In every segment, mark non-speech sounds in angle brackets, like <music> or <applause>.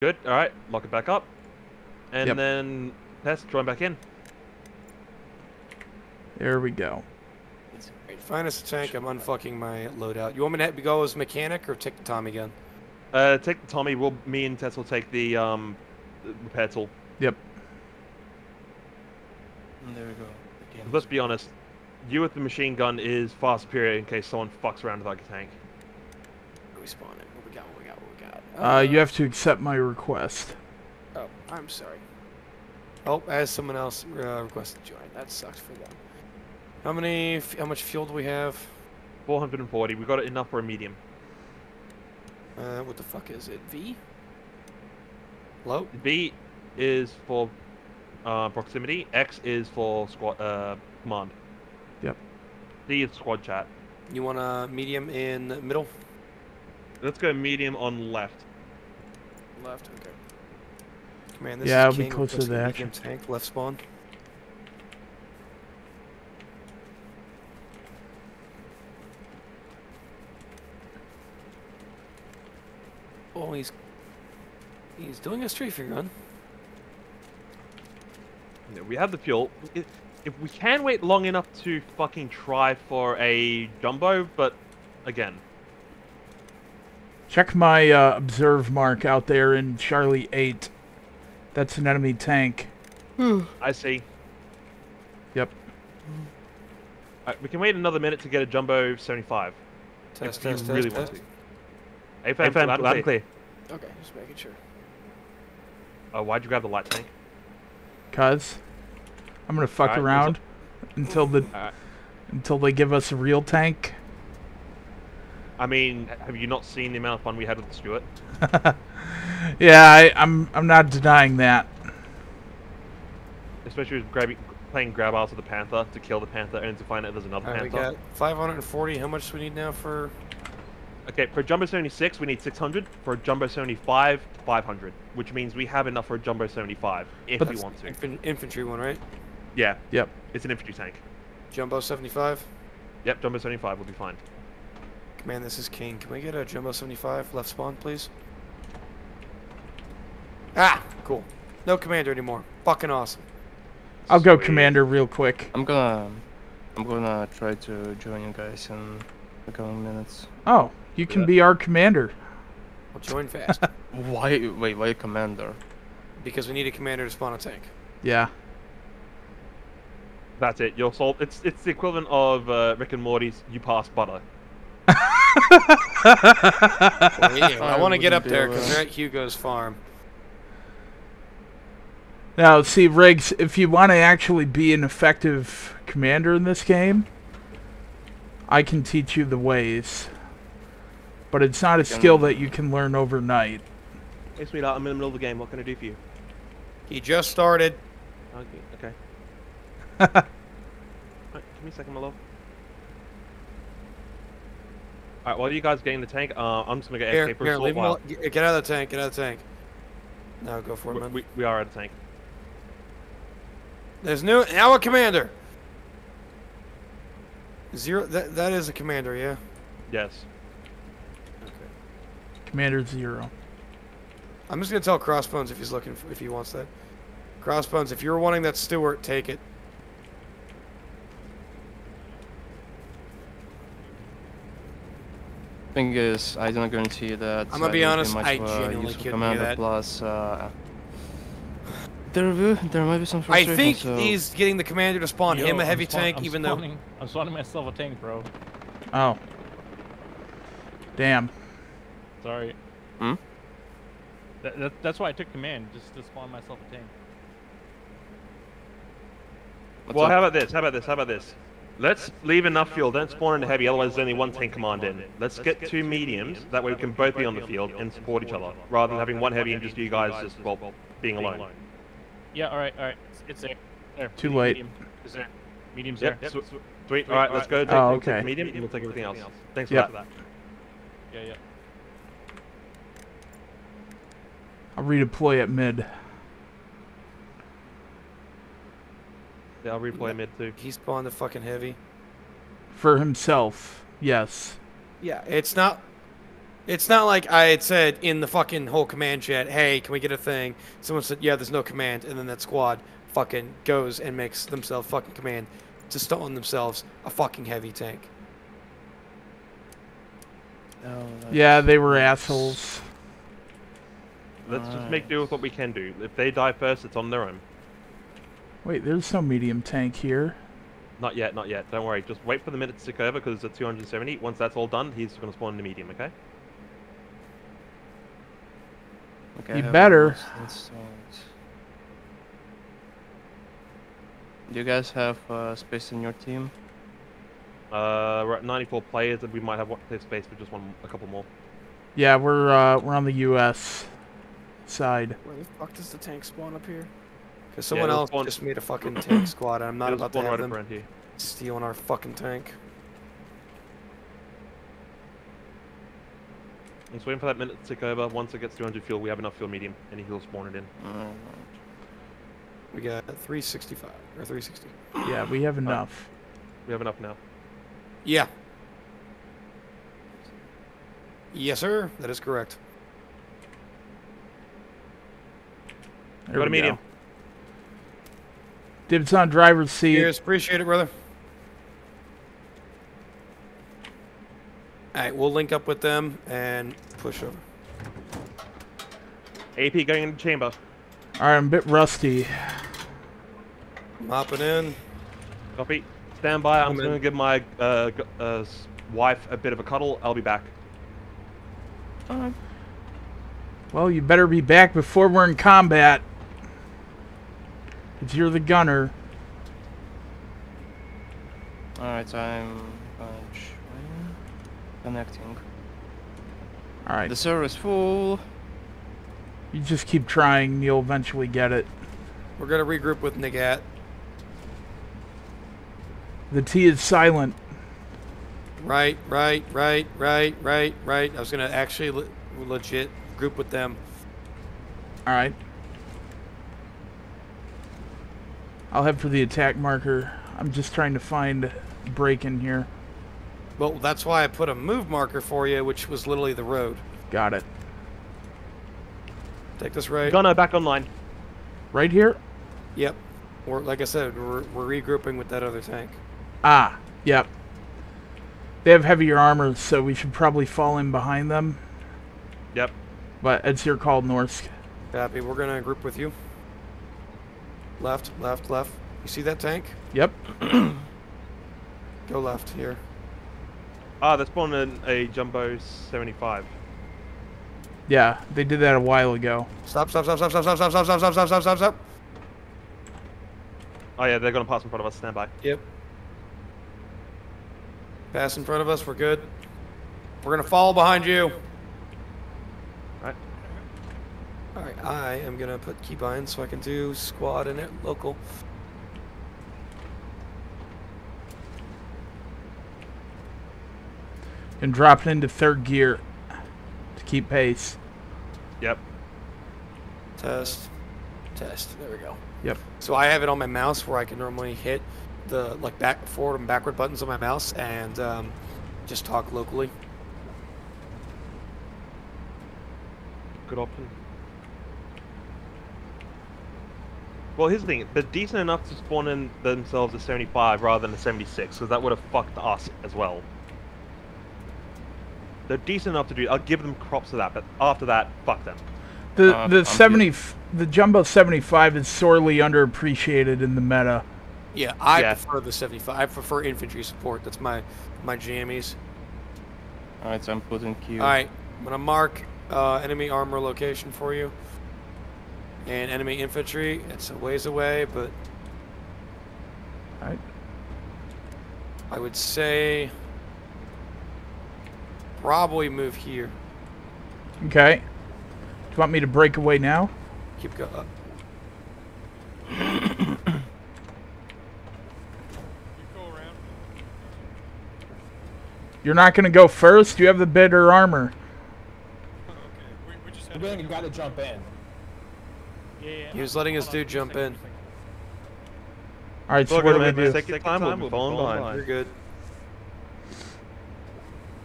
Good. All right. Lock it back up, and Yep. then test. Join back in. There we go. Great. Find us a tank. I'm unfucking my loadout. You want me to go as mechanic or take the Tommy gun? Uh, take the Tommy. We'll me and Tess will take the um repair tool. Yep. And there we go. Again. Let's be honest. You with the machine gun is far superior in case someone fucks around with like a tank. Where we Uh, you have to accept my request. Oh, I'm sorry. Oh, as someone else uh, requested to join. That sucks for them. How many? How much fuel do we have? 440. We got it enough for a medium. Uh, what the fuck is it? V? Low? B is for uh, proximity. X is for squad uh, command. Yep. D is squad chat. You want a medium in the middle? Let's go medium on left. Left. Okay. Command. This Yeah, is I'll be King, closer to requesting the medium tank. Left spawn. Oh, he's he's doing a strafing run. Yeah, We have the fuel. If, if we can wait long enough to fucking try for a jumbo, but again, Check my uh, observe mark out there in Charlie 8. That's an enemy tank. I see. Yep. Alright, we can wait another minute to get a jumbo 75. Test, if test, you test, really test. want to. AFM, loud and clear. Okay, just making sure. Oh, why'd you grab the light tank? Cuz I'm gonna fuck Alright, around until the Alright. until they give us a real tank. I mean, have you not seen the amount of fun we had with Stuart? <laughs> Yeah, I, I'm I'm not denying that. Especially with grabbing, playing grab ass with the Panther to kill the Panther and to find out there's another Alright, we got 540. How much do we need now for? Okay, for Jumbo 76, we need 600. For Jumbo 75, 500. Which means we have enough for a Jumbo 75, if But we want to. Infan- infantry one, right? Yeah, Yep. it's an infantry tank. Jumbo 75. Yep, Jumbo 75 will be fine. Command, this is King. Can we get a Jumbo 75 left spawn, please? Ah, cool. No commander anymore. Fucking awesome. I'll go Sweet. commander real quick. I'm gonna, I'm gonna try to join you guys in the coming minutes. Oh, you can Yeah. be our commander. Well, join fast. <laughs> Why? Wait, why commander? because we need a commander to spawn a tank. Yeah. That's it. You're sold. It's it's the equivalent of uh, Rick and Morty's "You Pass Butter." I I want to get up there because to- they're at Hugo's farm. Now, see, Riggs, if you want to actually be an effective commander in this game, I can teach you the ways. But it's not a skill that you can learn overnight. Hey, sweetheart, I'm in the middle of the game. What can I do for you? He just started. Okay. <laughs> okay. Alright, give me a second, my love. Alright, while you guys getting the tank, uh, I'm just gonna get Here, AFK for here, a leave short him. while. Get get out of the tank. Get out of the tank. No, go for it, We, man. we, we are at a tank. There's new now a commander. Zero. That that is a commander, yeah. Yes. Commander Zero. I'm just gonna tell Crossbones if he's looking for, if he wants that. Crossbones, if you're wanting that Stuart, take it. Thing is, I don't guarantee that. I'ma be honest, much I of genuinely useful couldn't hear commander that. Plus, uh, there will, there might be some I think so he's getting the commander to spawn Yo, him a I'm heavy spawn- tank, I'm even though I'm spawning myself a tank, bro. Oh. Damn. Sorry. Hmm? That, that, that's why I took command, just to spawn myself a tank. What's well, up? how about this? How about this? How about this? Let's leave enough fuel. Don't spawn into heavy. Otherwise, there's only one tank command in. Let's get two mediums. That way, we can both be on the field and support each other, rather than having one heavy and just you guys just well being alone. Yeah, alright, alright. It's, it's there. There. Too late. Medium. Is there. Medium's Yep. there. sw- Sweet. All right, let's go. Take, Oh, we'll take okay. medium, and we'll take everything else. Thanks Yep. for that. Yeah, yeah. I'll redeploy at mid. Yeah, I'll replay mid too. he spawned the fucking heavy. For himself. Yes. Yeah, it's not. It's not like I had said in the fucking whole command chat, hey, can we get a thing? Someone said, yeah, there's no command, and then that squad fucking goes and makes themselves fucking command to stone themselves a fucking heavy tank. No, Yeah, they were assholes. Let's just make do with what we can do. If they die first, it's on their own. Wait, there's no medium tank here. Not yet, not yet. Don't worry. Just wait for the minute to tick over because it's at 270. Once that's all done, he's going to spawn into medium, okay? Okay, You better. Do you guys have uh, space in your team? Uh, we're at 94 players, and we might have one clear space for just one, a couple more. Yeah, we're uh, we're on the U.S. side. Where the fuck does the tank spawn up here? Because someone it'll else spawn- just made a <clears throat> fucking tank squad, and I'm not about to spawn have right them around here. stealing our fucking tank. I'm just waiting for that minute to tick over. Once it gets 200 fuel, we have enough fuel medium, and he'll spawn it in. Alright. We got 365 or 360. Yeah, we have enough. We have enough now. Yeah. Yes, sir. That is correct. There Go to we medium. Dibs on driver's seat. Cheers. Appreciate it, brother. All right, we'll link up with them and push over. AP going into chamber. All right, I'm a bit rusty. I'm in. Copy. Stand by. I'm Come just going to give my uh, uh, wife a bit of a cuddle. I'll be back. Alright. Well, you better be back before we're in combat. If you're the gunner. Alright, I'm bunch. Eh, connecting. All right, The server is full. you just keep trying. and You'll eventually get it. We're gonna regroup with Nagat. The T is silent. Right, right, right, right, right, right. I was gonna actually le- legit group with them. All right. I'll head for the attack marker. I'm just trying to find break in here. Well, that's why I put a move marker for you, which was literally the road. Got it. Take this right. Gunner back online. Right here? Yep. Or like I said, we're, we're regrouping with that other tank. Ah, yep. They have heavier armor, so we should probably fall in behind them. Yep. But it's your call, Norsk. Happy. We're gonna group with you. Left, left, left. You see that tank? Yep. Go left here. Ah, they spawned in a jumbo 75. Yeah, they did that a while ago. Stop, stop, stop, stop, stop, stop, stop, stop, stop, stop, stop, stop, stop, stop. Oh yeah, they're going to pass in front of us. Stand by. Yep. Pass in front of us. We're good. We're gonna follow behind you. Right. All right. I am gonna put keybind so I can do squad and it local. And drop it into third gear to keep pace. Yep. Test. Test. There we go. Yep. So I have it on my mouse where I can normally hit the like back, forward, and backward buttons on my mouse and um, just talk locally. Good option. Well, here's the thing. They're decent enough to spawn in themselves at 75 rather than a 76, because that would have fucked us as well. They're decent enough to do. I'll give them props to that, but after that, fuck them. The Uh, the I'm 70 f- the Jumbo 75 is sorely underappreciated in the meta. Yeah, I Yeah. prefer the 75. I prefer infantry support. That's my my jammies. Alright, so I'm putting Q. All right, I'm gonna mark uh, enemy armor location for you. And enemy infantry. It's a ways away, but Right. I would say probably move here. Okay. Do you want me to break away now? Keep going. Uh, You're not going to go first? You have the better armor. Okay. We're gonna gotta jump in. Yeah, yeah. He was letting his dude jump in. All right, so what do we do? Second time, we'll be falling You're good.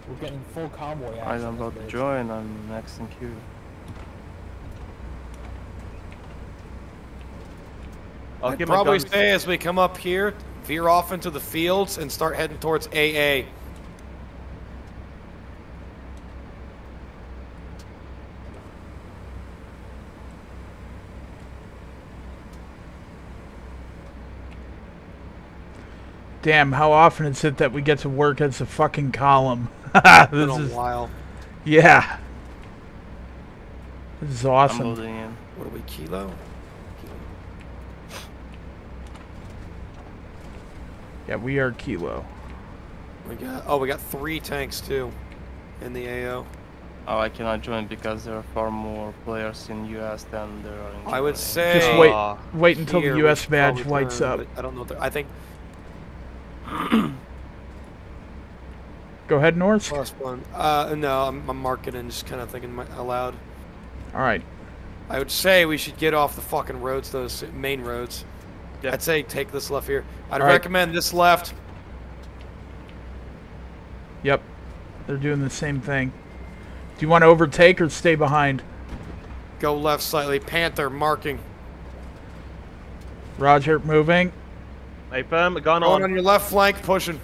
We're getting full convoy action. I'm about to join. I'm next in queue. I'll I'd probably stay as we come up here, veer off into the fields and start heading towards AA. Damn, how often is it that we get to work as a fucking column? <laughs> Been a is while. yeah. This is awesome. I'm awesome. in. What are we, kilo? Oh. Yeah, we are kilo. We got oh, we got three tanks too, in the AO. Oh, I cannot join because there are far more players in US than there are in I would say. Just wait, wait until the U.S. badge lights turn, up. I don't know. If they're- I think <clears throat> Go ahead, Norsk. plus one. Uh, no, I'm, I'm marking and just kind of thinking my- aloud. All right. I would say we should get off the fucking roads, those main roads. Yep. I'd say take this left here. I'd All right. recommend this left. Yep. They're doing the same thing. Do you want to overtake or stay behind? Go left slightly. Panther marking. Roger, moving. Hey, firm, gun Going on on. your left flank, pushing.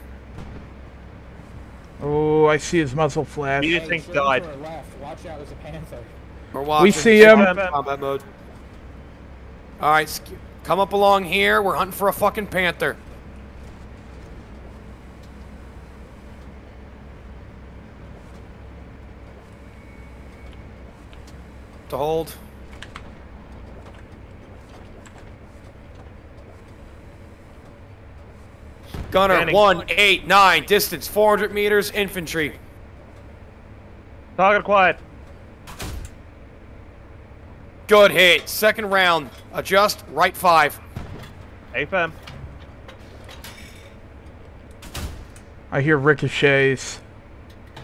Oh, I see his muzzle flash. You Hey, think straight died. left. Watch out, there's a panther. We're watching. see him. Combat mode. All right, come up along here. We're hunting for a fucking panther. To hold. Gunner, Standing. one, eight, nine, distance, 400 meters, infantry. Target quiet. Good hit. Second round. Adjust. Right five. AFM. I hear ricochets.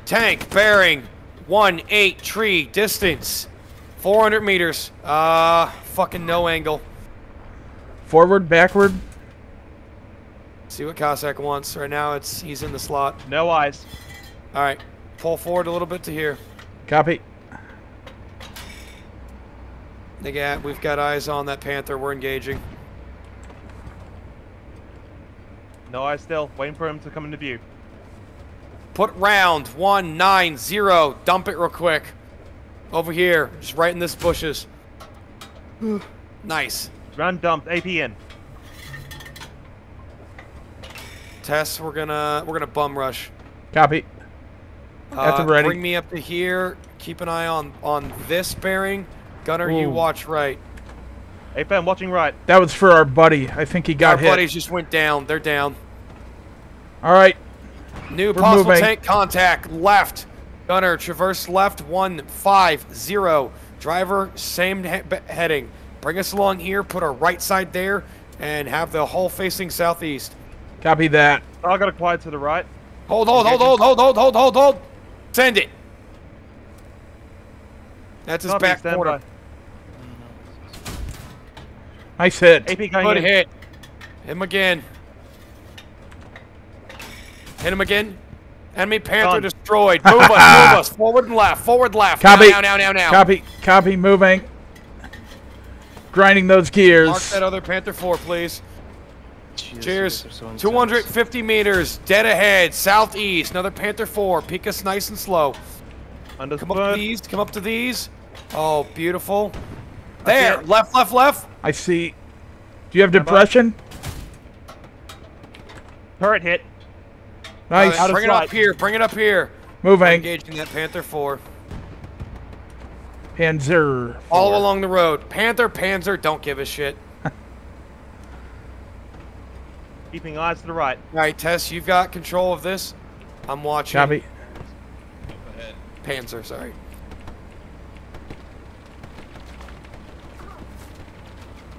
Tank bearing. One eight tree. Distance. 400 meters. Uh, fucking no angle. Forward, backward. See what Cossack wants. Right now, it's he's in the slot. No eyes. All right. Pull forward a little bit to here. Copy. They got. We've got eyes on that panther. We're engaging. No eyes still. Waiting for him to come into view. Put round one nine zero. Dump it real quick. Over here, just right in this bushes. <sighs> nice. Run dumped. AP in. Tess, we're gonna we're gonna bum rush. Copy. At the Uh, ready. Bring me up to here. Keep an eye on on this bearing. Gunner, you watch right. Hey, firm, watching right. That was for our buddy. I think he got Our hit. buddies just went down. They're down. All right. New We're possible moving. tank contact left. Gunner, traverse left one five zero. Driver, same he- heading. Bring us along here. Put our right side there, and have the hull facing southeast. Copy that. Oh, Target got to quiet to the right. Hold, hold, hold, hold, hold, hold, hold, hold, hold. Send it. That's his Copy, back quarter. by. Nice hit. AP going Good in. hit. Hit him again. Hit him again. Enemy Panther Gone. destroyed. <laughs> Move us, move us. Forward and left. Forward left. Copy. Now, now, now, now. Copy. Copy. Moving. Grinding those gears. Mark gears. that other Panther 4, please. Jesus, Cheers. so 250 meters. Dead ahead. Southeast. Another Panther 4. Peek us nice and slow. Understood. Come up to these. Come up to these. Oh, beautiful. There. Left, left, left. I see. Do you have depression? Turret hit. Nice. Uh, bring it up here. Bring it up here. Moving. Engaging that Panther 4. Panzer. All along the road. Panther, Panzer, don't give a shit. Keeping eyes to the right. All right, Tess, you've got control of this. I'm watching. Copy. Panzer, sorry.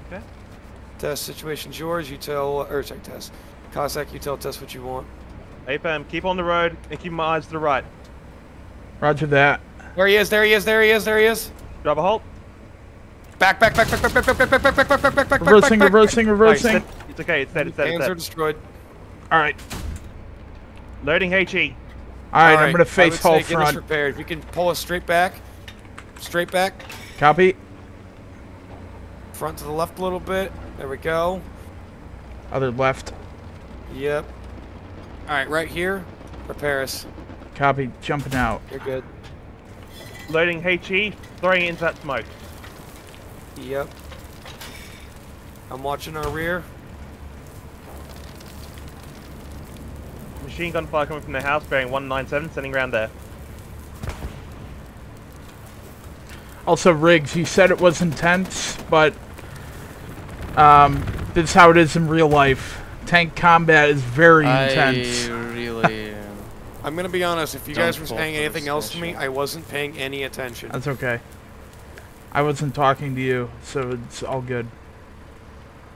Okay. Tess, situation's yours. You tell, or sorry, Tess. Cossack, you tell Tess what you want. Hey, firm, keep on the road and keep my eyes to the right. Roger that. There he is, there he is, there he is, there he is. Driver halt. Back, back, back, back, back, back, back, back, back, back, back, back, back, back, Reversing, back, back. reversing, reversing. Nice. It's okay. It's dead. It's dead. It's Panzer dead. destroyed. All right. Loading HE. All right, I'm gonna face hull say Get us front. prepared. If you can pull us straight back, straight back, Copy. front to the left a little bit. There we go. Other left. Yep. All right, right here. Prepare us. Copy. Jumping out. You're good. Loading HE, throwing it into that smoke. Yep. I'm watching our rear. Machine gun fire coming from the house, bearing 197, sending around there. Also, Riggs, you said it was intense, but um, this is how it is in real life. Tank combat is very intense. I really. uh, <laughs> I'm gonna be honest. If you Don't guys were saying anything else to me. I wasn't paying any attention. That's okay. I wasn't talking to you, so it's all good.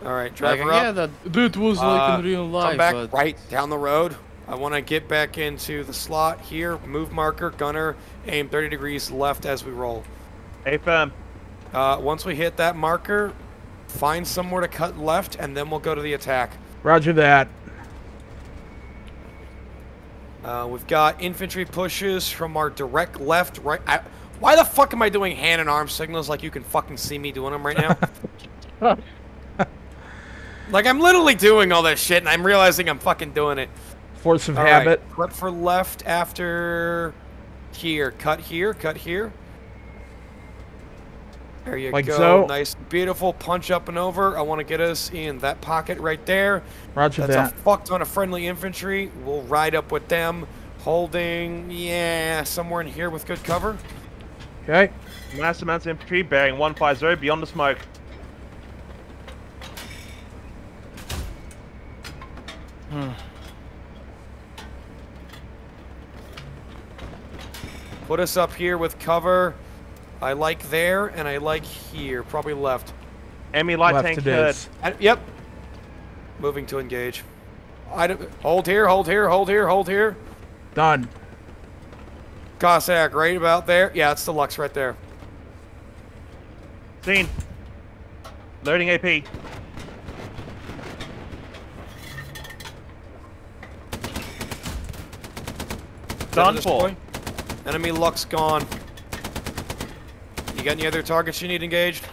All right, like, driver yeah, that that was like Uh, in real life. Come back but right down the road. I want to get back into the slot here. Move marker, gunner, aim 30 degrees left as we roll. A firm. Uh, once we hit that marker, find somewhere to cut left, and then we'll go to the attack. Roger that. Uh, we've got infantry pushes from our direct left, right. I, why the fuck am I doing hand and arm signals like you can fucking see me doing them right now? <laughs> like I'm literally doing all this shit, and I'm realizing I'm fucking doing it. Force of All right, habit. Cut for left after here. Cut here. Cut here. There you Like go. so. Nice, beautiful punch up and over. I want to get us in that pocket right there. Roger That's that. a fuck ton of friendly infantry. We'll ride up with them, holding, yeah, somewhere in here with good cover. Okay. Mass amounts of infantry, bearing 150 beyond the smoke. Hmm. Put us up here with cover. I like there, and I like here. Probably left. Enemy light Left tank it heard. Uh, yep. Moving to engage. I don't, hold here, hold here, hold here, hold here. Done. Cossack, right about there. Yeah, it's the Luchs right there. Seen. Loading AP. Done Center for. Enemy Luchs gone. You got any other targets you need engaged?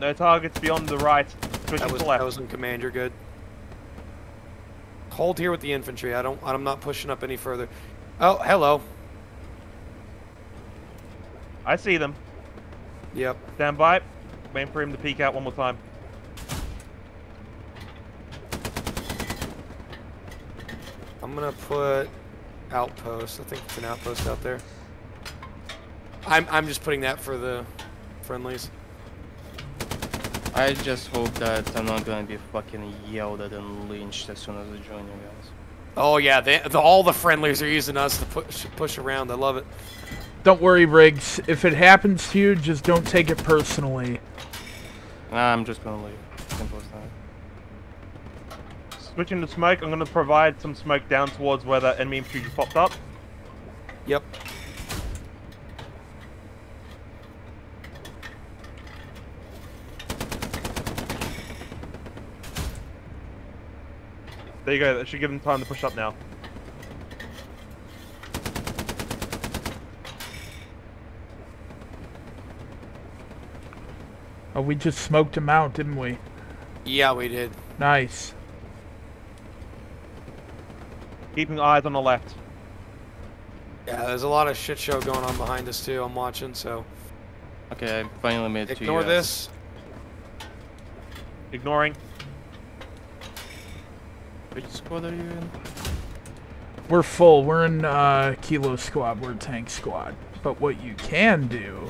No targets beyond the right. Switching That was, left. that was in command. You're good. Hold here with the infantry. I don't. I'm not pushing up any further. Oh, hello. I see them. Yep. Stand by. Waiting for him to peek out one more time. I'm gonna put outpost. I think it's an outpost out there. I'm I'm just putting that for the friendlies. I just hope that I'm not gonna be fucking yelled at and lynched as soon as I join you guys. Oh yeah, they, the, all the friendlies are using us to push push around. I love it. Don't worry, Riggs. If it happens to you, just don't take it personally. Nah, I'm just gonna leave. Simple as that. Switching to smoke. I'm going to provide some smoke down towards where that enemy infantry just popped up. Yep. There you go. That should give them time to push up now. Oh, we just smoked him out, didn't we? Yeah, we did. Nice. Keeping eyes on the left. Yeah, there's a lot of shit show going on behind us too. I'm watching, so Okay, I finally made it to you. ignore this. Ignoring. Which squad are you in? We're full. We're in uh, Kilo Squad. We're Tank Squad. But what you can do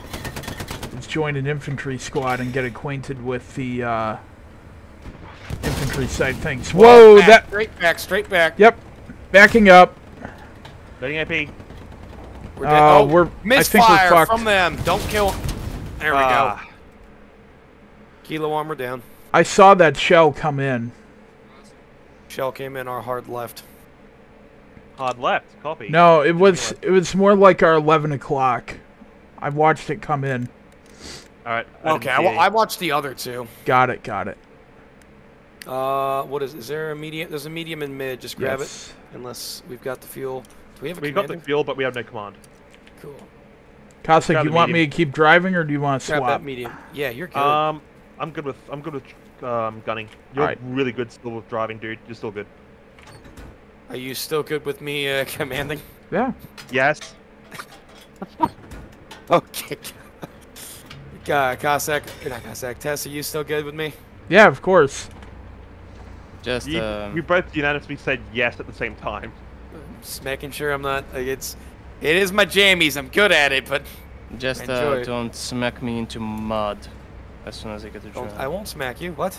is join an infantry squad and get acquainted with the uh, infantry side things. Whoa, back, that. straight back, straight back. Yep. Backing up. Loading AP. We're Uh, oh, we're- I we're misfire from them. Don't kill. There we Ah. go. Kilo armor down. I saw that shell come in. Shell came in our hard left. Hard left. Copy. No, it was it was more like our 11 o'clock. I watched it come in. All right. Okay, I, I watched the other two. Got it. Got it. Uh, what is? Is there a medium? There's a medium and mid. Just grab yes. it. Unless we've got the fuel Do we have a We got the fuel, but we have no command. Cool. Cossack, Grab you want medium. me to keep driving or do you want to Grab swap? that medium. Yeah, you're good. Um, I'm good with I'm good with um, gunning. You're Alright. really good still with driving, dude. You're still good. Are you still good with me uh, <laughs> commanding? Yeah. Yes. <laughs> Okay. <laughs> Uh, Cossack, or not Cossack, Tess, are you still good with me? Yeah, of course. Just You, um, we both unanimously said yes at the same time. Just making sure I'm not. Like, it's, it is my jammies. I'm good at it, but just uh, it. don't smack me into mud as soon as I get the don't. I won't smack you. What?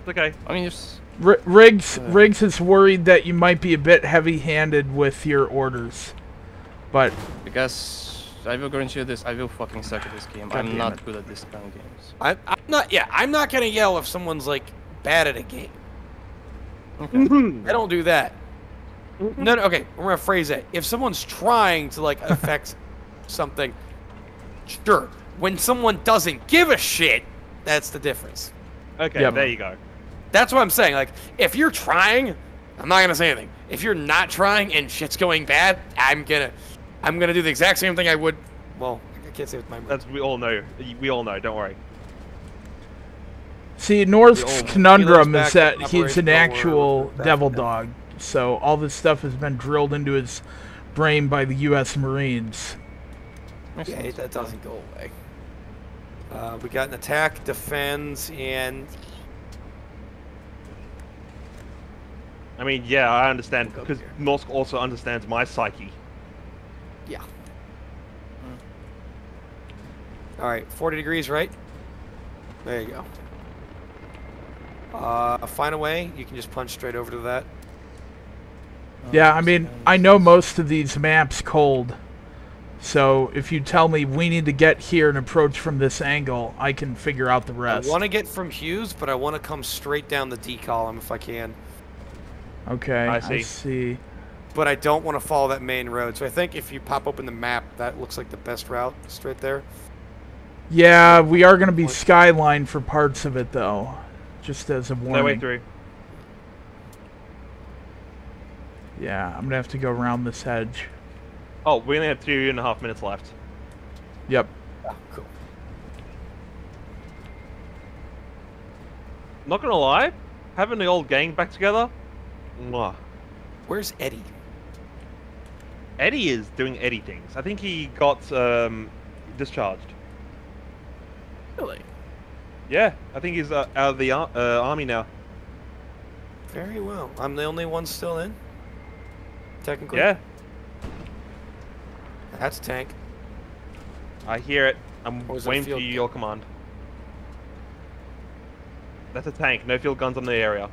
It's okay. I mean, just R- Riggs, Uh. Riggs is worried that you might be a bit heavy-handed with your orders, but because I will guarantee you this, I will fucking suck at this game. God I'm not it. good at this kind of games. I, I'm not. Yeah, I'm not gonna yell if someone's like bad at a game. Okay. <laughs> I don't do that. Mm-hmm. No, no. Okay, we're gonna phrase it. If someone's trying to like affect <laughs> something, sure. When someone doesn't give a shit, that's the difference. Okay, Yep. there you go. That's what I'm saying. Like, if you're trying, I'm not gonna say anything. If you're not trying and shit's going bad, I'm gonna, I'm gonna do the exact same thing I would. Well, I can't say with my. That's we all know. We all know. Don't worry. see, North's conundrum is that he's an actual Bulwark. devil dog. So all this stuff has been drilled into his brain by the U.S. Marines. Makes Yeah, that doesn't go away. Uh, we got an attack, defends, and I mean, yeah, I understand because here. Norsk also understands my psyche. Yeah. All right, 40 degrees, right? There you go. Uh, find a way. You can just punch straight over to that. Yeah, I mean, I know most of these maps cold. So if you tell me we need to get here and approach from this angle, I can figure out the rest. I want to get from Hughes, but I want to come straight down the D column if I can. Okay, I I see. See. But I don't want to follow that main road. So I think if you pop open the map, that looks like the best route straight there. Yeah, we are going to be skyline for parts of it, though. Just as a No way warning. through. Yeah, I'm going to have to go around this hedge. Oh, we only have three and a half minutes left. Yep. Oh, cool. Not gonna lie, having the old gang back together. Mwah. Where's Eddie? Eddie is doing Eddie things. I think he got um, discharged. Really? Yeah, I think he's uh, out of the ar- uh, army now. Very well. I'm the only one still in. Technically. Yeah, That's a tank. I hear it. I'm Or is it a waiting for you, your command. That's a tank. No field guns on the area.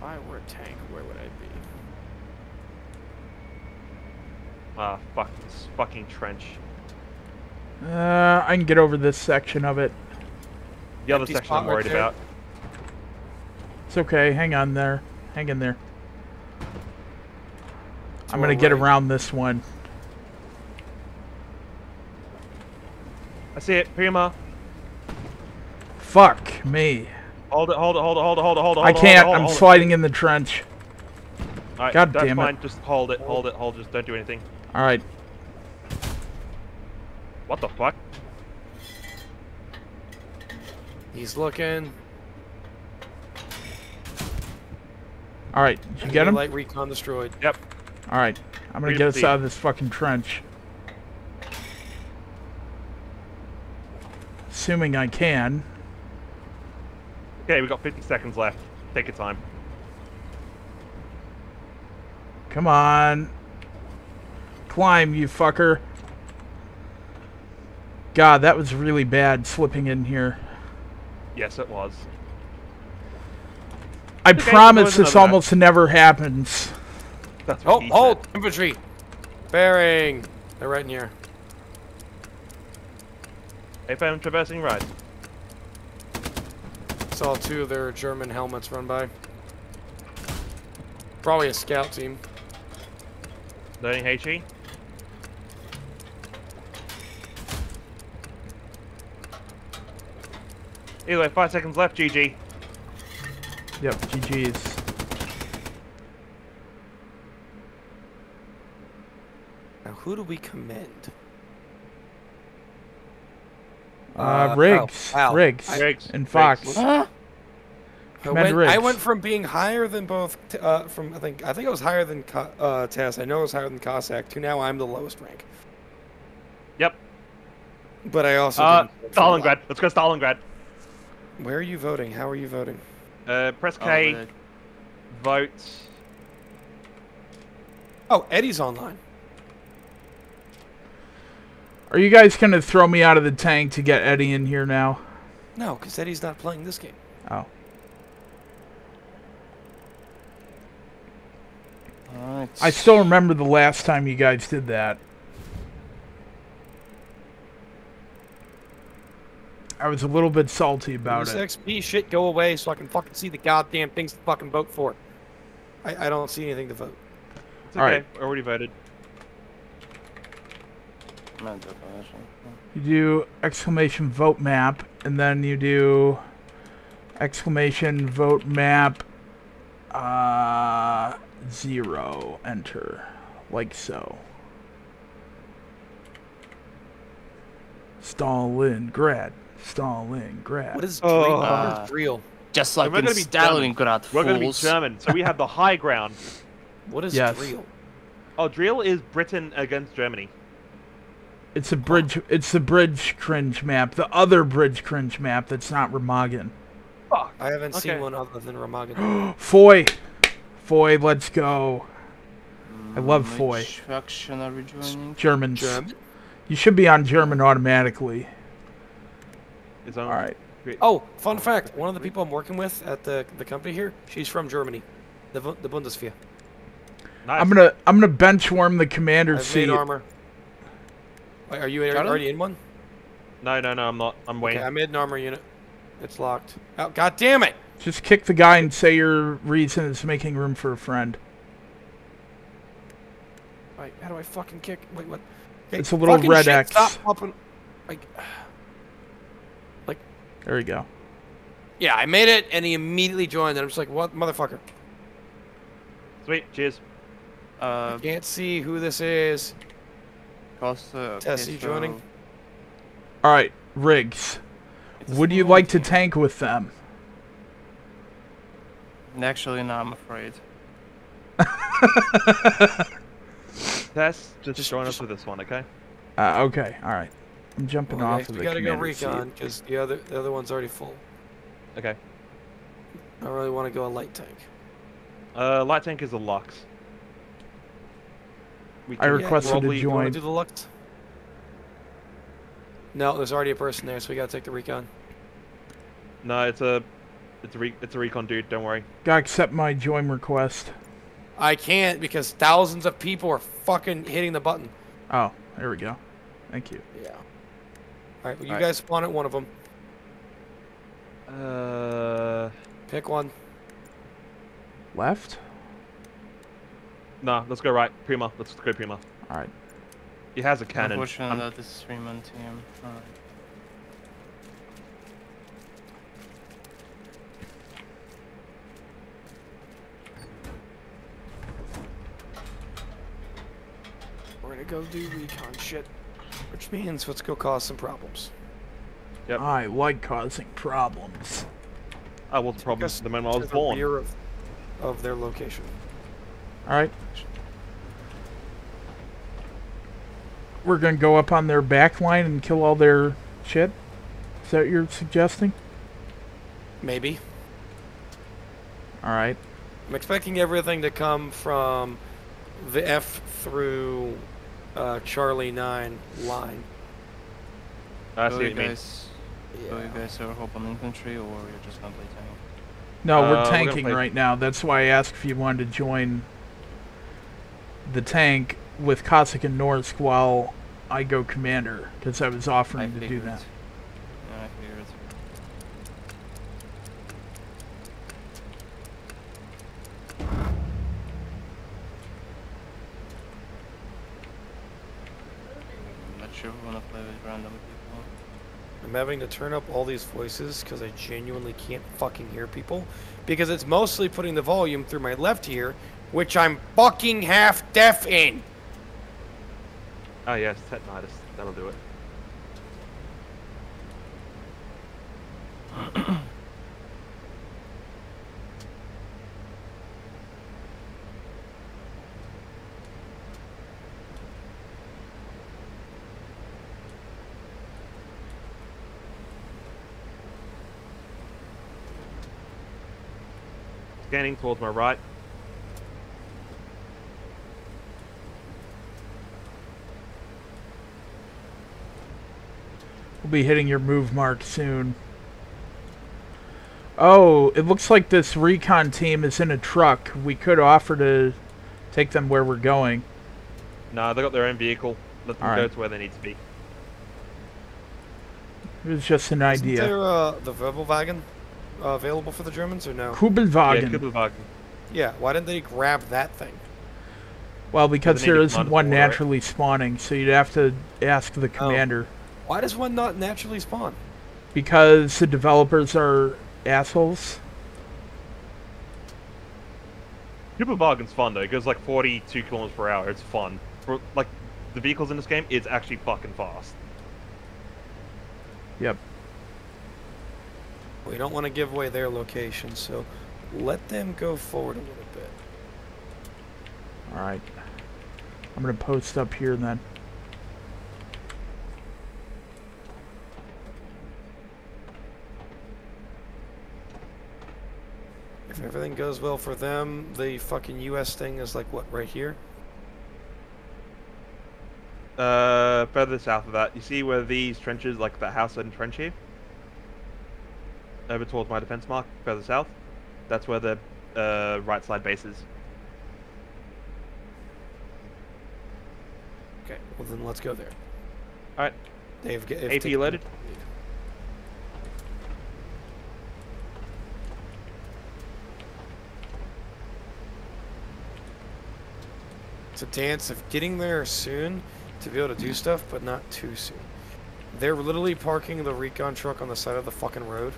If I were a tank, where would I be? Ah, fuck this fucking trench. Uh, I can get over this section of it. The other Empty section I'm worried about. It's okay. Hang on there. Hang in there. I'm going to get right. around this one. I see it, Prima. Fuck me. Hold it, hold it, hold it, hold it, hold it, hold it. I hold it, can't. hold it, I'm hold it. sliding in the trench. Alright, God that's damn it. fine. Just hold it, hold it, hold. Just don't do anything. All right. What the fuck? He's looking. All right. Did you get him? Light recon destroyed. Yep. right. I'm going to Freedom get us out of this fucking trench. Assuming I can. Okay, we got 50 seconds left. Take your time. Come on. Climb, you fucker. God, that was really bad slipping in here. Yes, it was. I Okay, promise this enough. almost never happens. That's what Oh, hold! said. Infantry! Bearing! They're right in here. FM traversing right. Saw two of their German helmets run by. Probably a scout team. Learning HE. Either way, five seconds left, GG. Yep, GG's. Now, who do we commend? Uh, Uh, Riggs. oh, wow. Riggs. I- Riggs. And Riggs. Fox. Huh? I Commend went, I went from being higher than both. T- uh, from I think I think I was higher than Ka- uh, Tess. I know I was higher than Cossack. To now I'm the lowest rank. Yep. But I also. Uh, didn't vote for a lot. Stalingrad. Let's go Stalingrad. Where are you voting? How are you voting? Uh, press Oh, K, but- vote. Oh, Eddie's online. Are you guys gonna throw me out of the tank to get Eddie in here now? No, because Eddie's not playing this game. Oh. Alright. I still remember the last time you guys did that. I was a little bit salty about this it. XP shit go away so I can fucking see the goddamn things to fucking vote for. I, I don't see anything to vote. It's All okay. right. Already voted. Not definition. You do exclamation vote map, and then you do exclamation vote map uh, zero, enter, like so. Stalingrad, Stalingrad. What is Oh. Driel? Uh, what is Driel? Just like we're in gonna be German. Stalingrad, We're going to be. German, so we have the high ground. <laughs> What is Yes. Driel? Oh, Driel is Britain against Germany. It's a bridge. It's the bridge cringe map. The other bridge cringe map that's not Remagen. Fuck. I haven't Okay. seen one other than Remagen. <gasps> Foy, Foy, let's go. I love Mm, Foy. Faction are we joining? Germans. German? You should be on German automatically. Is on. All right. Oh, fun fact. One of the people I'm working with at the the company here, she's from Germany. The, the Bundeswehr. Nice. I'm gonna I'm gonna bench warm the commander's I've seat. made armor. Wait, are you Got it? already in one? No, no, no, I'm not. I'm waiting. Okay, I made an armor unit. It's locked. Oh, God damn it! Just kick the guy and say your reason is making room for a friend. Wait, how do I fucking kick? Wait, what? Okay, It's a little fucking red shit, X. Stop popping. <sighs> Like, There you go. yeah, I made it, and he immediately joined, and I'm just like, what, motherfucker? Sweet. Cheers. Uh, Can't see who this is. Costa. Okay, Tessie so joining? All right, Riggs. Would you small like to tank with them? Actually, no, I'm afraid. <laughs> Tess, just, Just- join just- us with this one, okay? Uh, okay, all right. I'm jumping Okay, off of we the gotta go commander's seat. recon because the other the other one's already full. Okay. I really want to go a light tank. Uh, light tank is a Luchs. We I can requested to probably- join. do the Luchs? No, there's already a person there, so we gotta take the recon. No, it's a, it's a, re, it's a recon dude. Don't worry. Gotta accept my join request. I can't because thousands of people are fucking hitting the button. Oh, there we go. Thank you. Yeah. All right, well, you Alright. guys spawn at one of them. Uh, Pick one. Left? Nah. Let's go right. Prima. Let's go Prima. All right. He has a cannon. Unfortunately, I'm- that is three-man team. Alright. We're gonna go do recon shit, which means let's go cause some problems. Yep. I like causing problems. I was the problem Guess the moment I to was the born. rear of, of their location. All right. We're gonna go up on their back line and kill all their shit. Is that what you're suggesting? Maybe. All right. I'm expecting everything to come from the F through uh, Charlie 9 line. I see so what you you mean. guys, so you guys ever hope on infantry, or you're just gonna play tank? No, Uh, we're we're tanking right now. That's why I asked if you wanted to join the tank with Cossack and Norsk while I go commander, because I was I offering to do figured. that. Yeah, I figured. I'm not sure we wanna play with random people. I'm having to turn up all these voices because I genuinely can't fucking hear people. Because it's mostly putting the volume through my left ear, which I'm fucking half deaf in. Oh yes, tetanitis. That'll do it. Scanning towards my right. We'll be hitting your move mark soon. Oh, it looks like this recon team is in a truck. We could offer to take them where we're going. No, they got their own vehicle. Let them go Alright. to where they need to be. It was just an idea. Isn't idea. there uh, the Verbelwagen uh, available for the Germans or no? Yeah, Kubelwagen. Kubelwagen. Yeah, why didn't they grab that thing? well, because they there need to isn't one for right? naturally spawning, so you'd have to ask the commander. Why does one not naturally spawn? Because the developers are assholes. Kubelwagen's fun though. It goes like 42 kilometers per hour. It's fun. For like the vehicles in this game, it's actually fucking fast. Yep. We don't want to give away their location, so let them go forward a little bit. All right. I'm gonna post up here then. If everything goes well for them, the fucking U.S. thing is like what right here. Uh, further south of that, you see where these trenches, like that house and trench here? Over towards my defense mark, further south. That's where the uh, right side base is. Okay, well then let's go there. Alright, They've, AP loaded? It's a dance of getting there soon to be able to do stuff, but not too soon. They're literally parking the recon truck on the side of the fucking road.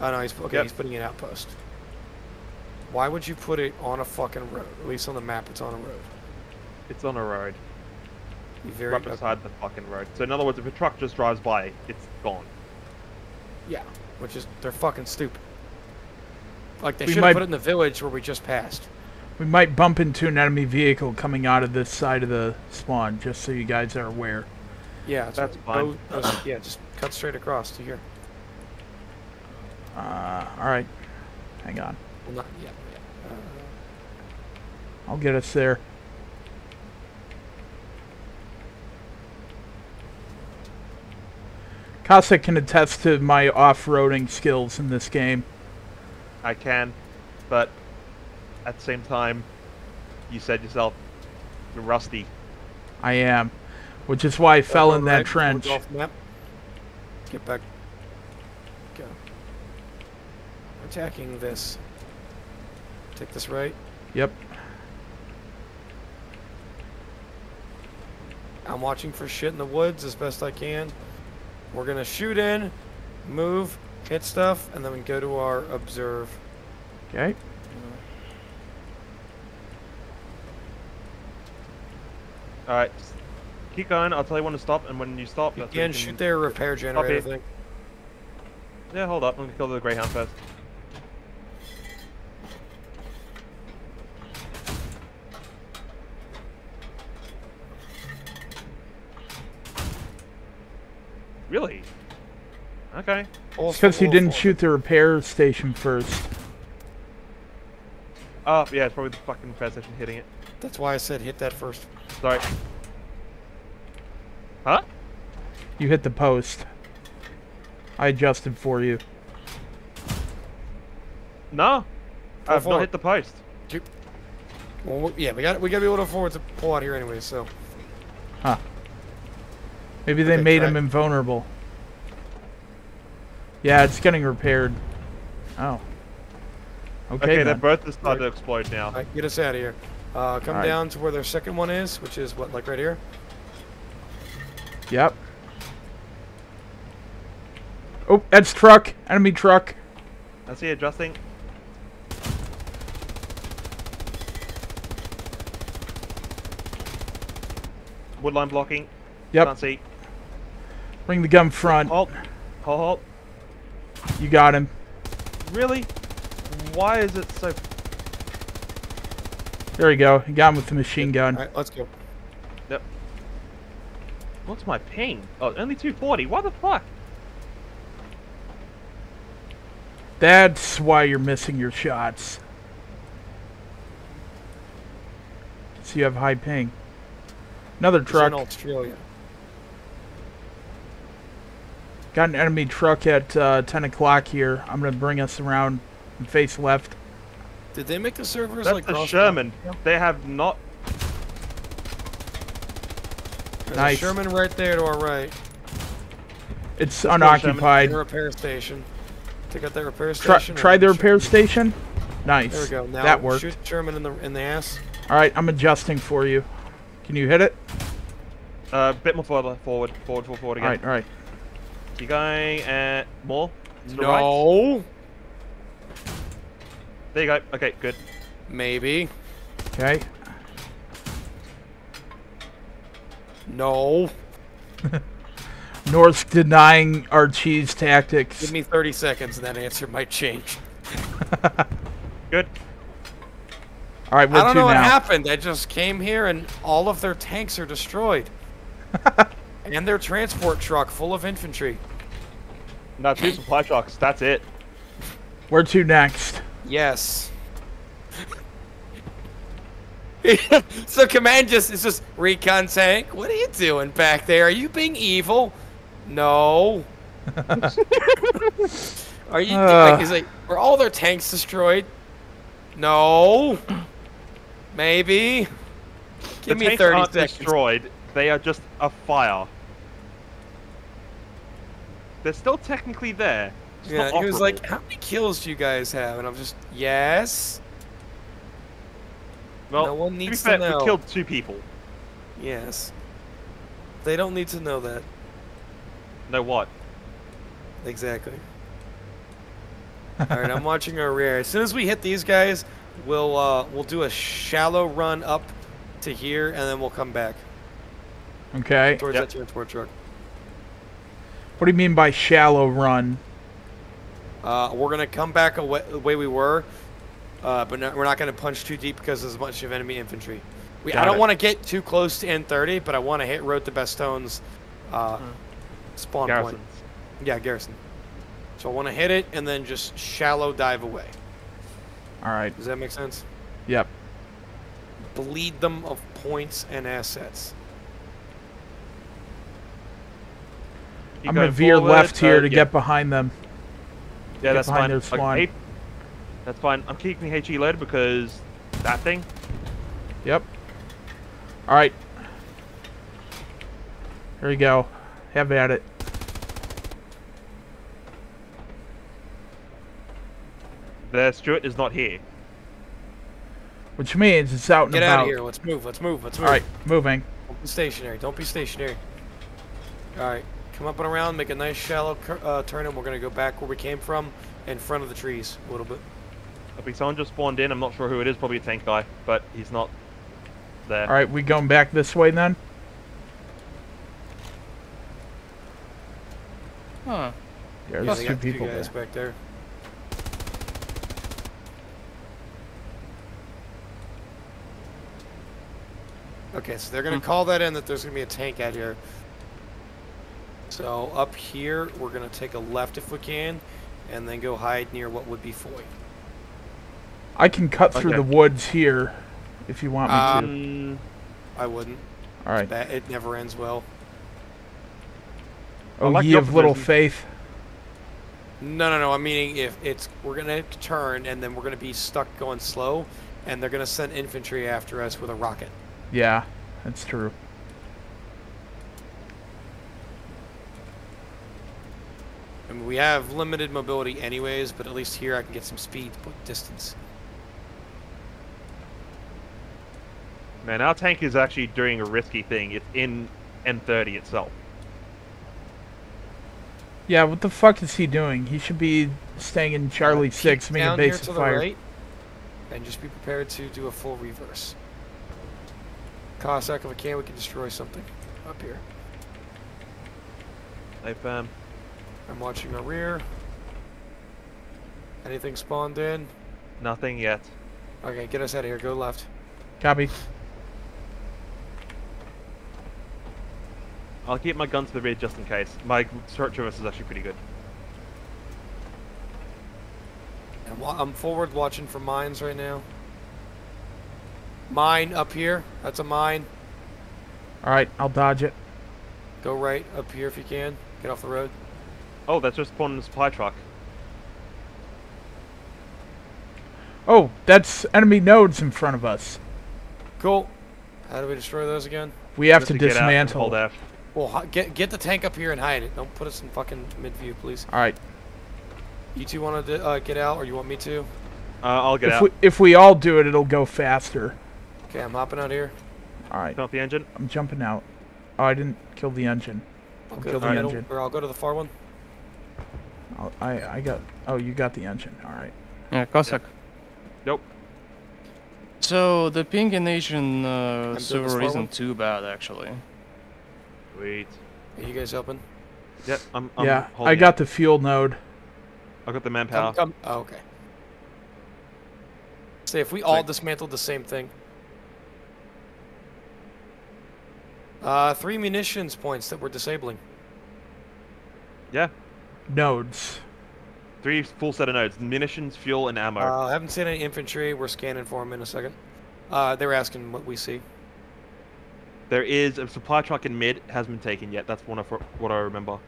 Oh no, he's okay. Yep. He's putting an outpost. Why would you put it on a fucking road? At least on the map, it's on a road. It's on a road. You very Right beside the fucking road. So in other words, if a truck just drives by, it's gone. Yeah, which is they're fucking stupid. Like they We should might- have put it in the village where we just passed. We might bump into an enemy vehicle coming out of this side of the spawn, just so you guys are aware. Yeah, That's fine. Go- go- yeah, just cut straight across to here. Uh, all right. Hang on. Well, not yeah, yeah. Uh, I'll get us there. Casa can attest to my off-roading skills in this game. I can, but at the same time, you said yourself, you're rusty. I am, which is why I fell go in that right, trench. Off map. Get back. Go. Attacking this. Take this right. Yep. I'm watching for shit in the woods as best I can. We're gonna shoot in, move, hit stuff, and then we go to our observe. Okay. All right, keep going. I'll tell you when to stop, and when you stop, You that's when can shoot their repair generator Copy. thing. Yeah, hold up. I'm gonna kill the greyhound first. Really? Okay. Also, Because you didn't shoot the repair station first. Oh, yeah, it's probably the fucking repair station hitting it. That's why I said hit that first. Sorry. Huh? You hit the post. I adjusted for you. No. I've forward. not hit the post. Well, yeah, we got we got to be able to afford to pull out here anyway. So Huh. Maybe they Okay, made try him invulnerable. Yeah, it's getting repaired. Oh. Okay, Okay, they're then. both just started to explode now. all right, get us out of here. Uh, come Alright. down to where their second one is, which is what like right here. Yep. Oh, that's truck. Enemy truck. I see adjusting. Woodline blocking. Yep. Can't see. Bring the gun front. Halt. Halt. Halt. You got him. Really? Why is it so? There you go. You got him with the machine gun. All right, let's go. Yep. What's my ping? Oh, only 240. What the fuck? That's why you're missing your shots. So you have high ping. Another It's truck. in Australia. Got an enemy truck at uh, 10 o'clock here. I'm going to bring us around and face left. Did they make the servers That's like the cross- Sherman. They have not. There's Nice. a Sherman right there to our right. It's go, Sherman. unoccupied. The repair station. Take out that repair Try, station. try and the shoot- repair station. Nice. There we go. Now that worked. shoot Sherman in the in the ass. All right, I'm adjusting for you. Can you hit it? A uh, bit more forward, forward, forward, forward, forward again. All right, all right. You going at more? To the right? No. There you go. Okay, good. Maybe. Okay. No. <laughs> Norsk denying our cheese tactics. Give me 30 seconds and that answer might change. <laughs> Good. All right, I don't to know what happened. I just came here and all of their tanks are destroyed. <laughs> and their transport truck full of infantry. Now two supply trucks. That's it. Where to next? Yes. <laughs> so command just is just recon tank. What are you doing back there? Are you being evil? No. <laughs> are you? Uh. like, is like were all their tanks destroyed? No. Maybe. Give the me tanks 30 aren't seconds. destroyed. They are just a fire. They're still technically there. Just Yeah, he was like, "How many kills do you guys have?" And I'm just, "Yes, well, no one to be needs fair, to know." we killed two people. yes." They don't need to know that. Know what? Exactly. All right, I'm watching our rear. As soon as we hit these guys, we'll uh, we'll do a shallow run up to here, and then we'll come back Okay. towards Yep. that transport truck. What do you mean by shallow run? Uh, we're gonna come back away, the way we were, uh, but not, we're not gonna punch too deep because there's a bunch of enemy infantry. We, I don't want to get too close to N30, but I want to hit Road to Bastogne's uh, spawn point. Yeah, garrison. So I want to hit it and then just shallow dive away. All right. Does that make sense? Yep. Bleed them of points and assets. You I'm gonna veer left here uh, to yeah. get behind them. Yeah, that's fine. their Okay, hey, that's fine. I'm keeping the HE loaded because that thing. Yep. All right. Here you go. Have at it. The Stuart is not here. Which means it's out and Get about. Get out of here. Let's move. Let's move. Let's move. All right, moving. Don't be stationary. Don't be stationary. All right. Come up and around. Make a nice shallow uh, turn, and we're gonna go back where we came from, in front of the trees a little bit. I think someone just spawned in. I'm not sure who it is. Probably a tank guy, but he's not there. All right, we going back this way then? Huh. There's Yeah, two got two people guys there. back there. Okay, so they're gonna Hmm. call that in that there's gonna be a tank out here. So up here, we're gonna take a left if we can, and then go hide near what would be Foy. I can cut through the woods here if you want me Um, to. I wouldn't. All right. That it never ends well. Oh, like ye of little faith. No, no, no. I'm meaning if it's we're gonna turn and then we're gonna be stuck going slow, and they're gonna send infantry after us with a rocket. Yeah, that's true. I mean, we have limited mobility anyways, but at least here I can get some speed, but distance. man, our tank is actually doing a risky thing. It's in N30 itself. Yeah, what the fuck is he doing? He should be staying in Charlie Uh, keep 6, making down here base to of the fire. right, and just be prepared to do a full reverse. Cossack, if I can, we can destroy something up here. Hey, fam. I'm watching our rear. Anything spawned in? Nothing yet. Okay, get us out of here. Go left. Copy. I'll keep my gun to the rear just in case. My short traverse is actually pretty good. I'm forward watching for mines right now. Mine up here. That's a mine. Alright, I'll dodge it. Go right up here if you can. Get off the road. Oh, that's just spawned in the supply truck. Oh, that's enemy nodes in front of us. Cool. How do we destroy those again? We have Just to get dismantle. Hold F. Well, get get the tank up here and hide it. Don't put us in fucking mid view, please. Alright. You two want to uh, get out, or you want me to? Uh, I'll get If out. we, if we all do it, it'll go faster. Okay, I'm hopping out here. Alright, Turn the engine. I'm jumping out. Oh, I didn't kill the engine. I'll I'll kill the the middle, engine. or I'll go to the far one. I'll, I I got. Oh, you got the engine. Alright. Yeah, Cossack. Nope. So the ping in Asian uh, doing the server isn't too bad actually. Wait. Are you guys helping? Yep, I'm, I'm yeah, I got it. the fuel node. I got the Come, manpower. come. Oh, okay. Say if we all Like- dismantled the same thing. Uh, three munitions points that we're disabling. Yeah. Nodes. Three full set of nodes. Munitions, fuel, and ammo. Uh, I haven't seen any infantry. We're scanning for them in a second. Uh, they were asking what we see. there is a supply truck in mid. Hasn't been taken yet. That's one of what I remember.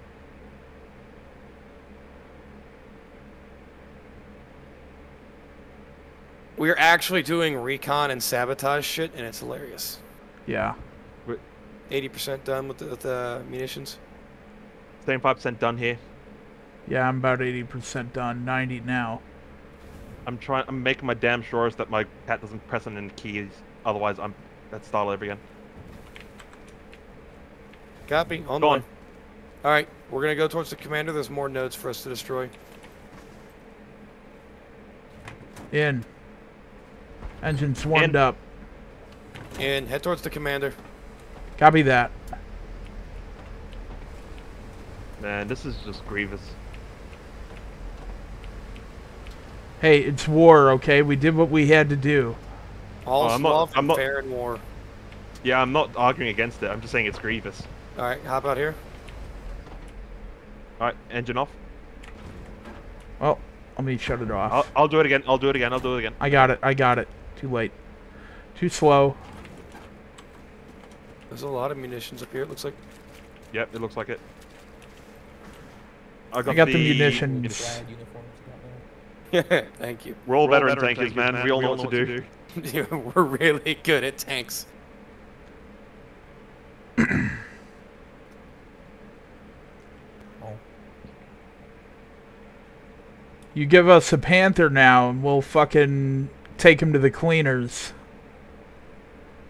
We're actually doing recon and sabotage shit, and it's hilarious. Yeah. 80% done with the, with the munitions. Same five percent done here. Yeah, I'm about 80% done. 90 now. I'm trying. I'm making my damn sure that my cat doesn't press on any keys. Otherwise, I'm that style over again. Copy. On Go the on. All right, we're gonna go towards the commander. There's more nodes for us to destroy. In. Engine warmed In. up. And head towards the commander. Copy that. Man, this is just grievous. Hey, it's war, okay? We did what we had to do. All Oh, I'm not- love I'm and not- fair in war. Yeah, I'm not arguing against it. I'm just saying it's grievous. All right, hop out here. All right, engine off. Well, let me shut it off. I'll, I'll do it again. I'll do it again. I'll do it again. I got it. I got it. Too late. Too slow. There's a lot of munitions up here. It looks like. Yep, it looks like it. I I got the munitions. Riot uniforms got there. <laughs> Thank you. We're all We're all veteran veteran tankers, tankers, man. We all know what to do. <laughs> We're really good at tanks. Oh, <clears throat> You give us a panther now, and we'll fucking take him to the cleaners.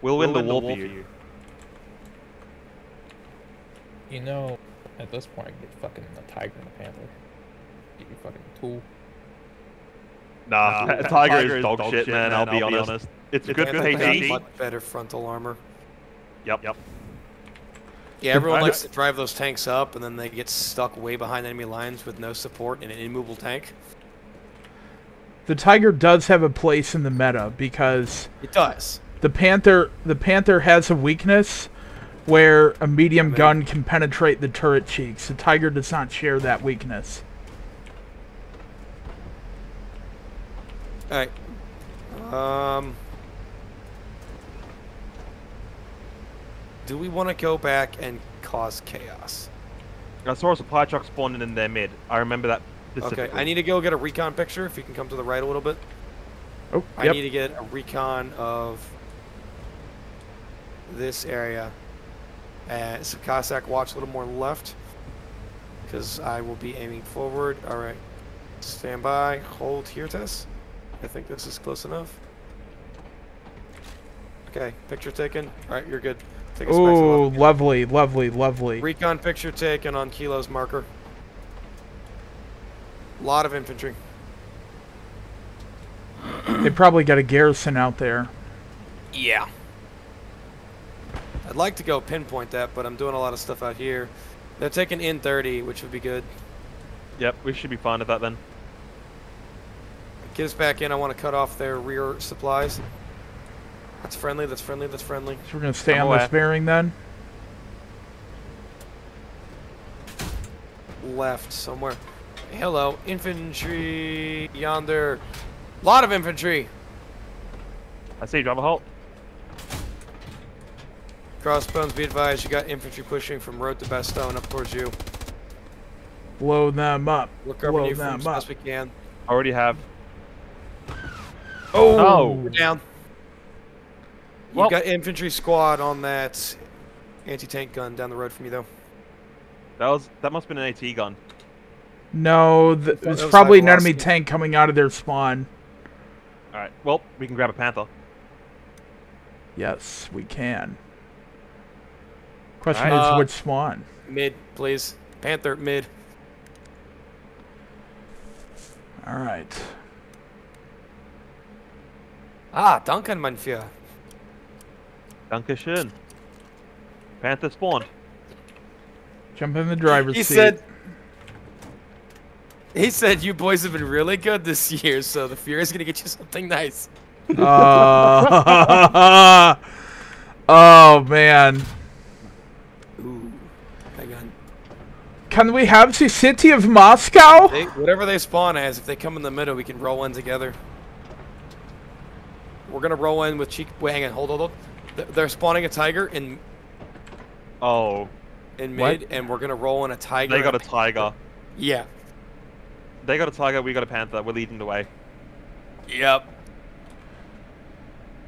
We'll win We'll the win war the for you. you know, at this point, I get fucking the tiger and the panther. Get you fucking tool. Nah, Nah, <laughs> Tiger, is dog, shit, man. I'll, be, honest. It's a good for HD. much better frontal armor. Yep, yep. Yeah, everyone likes to drive those tanks up, and then they get stuck way behind enemy lines with no support in an immovable tank. The tiger does have a place in the meta because It does. the panther the panther has a weakness where a medium gun can penetrate the turret cheeks. The tiger does not share that weakness. All right. Um. Do we want to go back and cause chaos? I saw a supply truck spawning in their mid. I remember that. Okay. I need to go get a recon picture. If you can come to the right a little bit. Oh, yep. I need to get a recon of this area. And so Cossack, watch a little more left. Because I will be aiming forward. Alright. Stand by. Hold here, Tess. I think this is close enough. Okay, picture taken. Alright, you're good. Take us back Oh, lovely, lovely, lovely. Recon picture taken on Kilo's marker. A lot of infantry. They probably got a garrison out there. Yeah. I'd like to go pinpoint that, but I'm doing a lot of stuff out here. They're taking N30, which would be good. Yep, we should be fine with that then. Get us back in. I want to cut off their rear supplies. That's friendly. That's friendly. That's friendly. So we're gonna stay I'm on this bearing then. Left somewhere. Hello, infantry yonder. Lot of infantry. I see, drop a halt. Crossbones, be advised, you got infantry pushing from road to Bastogne up towards you. Blow them up. We're covering Blow you from them as up. best we can. Already have. Oh. Oh. We're down. You've Well- got infantry squad on that anti-tank gun down the road from you, though. That was that must have been an AT gun. No, th- That it's was probably an enemy tank coming out of their spawn. All right. Well, we can grab a panther. Yes, we can. Question Alright. is Uh, which spawn? Mid, please. Panther, mid. All right. Ah, Duncan, mein Führer. Dankeschön. Panther spawned. Jump in the driver's He seat. said... He said you boys have been really good this year, so the Führer's gonna get you something nice. Uh, <laughs> <laughs> oh man. Ooh. Hang on. Can we have the city of Moscow? They, whatever they spawn as, if they come in the middle, we can roll in together. We're gonna roll in with cheek. Wait, hang on, hold, hold, hold. Th- They're spawning a tiger in Oh, in What? mid, and we're gonna roll in a tiger. they got a and tiger. Yeah. They got a tiger. We got a panther. We're leading the way. Yep.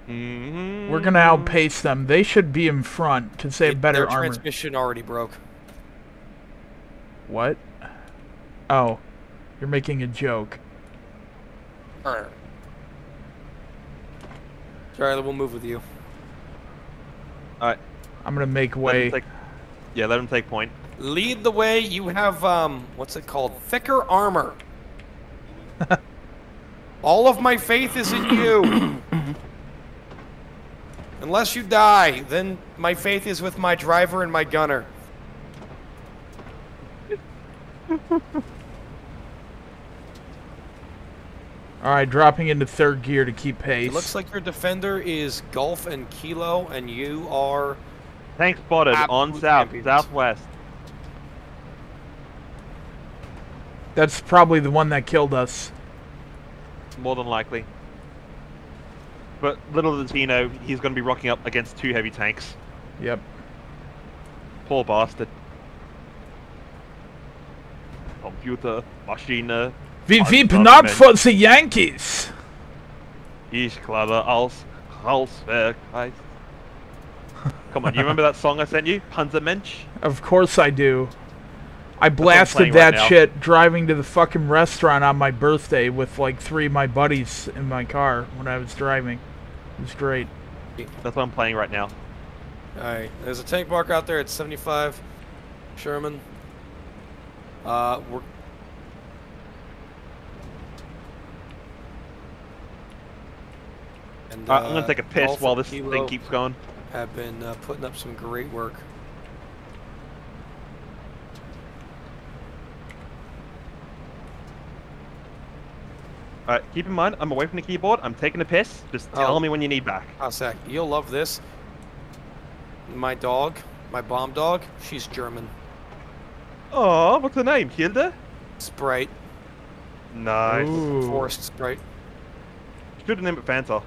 Mm-hmm. We're gonna outpace them. They should be in front to they have It- better Their armor. transmission already broke. What? Oh, you're making a joke. Arr. Charlie, we'll move with you. All right. I'm gonna make Let way. take, yeah, let him take point. Lead the way. You have um, what's it called? Thicker armor. <laughs> All of my faith is in you. <coughs> Unless you die, then my faith is with my driver and my gunner. <laughs> All right, dropping into third gear to keep pace. It looks like your defender is Golf and Kilo, and you are. Tank spotted on south, champions. southwest. That's probably the one that killed us. More than likely. But little does he know, he's going to be rocking up against two heavy tanks. Yep. Poor bastard. Computer, Maschine, uh, We Our weep not for the Yankees. ich glaube aus Hauswerk. Come on, you remember that song I sent you? Panzermensch? Of course I do. I blasted that right now. shit driving to the fucking restaurant on my birthday with like three of my buddies in my car when I was driving. It was great. That's what I'm playing right now. Alright, there's a tank mark out there at 75. Sherman. Uh, we're. And, Alright, I'm gonna uh, take a piss Golf while and this thing keeps going. Have been uh, putting up some great work. Alright, keep in mind, I'm away from the keyboard. I'm taking a piss. Just tell Oh. me when you need back. Oh, sec. You'll love this. My dog, my bomb dog, she's German. Oh, what's her name? Hilda? Sprite. Nice. Ooh. Forest Sprite. Should have named it Fanta.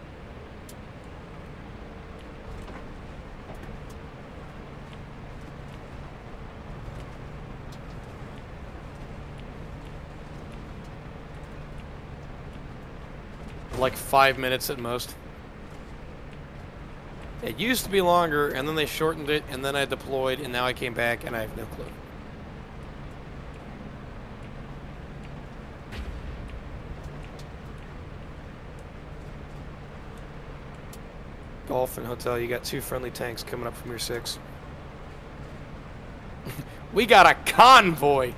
Like five minutes at most. It used to be longer, and then they shortened it, and then I deployed, and now I came back, and I have no clue. Golf and Hotel, you got two friendly tanks coming up from your six. <laughs> we got a convoy!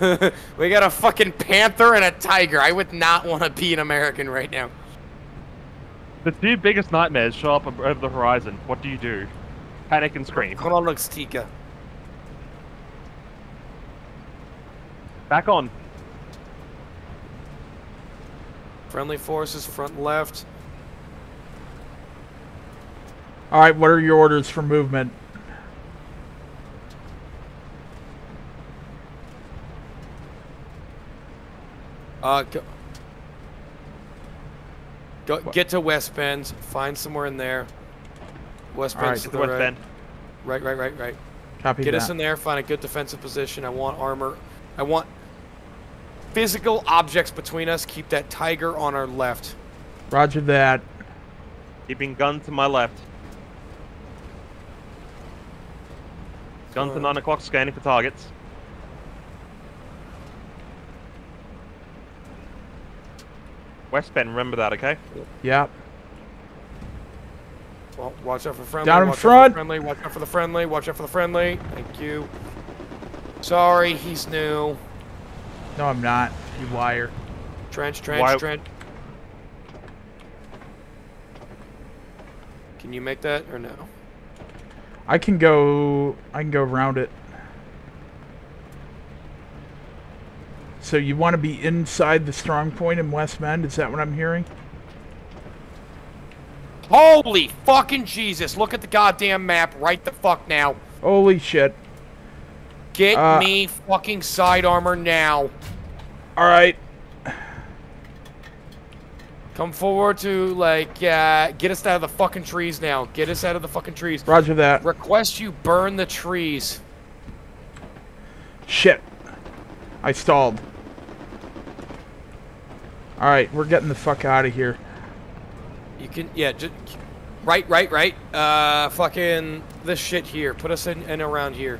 <laughs> we got a fucking panther and a tiger. I would not want to be an American right now. The two biggest nightmares show up over the horizon. What do you do? Panic and scream. Hold on, looks Tika. Back on. Friendly forces, front left. All right, what are your orders for movement? Uh, go, go get to West Bend. Find somewhere in there. West All right, Bend's Get to the the West right. End. Right, right, right, right. Copy Get that. us in there. Find a good defensive position. I want armor. I want physical objects between us. Keep that tiger on our left. Roger that. Keeping gun to my left. Gun to Uh. 9 o'clock, scanning for targets. West Bend, remember that, okay? Yep. Well, watch out for friendly. Down in watch front. for friendly. Watch out for the friendly. Watch out for the friendly. Thank you. Sorry, he's new. No, I'm not. You liar. Trench, trench, Why- trench. Can you make that or no? I can go. I can go around it. So you want to be inside the strong point in West Bend? Is that what I'm hearing? Holy fucking Jesus! Look at the goddamn map right the fuck now. Holy shit! Get Uh, me fucking side armor now. All right. Come forward to like uh, get us out of the fucking trees now. Get us out of the fucking trees. Roger that. Request you burn the trees. Shit. I stalled. All right, we're getting the fuck out of here. You can yeah, just right, right, right. Uh, fucking this shit here. Put us in and around here.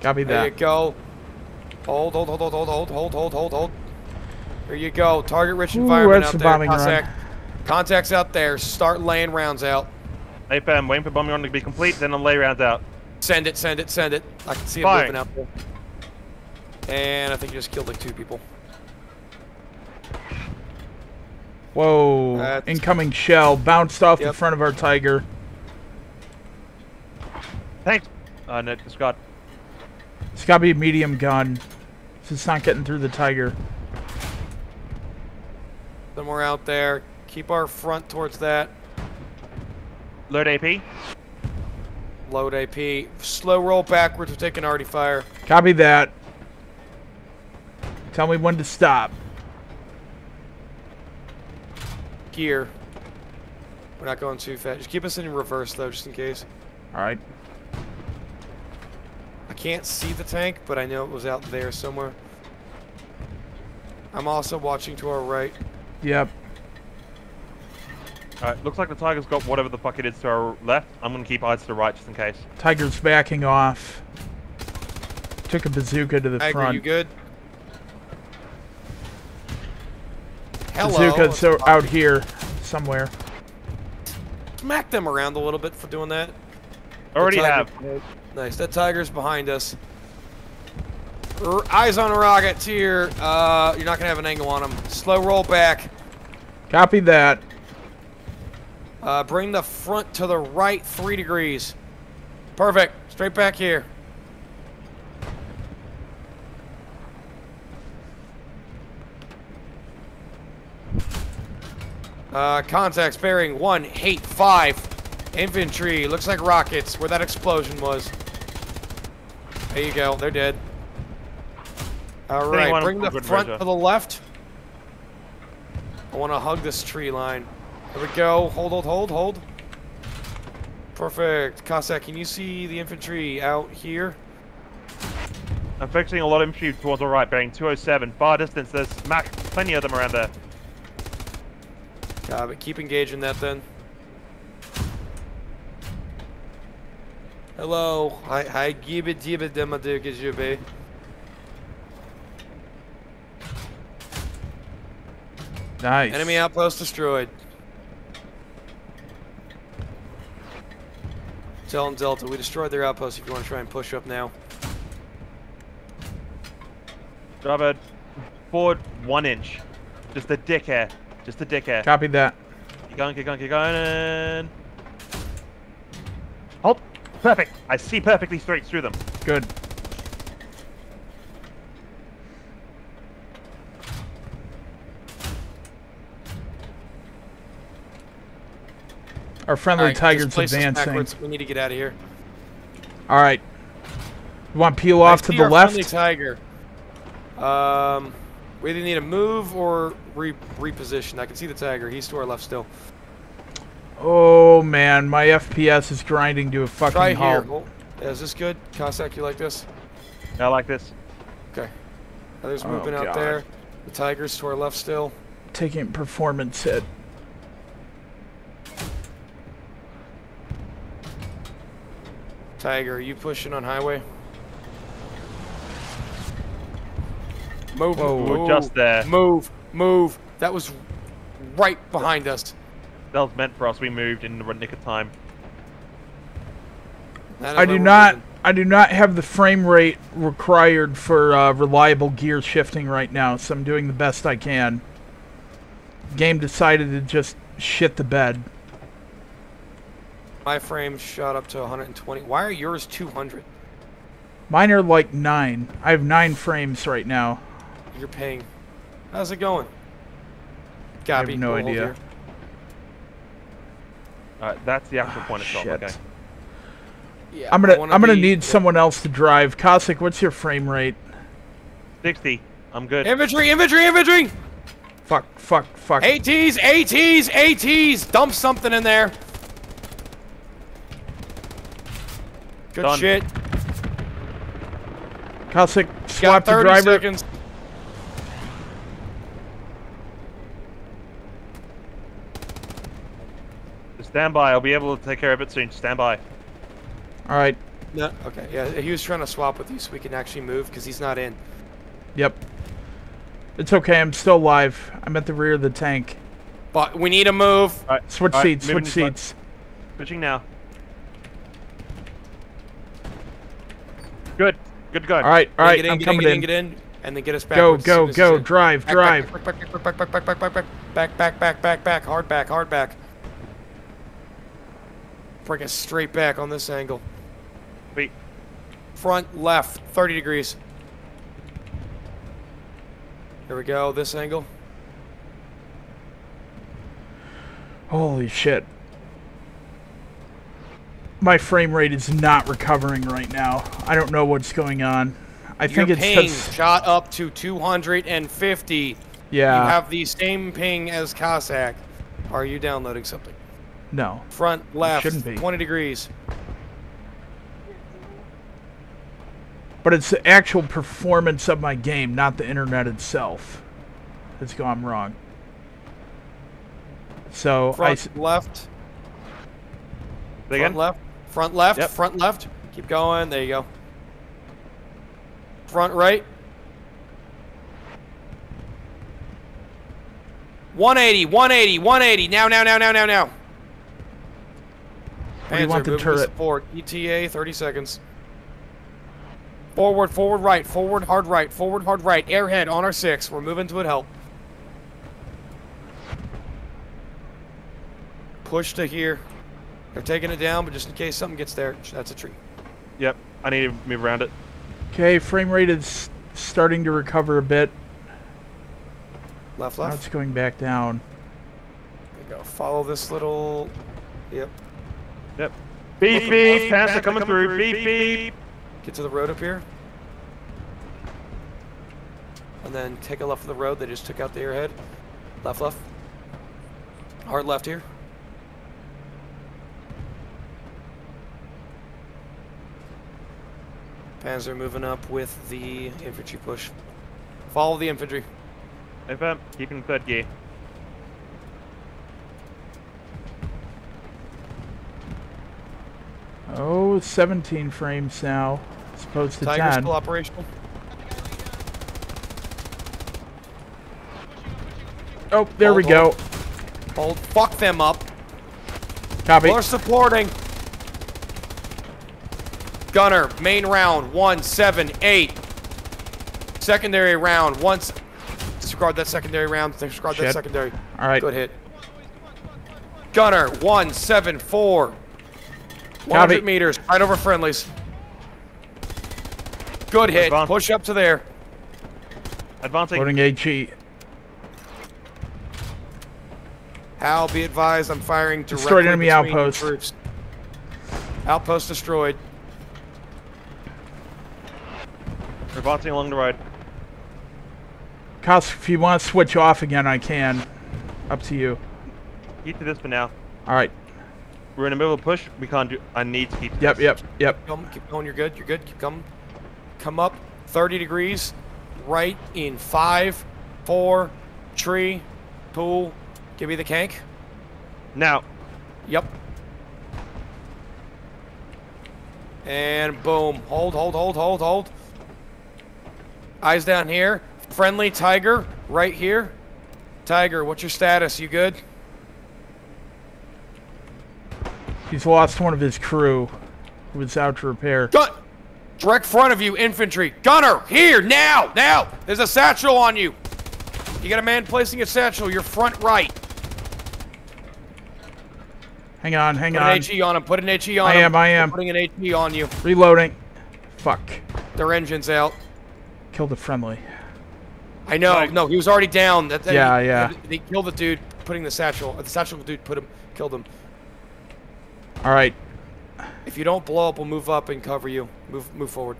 Copy that. There you go. Hold, hold, hold, hold, hold, hold, hold, hold, hold, hold. There you go. Target rich environment that's out a there. bombing run. Contact, contacts out there. Start laying rounds out. Hey, I'm waiting for bombing run to be complete, then I'll lay rounds out. Send it, send it, send it. I can see it moving out there. And I think you just killed like two people. Whoa. That's- Incoming shell bounced off the front of our tiger. Thanks. Uh, no, Scott. It's got to be a medium gun. So it's not getting through the tiger. Somewhere out there. Keep our front towards that. Load AP. Load AP. Slow roll backwards. We're taking arty fire. Copy that. Tell me when to stop. Here. We're not going too fast. Just keep us in reverse though, just in case. All right. I can't see the tank, but I know it was out there somewhere. I'm also watching to our right. Yep. Alright, looks like the Tiger's got whatever the fuck it is to our left. I'm gonna keep eyes to the right just in case. Tiger's backing off. Took a bazooka to the Tiger, front. you good? Hello. Bazooka's so out here somewhere. Smack them around a little bit for doing that. Already have. Nice. That tiger's behind us. R- eyes on a rocket here. Uh, you're not gonna have an angle on him. Slow roll back. Copy that. Uh, bring the front to the right three degrees. Perfect. Straight back here. Uh, contacts bearing one eight five. Infantry. Looks like rockets. Where that explosion was. There you go. They're dead. All Sending right. one Bring the front to the left. I want to hug this tree line. There we go. Hold, hold, hold, hold. Perfect. Cossack, can you see the infantry out here? I'm focusing a lot of infantry towards the right, bearing 207. Far distance, there's Mac, plenty of them around there. Uh, but keep engaging that then. Hello. Hi, hi, give it, give it, demo, gibe dibe demaduke jube. Nice. Enemy outpost destroyed. Tell them Delta, we destroyed their outpost if you want to try and push up now. Starboard. Forward one inch. Just a dick hair. Just a dickhead. hair. Copy that. Keep going, keep going, keep going. And... Halt. Perfect. I see perfectly straight through them. Good. Our friendly Alright, this tiger's is advancing. We need to get out of here. All right. You want to peel off I to see the our left? friendly tiger. Um, we either need to move or re reposition. I can see the tiger. He's to our left still. Oh man, my FPS is grinding to a fucking Try here. halt. Oh, yeah, is this good? Cossack, you like this? I like this. Okay. Others Oh, moving out there. The tiger's to our left still. Taking performance hit. Tiger, are you pushing on highway? Move, Whoa, move, just there. move, move. That was right behind us. That was meant for us. We moved in the nick of time. I do not. moving. I do not have the frame rate required for uh, reliable gear shifting right now, so I'm doing the best I can. Game decided to just shit the bed. My frame shot up to 120. Why are yours 200? Mine are like nine. I have nine frames right now. You're paying. How's it going? I have no We'll idea. here. Alright, that's the actual point of stop. Ah, Shit. Okay. Yeah, I'm gonna. I'm gonna be- need someone else to drive. Cossack, what's your frame rate? 60. I'm good. Infantry, infantry, infantry! Fuck. Fuck. Fuck. ATs, ATs, ATs! Dump something in there. Good Done. shit. Cossack, Got swap the driver. seconds. Stand by. I'll be able to take care of it soon. Stand by. All right. No, okay, yeah, he was trying to swap with you so we can actually move because he's not in. Yep. It's okay. I'm still alive. I'm at the rear of the tank. But we need to move. Alright. Switch alright, seats. moving Switch this way. seats. Switching now. Good. Good to go. All right. All right. Get in, I'm get coming in, in. get in, get in, and then get us back. Go. Go. Go. Drive. Drive. Back, back, back, back, back, back, back, back, back, back, back, back, back, back, hard back, hard back. Bring us straight back on this angle. Wait. Front left, 30 degrees. Here we go, this angle. Holy shit. My frame rate is not recovering right now. I don't know what's going on. I think it's ping shot up to 250. yeah. You have the same ping as Cossack. Are you downloading something? No. Front left, shouldn't be. 20 degrees. But it's the actual performance of my game, not the internet itself. That's gone wrong. So I Front s- left, Say front again? left, front left, Yep. front left. Keep going. There you go. Front right. 180, 180, 180. Now, now, now, now, now, now. Where do you want the moving to turret? Support. ETA, 30 seconds. Forward, forward, right, forward, hard right, forward, hard right. Airhead on our six. We're moving to it. Help. Push to here. They're taking it down, but just in case something gets there, that's a tree. Yep. I need to move around it. okay, frame rate is starting to recover a bit. Left, Now left. it's going back down. There you go. Follow this little. Yep. Yep. Beep beep. Pants are coming through. Beep beep. Get to the road up here. And then take a left of the road. They just took out the airhead. Left, left. Hard left here. Panzer moving up with the infantry push. Follow the infantry. FM. Keeping third gear. Oh, 17 frames now, as opposed to Tiger 10. still operational. Oh, there we Hold, go. hold. Hold. Fuck them up. Copy. We're supporting. Gunner, main round, one, seven, eight. Secondary round. Once. Disregard that secondary round. Disregard that secondary. All right. Good hit. Gunner, 174. 100 Copy. meters, right over friendlies. Good hit. Advance. Push up to there. Advancing. Loading HE. Hal, be advised, I'm firing directly Destroyed enemy outpost. Troops. Outpost destroyed. Advancing along the road. Kos, if you want to switch off again, I can. Up to you. Keep to this for now. All right. We're in the middle of a push. We can't do. I need to keep. Yep, this. yep, yep. Come, keep going. You're good. You're good. Keep coming. Come up 30 degrees. Right in five, four, tree, pool. Give me the cank. Now, Yep. And boom. Hold, hold, hold, hold, hold. Eyes down here. Friendly Tiger right here. Tiger, what's your status? You good? He's lost one of his crew who was out to repair. Gun! Direct front of you, infantry. Gunner, here, now, now. There's a satchel on you. You got a man placing a satchel, your front right. Hang on, hang Put on. an HE on him. Put an HE on I him. am, I am. I'm putting an HE on you. Reloading. Fuck. Their engine's out. Killed the friendly. I know. Right. No, he was already down. That, that- Yeah, he- yeah. They killed the dude putting the satchel. The satchel dude put him, killed him. All right. If you don't blow up, we'll move up and cover you. Move, move forward.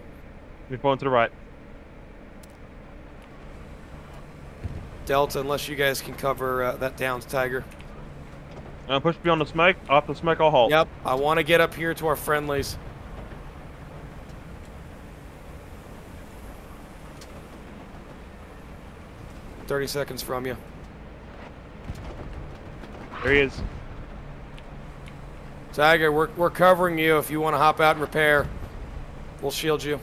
move on to the right. Delta, unless you guys can cover uh, that Downs Tiger. I'm push beyond the smoke. Off the smoke, I'll halt. Yep. I want to get up here to our friendlies. Thirty seconds from you. There he is. Tiger, we're, we're covering you if you want to hop out and repair. We'll shield you.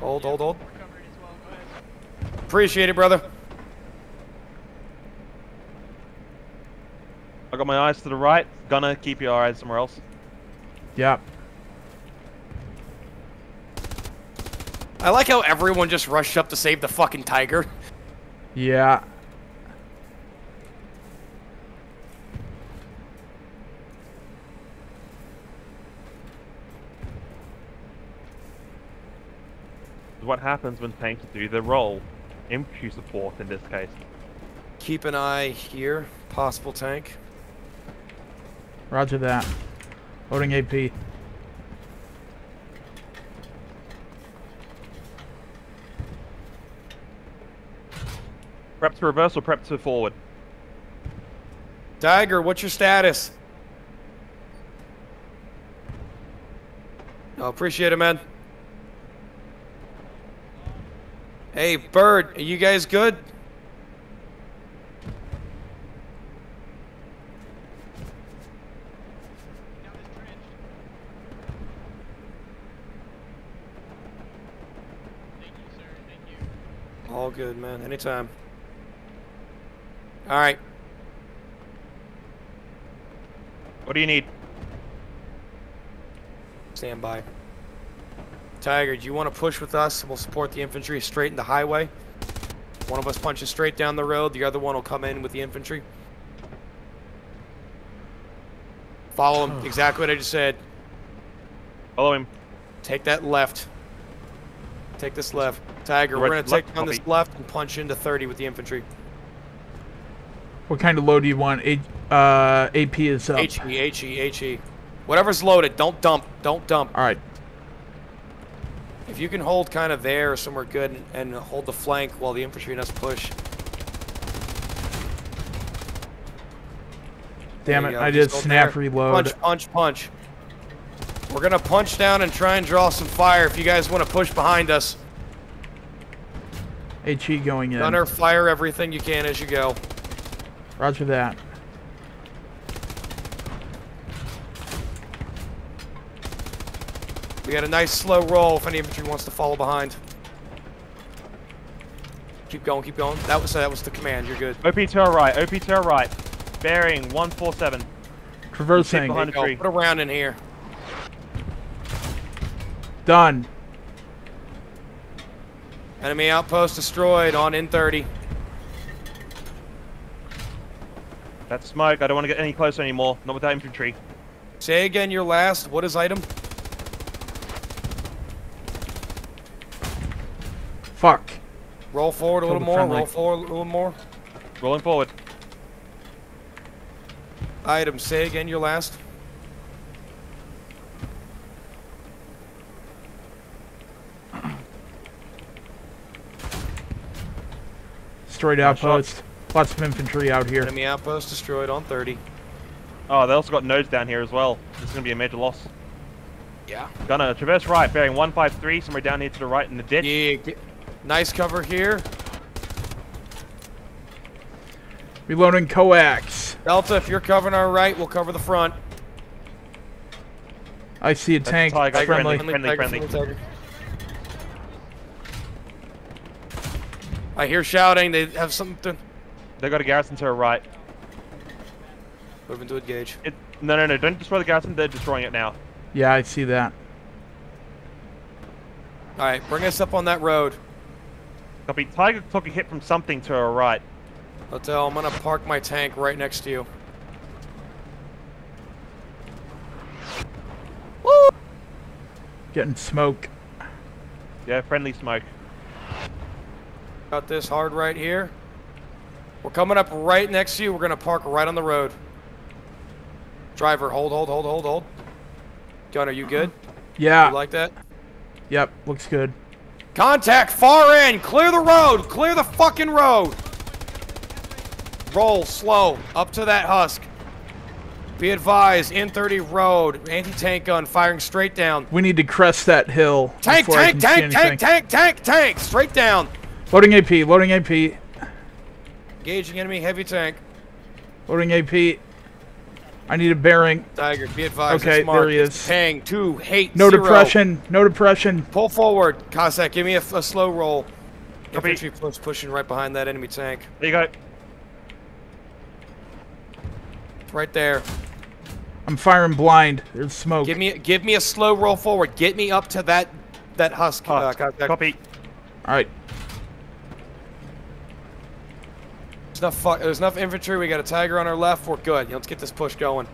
Hold, hold, hold. Appreciate it, brother. I got my eyes to the right. Gonna keep your eyes somewhere else. Yep. I like how everyone just rushed up to save the fucking tiger. Yeah. What happens when tanks do their role? Infantry support in this case. Keep an eye here. Possible tank. Roger that. Loading AP. Prep to reverse or prep to forward? Tiger, what's your status? I appreciate it, man. Hey, Bird, are you guys good? All good, man. Anytime. All right. What do you need? Stand by. Tiger, do you want to push with us? We'll support the infantry straight in the highway. One of us punches straight down the road. The other one will come in with the infantry. Follow him. <sighs> exactly what I just said. Follow him. Take that left. Take this left. Tiger, Right, we're going to take on this left and punch into 30 with the infantry. What kind of load do you want? A uh, AP is up. HE, HE, HE. Whatever's loaded, don't dump. Don't dump. All right. If you can hold kind of there or somewhere good and, and hold the flank while the infantry does push. Damn it! I did snap there. reload. Punch, punch, punch. We're gonna punch down and try and draw some fire if you guys want to push behind us. HE going in. Gunner, fire everything you can as you go. Roger that. We got a nice slow roll if any infantry wants to follow behind. Keep going, keep going. That was that was the command. You're good. OP to our right. OP to our right. Bearing 147. Traversing. behind- Go. Tree. Put a round in here. Done. Enemy outpost destroyed on N30. That's smoke. I don't want to get any closer anymore. Not without infantry. Say again your last. What is item? Fuck. Roll forward a little more. friendly. Roll forward a little more. Rolling forward. Item. Say again your last. Destroyed Nice shot. outpost. Lots of infantry out here. Enemy outpost destroyed on 30. Oh, they also got nodes down here as well. This is going to be a major loss. Yeah. Gonna traverse right, bearing 153, somewhere down here to the right in the ditch. Yeah. Get- Nice cover here. Reloading coax. Delta, if you're covering our right, we'll cover the front. I see a tank. Tiger, friendly. friendly. friendly. tiger. I hear shouting. They have something. They got a garrison to our right. Moving to engage. It, no, no, no, don't destroy the garrison. They're destroying it now. Yeah, I see that. All right, bring us up on that road. Copy. Tiger took a hit from something to our right. Hotel, I'm gonna park my tank right next to you. Woo! Getting smoke. Yeah, friendly smoke. Got this hard right here. We're coming up right next to you. We're gonna park right on the road. Driver, hold, hold, hold, hold, hold. Gunner, you good? Yeah. You like that? Yep. Looks good. Contact far end. Clear the road. Clear the fucking road. Roll slow up to that husk. Be advised, N30 road, anti-tank gun firing straight down. We need to crest that hill. Tank, tank, tank, tank, tank, tank, tank, straight down. Loading AP. Loading AP. Engaging enemy heavy tank. Loading AP. I need a bearing. Tiger, be advised. Okay, it's marked. there he It's is. Tang two, hate No zero. depression. No depression. Pull forward, Cossack. Give me a, a slow roll. Copy. Infantry push pushing right behind that enemy tank. There you go. Right there. I'm firing blind. There's smoke. Give me give me a slow roll forward. Get me up to that that husk. Uh, Cossack. Copy. All right. There's enough, fu- there's enough infantry. We got a tiger on our left. We're good. Let's get this push going.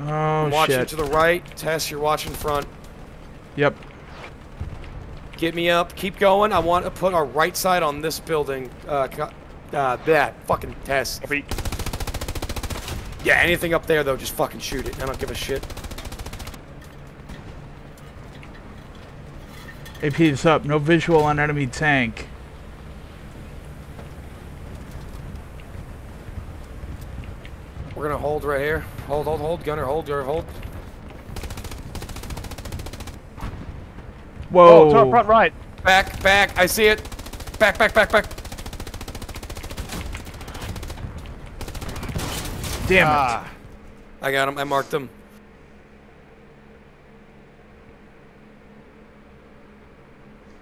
Oh watching shit. to the right. Tess, you're watching front. Yep. Get me up. Keep going. I want to put our right side on this building. Uh, uh, that fucking Tess. Yeah, anything up there though, just fucking shoot it. I don't give a shit. AP is up. No visual on enemy tank. We're gonna hold right here. Hold, hold, hold. Gunner, hold. Gunner, hold. Whoa. Oh, to our front right. Back, back. I see it. Back, back, back, back. Damn it. Ah. I got him. I marked him.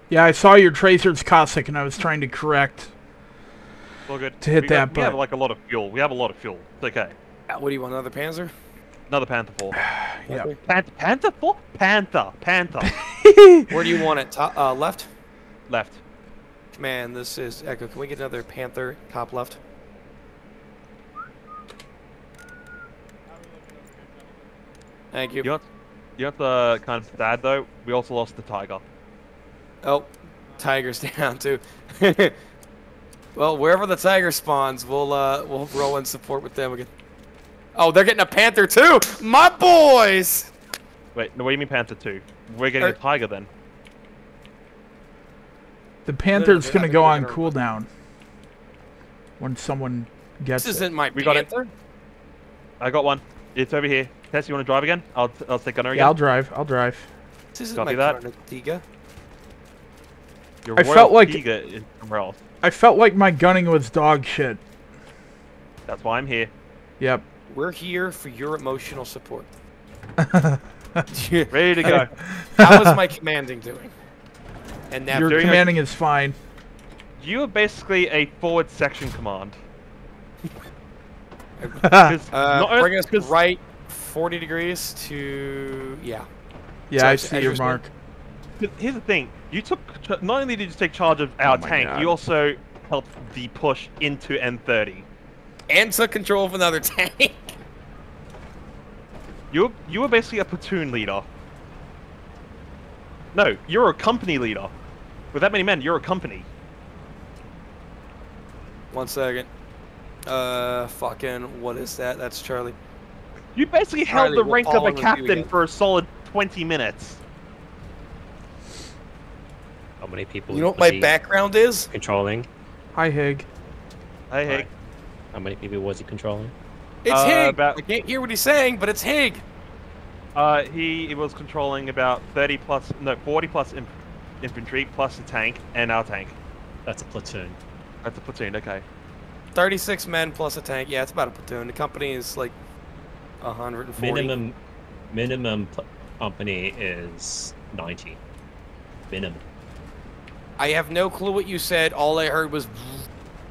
Yeah, I saw your tracers Cossack and I was trying to correct. All good. To hit we got- that We have like a lot of fuel. We have a lot of fuel. It's okay. Uh, What do you want? Another Panzer? Another Panther 4. <sighs> Yeah. Panther, Panther 4? Panther. Panther. <laughs> Where do you want it? Top, uh, left? Left. Man, this is Echo. Can we get another Panther top left? Thank you. You know, you know what's the kind of sad though? We also lost the Tiger. Oh, Tiger's <laughs> down too. well, wherever the Tiger spawns, we'll uh we'll roll in support with them again. Oh, they're getting a Panther too. My boys. Wait, no, what do you mean Panther too? We're getting Er- a Tiger then. The Panther's yeah, gonna go on gonna- cooldown. When someone gets This isn't my We got it. Panther. I got one. It's over here. Tess, you want to drive again? I'll, I'll take Gunner Yeah, I'll drive. I'll drive. This isn't Copy my that. Carnatiga. Your I felt like- is somewhere else. I felt like my gunning was dog shit. That's why I'm here. Yep. We're here for your emotional support. <laughs> Ready to go. <laughs> How is my commanding doing? And now Your doing commanding is fine. you are basically a forward section command. <laughs> uh, bring us 'cause- right 40 degrees to yeah. Yeah, Sorry, I see your Ezra's mark. But Here's the thing: you took not only did you take charge of our Oh tank, God. you also helped the push into N30. and took control of another <laughs> tank. You were, you were basically a platoon leader. No, you're a company leader. With that many men, you're a company. One second. Uh, fucking, what is that? That's Charlie. You basically held the rank of a captain for a solid 20 minutes. How many people You know what my background is? controlling? Hi, Hig. Hi, Hig. Right. How many people was he controlling? It's Uh, Hig. about- I can't hear what he's saying, but it's Hig. Uh, he, he was controlling about 30 plus, no, 40 plus inf- infantry plus a tank and our tank. That's a platoon. That's a platoon, okay. 36 men plus a tank. Yeah, it's about a platoon. The company is like 140. Minimum minimum pl- company is 90. Minimum. I have no clue what you said. All I heard was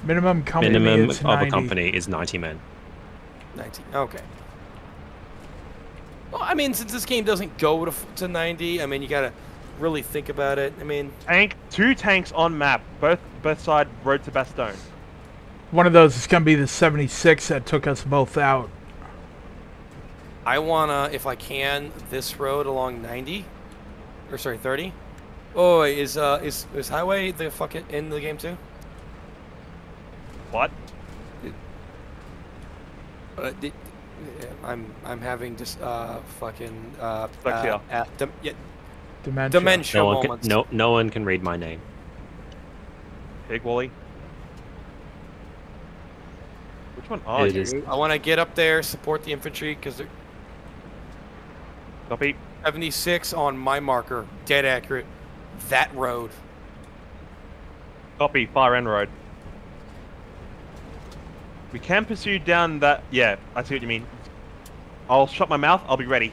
Minimum company Minimum is of 90. a company is 90 men. 90. Okay. Well, I mean, since this game doesn't go to, to 90, I mean, you gotta really think about it. I mean, Tank, two tanks on map, both both side road to Bastogne. One of those is going to be the 76 that took us both out. I wanna, if I can, this road along 90, or sorry, 30. Oh, wait, is uh, is is highway the fucking in the game too? What? Uh, di- I'm I'm having just uh fucking uh, Dyslexia. uh, uh dim- yeah, Dementia. dementia No one, moments. can, no, no one can read my name. Big Wally? Which one are It you? is- I want to get up there, support the infantry because they're Copy. 76 on my marker, dead accurate. That road. Copy. Far end road. We can pursue down that. Yeah, I see what you mean. I'll shut my mouth. I'll be ready.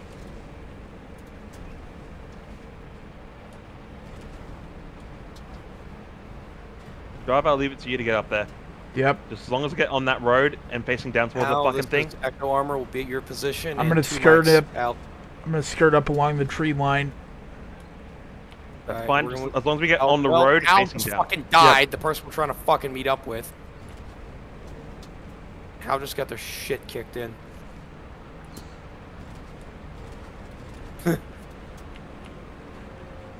Driver, I'll leave it to you to get up there. Yep. Just as long as I get on that road and facing down towards Al, the fucking thing. is Echo armor will be at your position. I'm gonna skirt mics it. Out. I'm going to skirt up along the tree line. That's Alright, fine. gonna- as long as we get Oh, on the well, road Al facing just down. fucking died. The person we're trying to fucking meet up with. Hal just got their shit kicked in.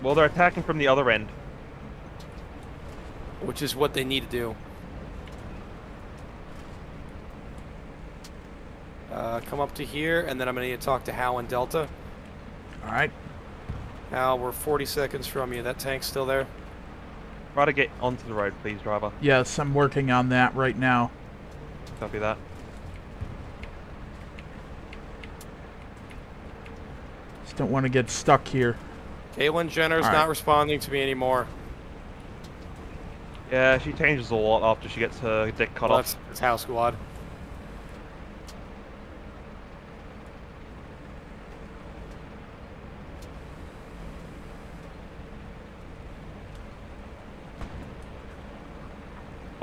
Well, they're attacking from the other end. which is what they need to do. Uh, come up to here, and then I'm gonna need to talk to Hal and Delta. All right. Hal, we're 40 seconds from you. That tank's still there. Try to get onto the road, please, driver. Yes, I'm working on that right now. Copy that. Just don't want to get stuck here. Caitlyn Jenner's All right. not responding to me anymore. Yeah, she changes a lot after she gets her dick cut Well, off. that's, that's Hal Squad.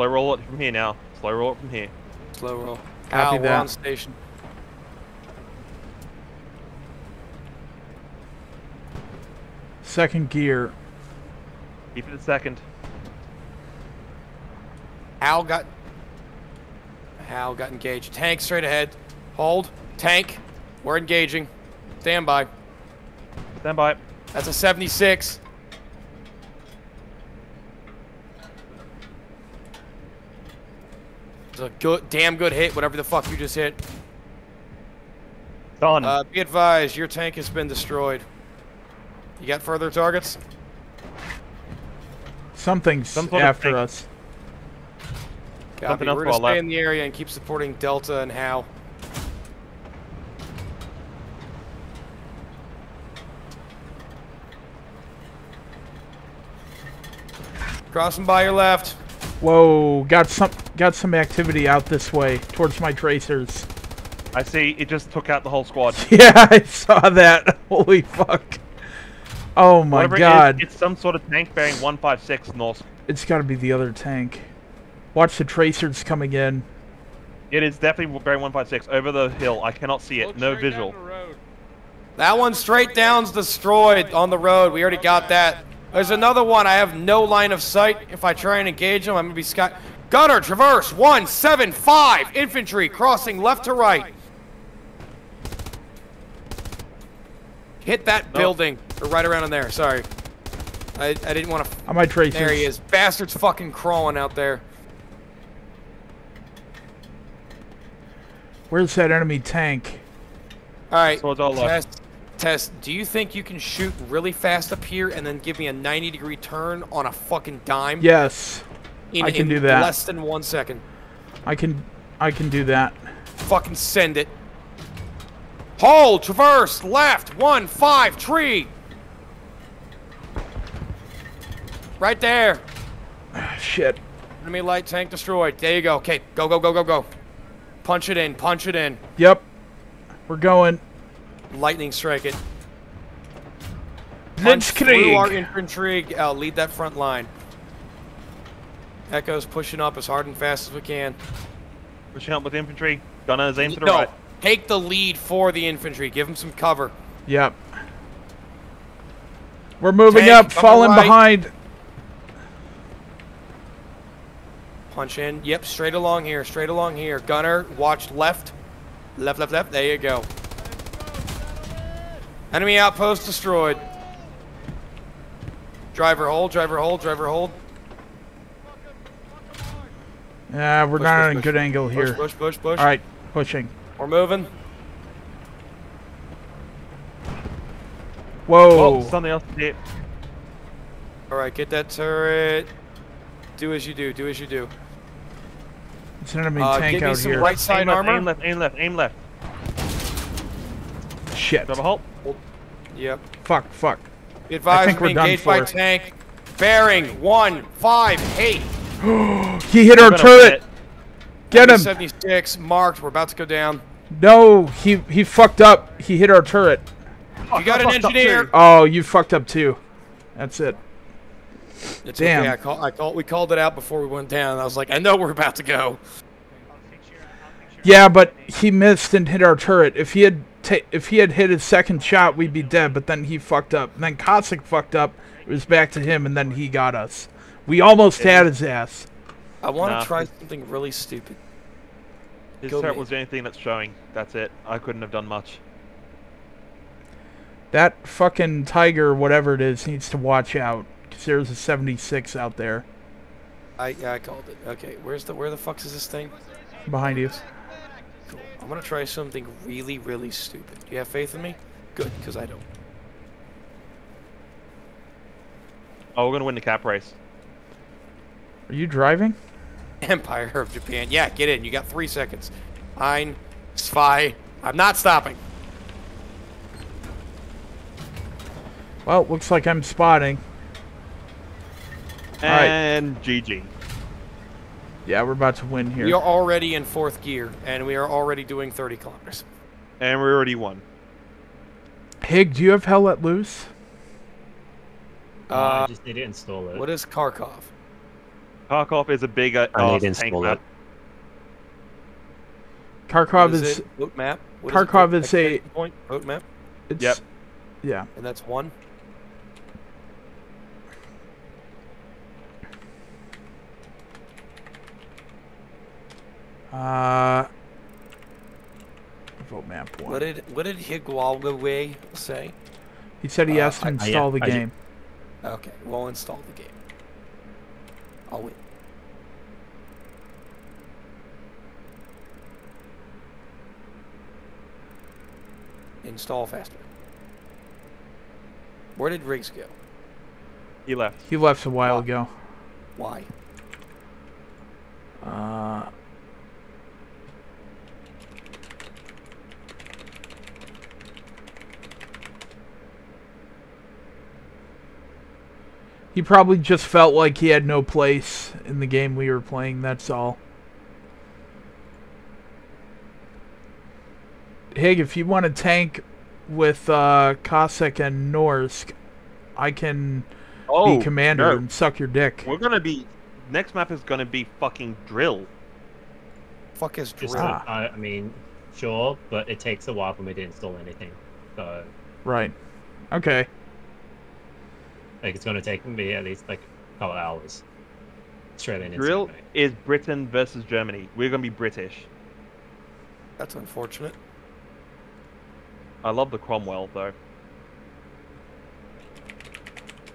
Slow roll it from here now. Slow roll it from here. Slow roll. Copy Hal, we're that. on station. Second gear. Keep it a second. Al got. Hal got engaged. Tank straight ahead. Hold. Tank. We're engaging. Stand by. Stand by. That's a 76. It's a good, damn good hit, whatever the fuck you just hit. Done. Uh, be advised, your tank has been destroyed. You got further targets? Something's Some sort of after tank. us. Copy. Something We're gonna stay left. in the area and keep supporting Delta and Hal. Crossing by your left. Whoa, got some got some activity out this way towards my tracers. I see. It just took out the whole squad. <laughs> Yeah, I saw that. <laughs> Holy fuck. Oh my Whatever god. It is, it's some sort of tank bearing 156 north. It's got to be the other tank. Watch the tracers coming in. It is definitely bearing 156 over the hill. I cannot see it. Look no visual. That one straight down's destroyed on the road. We already got that. There's another one. I have no line of sight. If I try and engage them, I'm gonna be sky. Gunner, traverse, 175, infantry, crossing left to right. Hit that building, or right around in there, sorry. I, I didn't want to, On my traces. there he is. Bastard's fucking crawling out there. Where's that enemy tank? Alright, Swords all left. Test, Test, do you think you can shoot really fast up here and then give me a 90 degree turn on a fucking dime? Yes, in, I can do that. less than one second. I can. I can do that. Fucking send it. Hold, traverse, left, one, five, tree. Right there. Ah, shit. Enemy light tank destroyed. There you go. Okay, go, go, go, go, go. Punch it in, punch it in. Yep. We're going. Lightning strike it. Punch through our Blitzkrieg. infantry. Uh, lead that front line. Echoes pushing up as hard and fast as we can. Pushing up with infantry. Gunners aim to the no, right. take the lead for the infantry. Give them some cover. Yep. We're moving Tank, up, falling right. behind. Punch in. Yep, straight along here. Straight along here. Gunner, watch left. Left, left, left. There you go. Enemy outpost destroyed. Driver hold, driver hold, driver hold. Yeah, we're Push, not push, at a push. good angle Push, here. push, push, push. All right, pushing. We're moving. Whoa. Oh, something else to hit. All right, get that turret. Do as you do. Do as you do. It's an enemy Uh, tank give me out some here. right side Aim left, armor. aim left, aim left, aim left. Shit. Grab a halt. Yep. Fuck, fuck. Be advised, think we're we're done engaged by tank. Bearing one five eight. <gasps> He hit our turret. Get him. 76 marked. We're about to go down. No, he he fucked up. He hit our turret. You got an engineer. Oh, you fucked up too. That's it. It's Damn. okay. I call, I call, we called it out before we went down. I was like, I know we're about to go. Yeah, but he missed and hit our turret. If he had ta- if he had hit his second shot, we'd be dead. But then he fucked up. And then Cossack fucked up. It was back to him, and then he got us. We almost had his ass. I want to Nah. try something really stupid. His Kill turret was the only thing that's showing. That's it. I couldn't have done much. That fucking tiger, whatever it is, needs to watch out. 'cause there's a 76 out there I yeah, I called it. Okay, where's the where the fuck is this thing? behind you. Cool. I'm gonna try something really really stupid. Do you have faith in me? Good, because I don't. Oh, we're gonna win the cap race. Are you driving? <laughs> Empire of Japan. Yeah, get in. You got three seconds. Ein, zwei. I'm not stopping. Well, looks like I'm spotting. Alright. And GG. Yeah, we're about to win here. We are already in fourth gear, and we are already doing 30 kilometers. And we already won. Hig, do you have Hell Let Loose? Uh, Uh, I just need to install it. What is Kharkov? Kharkov is a bigger I need ass to tank install map. it. Kharkov What is, it? Boat map. What Kharkov Boat- is a- point. Boat map, it's Yep. yeah. and that's one. Uh vote map one. What did what did Higualwe say? he said he uh, has to I- I- install the I ju- game. Okay, we'll install the game. I'll wait. Install faster. Where did Riggs go? He left. He left a while ago. Why? Uh He probably just felt like he had no place in the game we were playing, that's all. Hig, if you want to tank with uh, Cossack and Norsk, I can Oh, be commander no. and suck your dick. We're gonna be. Next map is gonna be fucking Driel. Fuck is Driel. Ah. I, I mean, sure, but it takes a while for me to install anything. So Right. Okay. Like it's gonna take me at least like a couple hours. Australian Driel is Britain versus Germany. We're gonna be British. That's unfortunate. I love the Cromwell though.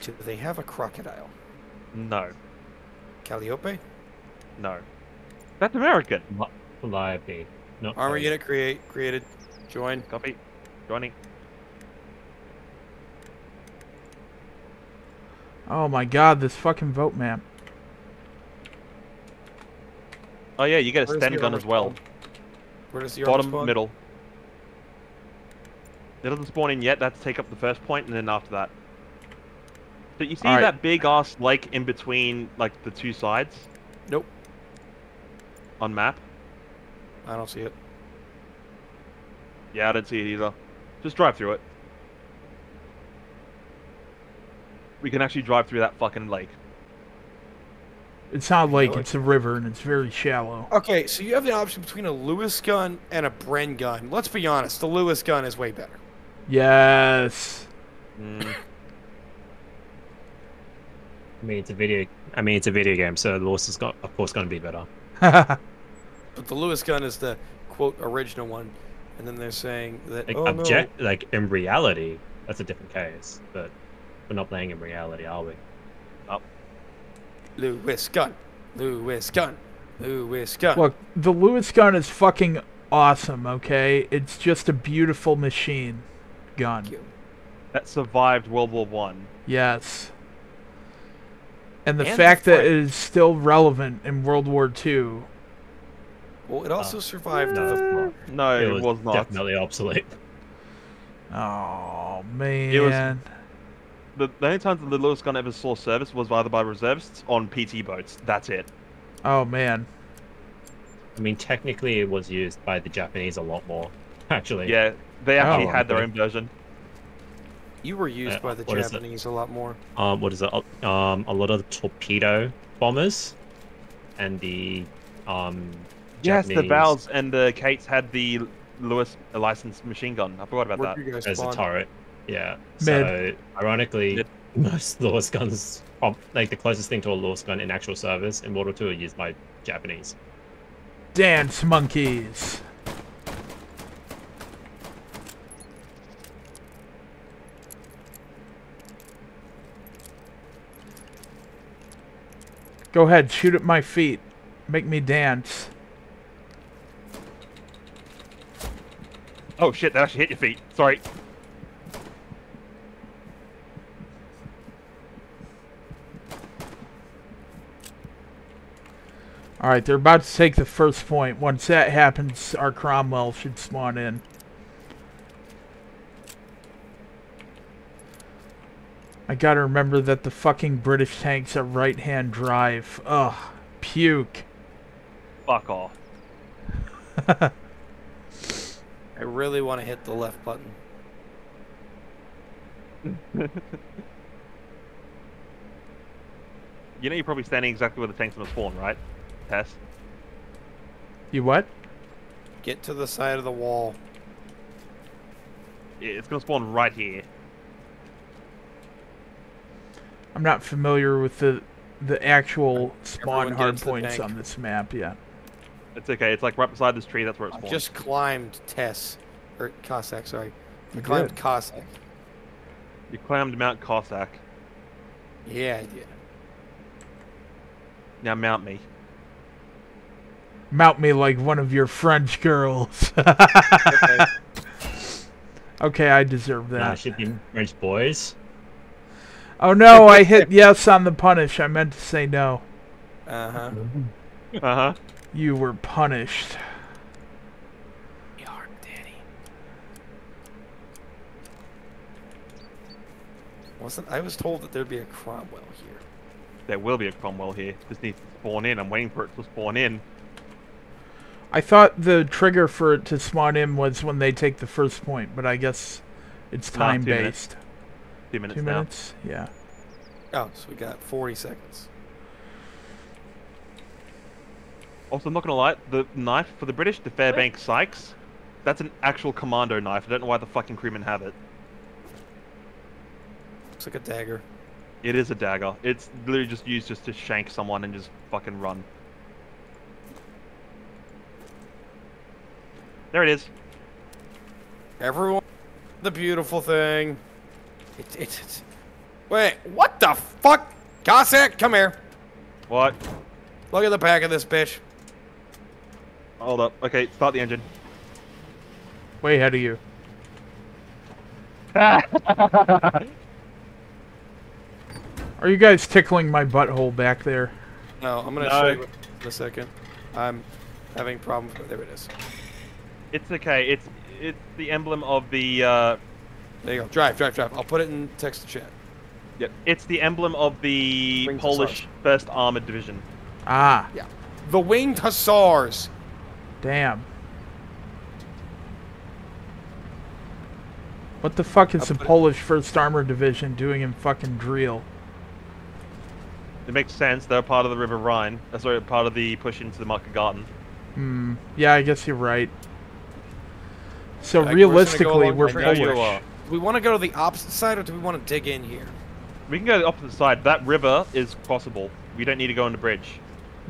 Do they have a crocodile? No, Calliope? no. That's American. mate. Calliope. Not Armor Calliope. unit create created. Join. Copy. Joining. Oh my god, this fucking vote map. Oh yeah, you get a Where's Sten gun as well. spawn? Where does the armor Bottom, spawn? middle. It doesn't spawn in yet. That's take up the first point, and then after that. So you see Alright. that big ass lake in between, like the two sides Nope. on map? I don't see it. Yeah, I didn't see it either. Just drive through it. We can actually drive through that fucking lake. It's not like Really? it's a river and it's very shallow. Okay, so you have the option between a Lewis gun and a Bren gun. Let's be honest, the Lewis gun is way better. Yes. Mm, I mean it's a video I mean it's a video game, so the loss is got of course gonna be better. <laughs> But the Lewis gun is the quote original one, and then they're saying that Like oh object like in reality, that's a different case. But we're not playing in reality, are we? no, Lewis gun, Lewis gun, Lewis gun. Look, the Lewis gun is fucking awesome, okay? It's just a beautiful machine gun. that survived World War One. Yes. And the And fact that it is still relevant in World War Two. well, it also Oh, survived no, the. No, it it was, was, not. definitely obsolete. <laughs> Oh, was- man. The, the only time the Lewis gun ever saw service was either by reservists on PT boats. That's it. Oh, man. I mean technically it was used by the Japanese a lot more. <laughs> Actually. Yeah, they actually Oh, had their own version. You were used Uh, by the what is it? Japanese a lot more. um, what is it? Um, a lot of the torpedo bombers and the um. Yes, the Japanese Vals and the Kates had the Lewis licensed machine gun. I forgot about Where that. do you as a turret. Yeah. Mid. So ironically, Mid. most <laughs> Lewis guns, prob- like the closest thing to a Lewis gun in actual service in World War II, are used by Japanese. Dance monkeys. Go ahead, shoot at my feet. Make me dance. Oh shit, that actually hit your feet. Sorry. Alright, they're about to take the first point. Once that happens, our Cromwell should spawn in. I gotta remember that the fucking British tanks are right-hand drive. Ugh. Puke. Fuck off. <laughs> I really want to hit the left button. <laughs> You know you're probably standing exactly where the tank's gonna spawn, right? Tess? You what? Get to the side of the wall. Yeah, It's gonna spawn right here. I'm not familiar with the the actual spawn Everyone gets hardpoints on this map yet. It's okay, it's like right beside this tree, that's where it I spawns. just climbed Tess. Or Cossack, sorry. I You climbed did. Cossack. You climbed Mount Cossack. Yeah, I did. Now mount me. Mount me like one of your French girls. <laughs> Okay. okay, I deserve Nah, that. should be French boys. Oh no, I hit yes on the punish. I meant to say no. Uh huh. <laughs> Uh huh. You were punished. Yarn Daddy. Wasn't I was told that there'd be a Cromwell here. There will be a Cromwell here. This needs to spawn in. I'm waiting for it to spawn in. I thought the trigger for it to spawn in was when they take the first point, but I guess it's Nah, two time minutes. based. Two minutes Two now. minutes? Yeah. Oh, so we got 40 seconds. Also, I'm not gonna lie, the knife for the British, the Fairbairn Sykes, that's an actual commando knife. I don't know why the fucking crewmen have it. Looks like a dagger. It is a dagger. It's literally just used just to shank someone and just fucking run. There it is. Everyone, the beautiful thing. It's it's. it's wait, what the fuck? Cossack, come here. What? Look at the back of this bitch. Hold up. Okay, start the engine. Way ahead of you. <laughs> Are you guys tickling my butthole back there? No, I'm gonna No. show you in a second. I'm having problems. There it is. It's okay. It's it's the emblem of the uh, There you go. Drive, drive, drive. I'll put it in text to chat. Yep. It's the emblem of the Wings Polish First Armored Division. Ah, Yeah. The winged hussars. damn. What the fuck is I'll the Polish First Armored Division doing in fucking Driel? It makes sense. They're part of the River Rhine. Uh, sorry, part of the push into the Market Garden. Hmm. Yeah, I guess you're right. So Like, we're go realistically, we're the I know you Polish. Do we want to go to the opposite side or do we want to dig in here? We can go to the opposite side. That river is crossable. We don't need to go on the bridge.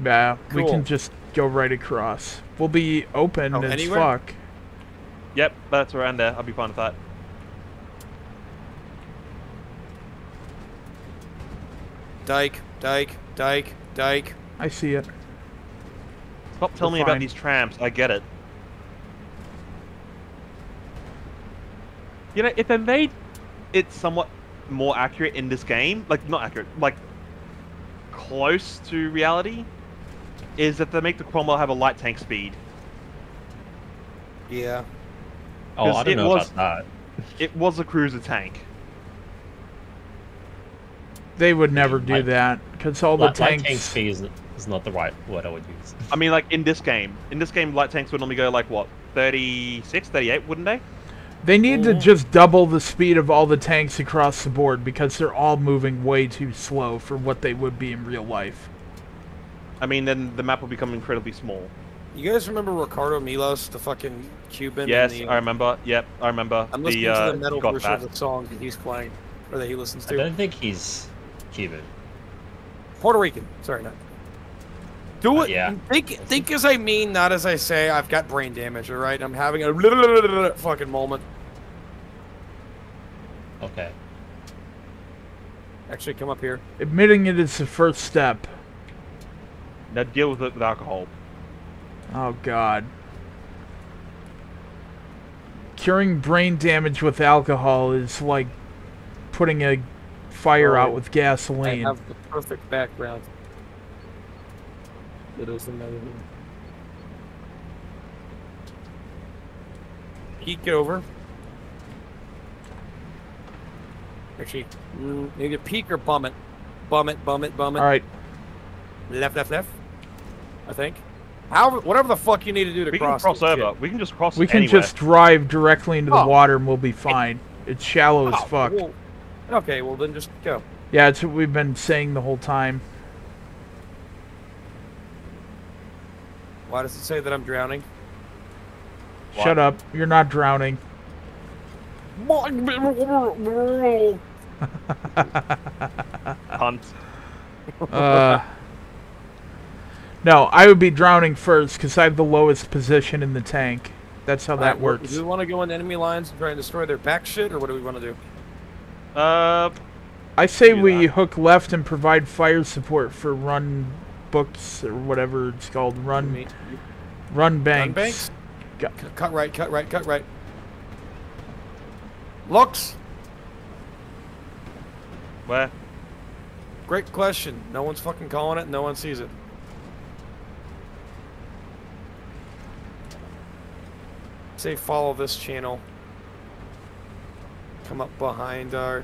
Yeah, we can just go right across. We'll be open Oh, as anywhere? fuck. Yep, that's around there. I'll be fine with that. Dike, dike, dike, dike. I see it. Stop telling We're me about these trams. I get it. You know, if they made it somewhat more accurate in this game, like not accurate, like close to reality, is that they make the Cromwell have a light tank speed. Yeah. Oh, 'Cause I don't it know was- about that. It was a cruiser tank. They would never do Light- that because all the Light, light tank speed is, is not the right word I would use. I mean, like in this game, in this game, light tanks would normally go like what, 36, 38, wouldn't they? They need to just double the speed of all the tanks across the board because they're all moving way too slow for what they would be in real life. I mean, then the map will become incredibly small. You guys remember Ricardo Milos, the fucking Cuban? Yes, the, I remember. Yep, I remember. I'm the listening uh, to the metal version that. of the song that he's playing, or that he listens to. I don't think he's Cuban. Puerto Rican. Sorry, not. Do Uh, it. yeah. Think, think as I mean, not as I say. I've got brain damage. All right, I'm having a <laughs> fucking moment. Okay. Actually, come up here. Admitting it is the first step. Now deal with it with alcohol. Oh god. Curing brain damage with alcohol is like putting a fire oh, out Oh, with I gasoline. have the perfect background. It is amazing. Peek it over. Actually, mm, need to peek or bum it. Bum it, bum it, bum it. All right, Left, left, left. I think. However, whatever the fuck you need to do to We can cross. cross this shit. over. We can just cross we can anywhere. just drive directly into the Oh. water and we'll be fine. It's shallow as Oh, fuck. well- okay, well then just go. Yeah, it's what we've been saying the whole time. Why does it say that I'm drowning? Shut up. You're not drowning. <laughs> Hunt. Uh, no, I would be drowning first because I have the lowest position in the tank. That's how that Alright, what- works. Do we want to go into enemy lines and try and destroy their back shit, or what do we want to do? Uh, I say we that. hook left and provide fire support for run books or whatever it's called. Run, Me- run banks. Run banks? Cut, cut right, cut right, cut right. Looks. Where? Great question. No one's fucking calling it. No one sees it. Say follow this channel. Come up behind our.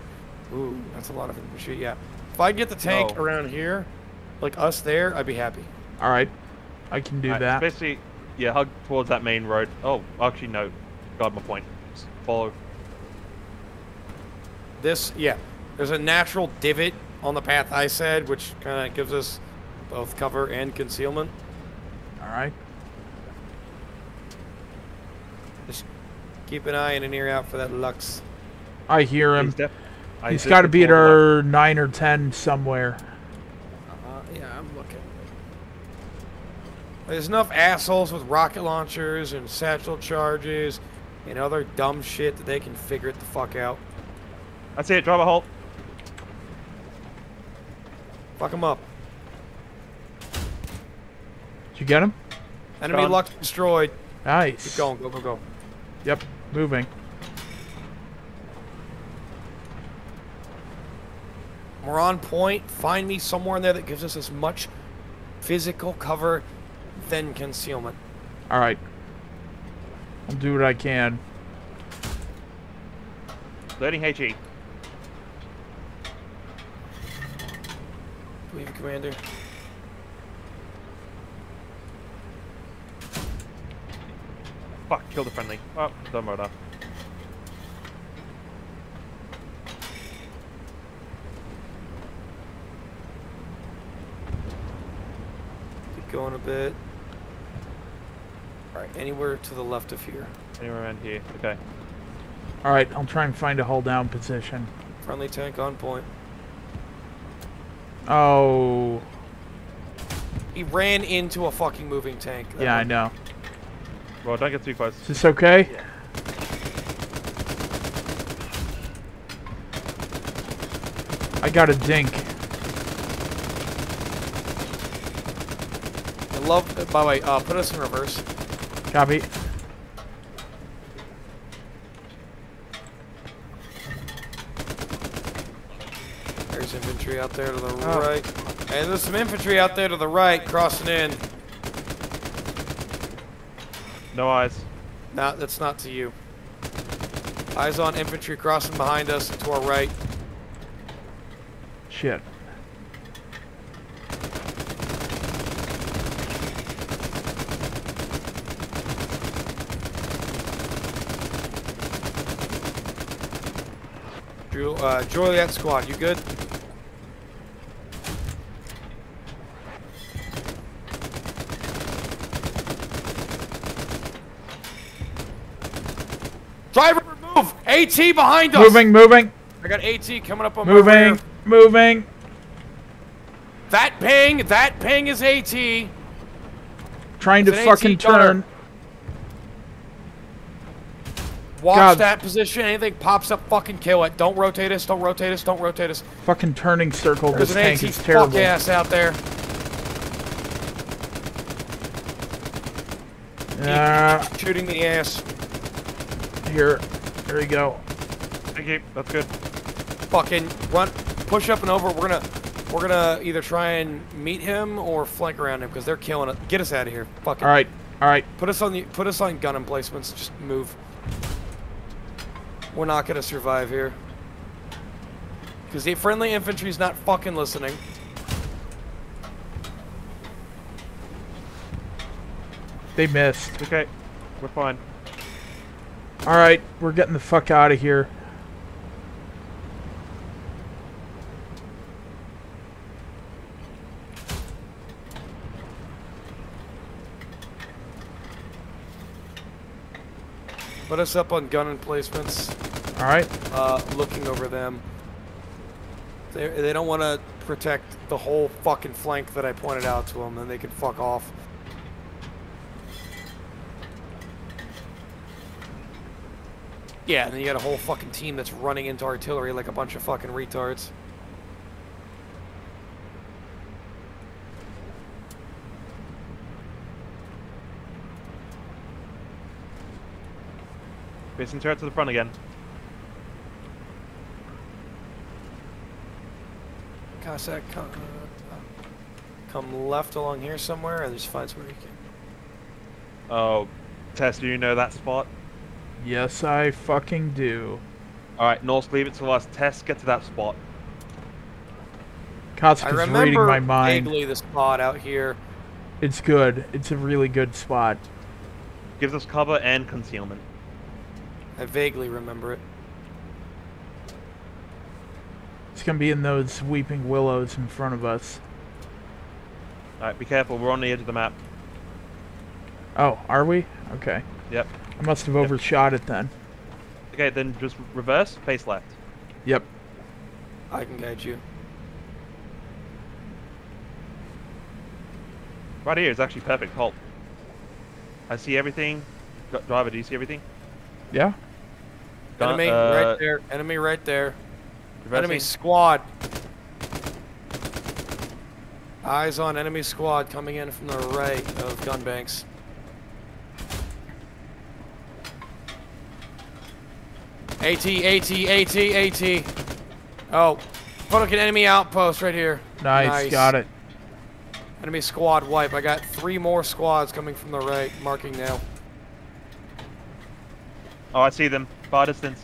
Ooh, that's a lot of infantry. Yeah. If I get the tank No. around here, like us there, I'd be happy. All right, I can do Alright, that. Basically, yeah, hug towards that main road. Oh, actually, no. Got my point. Just follow. This, yeah. There's a natural divot on the path I said, which kind of gives us both cover and concealment. All right. Just keep an eye and an ear out for that Luchs. I hear He's, him. def- I He's just got to be at controlled our 9 or 10 somewhere. Uh, yeah, I'm looking. There's enough assholes with rocket launchers and satchel charges and other dumb shit that they can figure it the fuck out. that. I see it. Driver halt. Fuck them up. Did you get him? Enemy Gone. luck destroyed. Nice. Keep going. Go, go, go. Yep, moving. We're on point. Find me somewhere in there that gives us as much physical cover than concealment. All right. I'll do what I can. Loading HE. Do we have a commander? Fuck, kill the friendly. Oh, don't murder. Keep going a bit. Alright, anywhere to the left of here. Anywhere around here. Okay. All right, I'll try and find a hold down position. Friendly tank on point. Oh, He ran into a fucking moving tank. That yeah, I know. Well, don't get too close. Is this okay? I got a dink. I love. By the way, uh, put us in reverse. Copy. There's infantry out there to the Oh. right. And there's some infantry out there to the right crossing in. No eyes. Nah, that's not to you. Eyes on infantry crossing behind us to our right. Shit. Ju- uh, Juliet squad, you good? Driver, move! AT behind us! Moving, moving, I got AT coming up on my moving, moving. That ping, that ping is AT. Trying to It's an fucking AT gunner. turn. Watch God. that position. Anything pops up, fucking kill it. Don't rotate us. Don't rotate us. Don't rotate us. Fucking turning circle. There's This an tank AT is fuck terrible. ass out there. Uh, Shooting the ass. here, here we go. Thank you. That's good. Fucking run, push up and over. We're gonna, we're gonna either try and meet him or flank around him because they're killing it. Get us out of here. Fucking. All right, all right. Put us on the, put us on gun emplacements. Just move. We're not gonna survive here. Because the friendly infantry's not fucking listening. They missed. Okay. We're fine. All right, we're getting the fuck out of here. Put us up on gun emplacements. All right. uh, looking over them. They, they don't want to protect the whole fucking flank that I pointed out to them, then they can fuck off. Yeah, and then you got a whole fucking team that's running into artillery like a bunch of fucking retards. Facing turret to the front again. Cossack, come, uh, come left along here somewhere, and just find somewhere you can. Oh, Tess, do you know that spot? Yes, I fucking do. All right, Norsk, leave it to us. Tess, get to that spot. I Kotska's reading remember my mind. vaguely the spot out here. It's good. It's a really good spot. Gives us cover and concealment. I vaguely remember it. It's gonna be in those weeping willows in front of us. All right, be careful. We're on the edge of the map. Oh, are we? Okay. Yep. I must have overshot it then. Okay, then just reverse, face left. Yep. I can guide you. Right here is actually perfect. Halt. I see everything. Driver, do you see everything? Yeah. Gun- Enemy uh, right there. Enemy right there. reversing. Enemy squad. Eyes on enemy squad coming in from the right of gunbanks. AT, AT, AT, AT. Oh, fucking enemy outpost right here. Nice, got it. Enemy squad wipe. I got three more squads coming from the right, marking now. Oh, I see them. Far distance.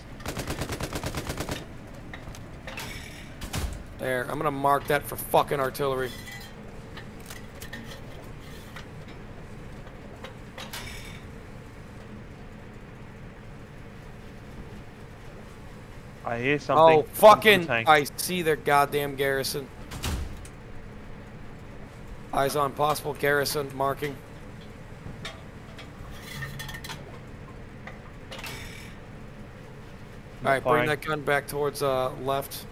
There, I'm gonna mark that for fucking artillery. I hear something. Oh, fucking! I see their goddamn garrison. Eyes on possible garrison marking. Alright, bring that gun back towards uh left.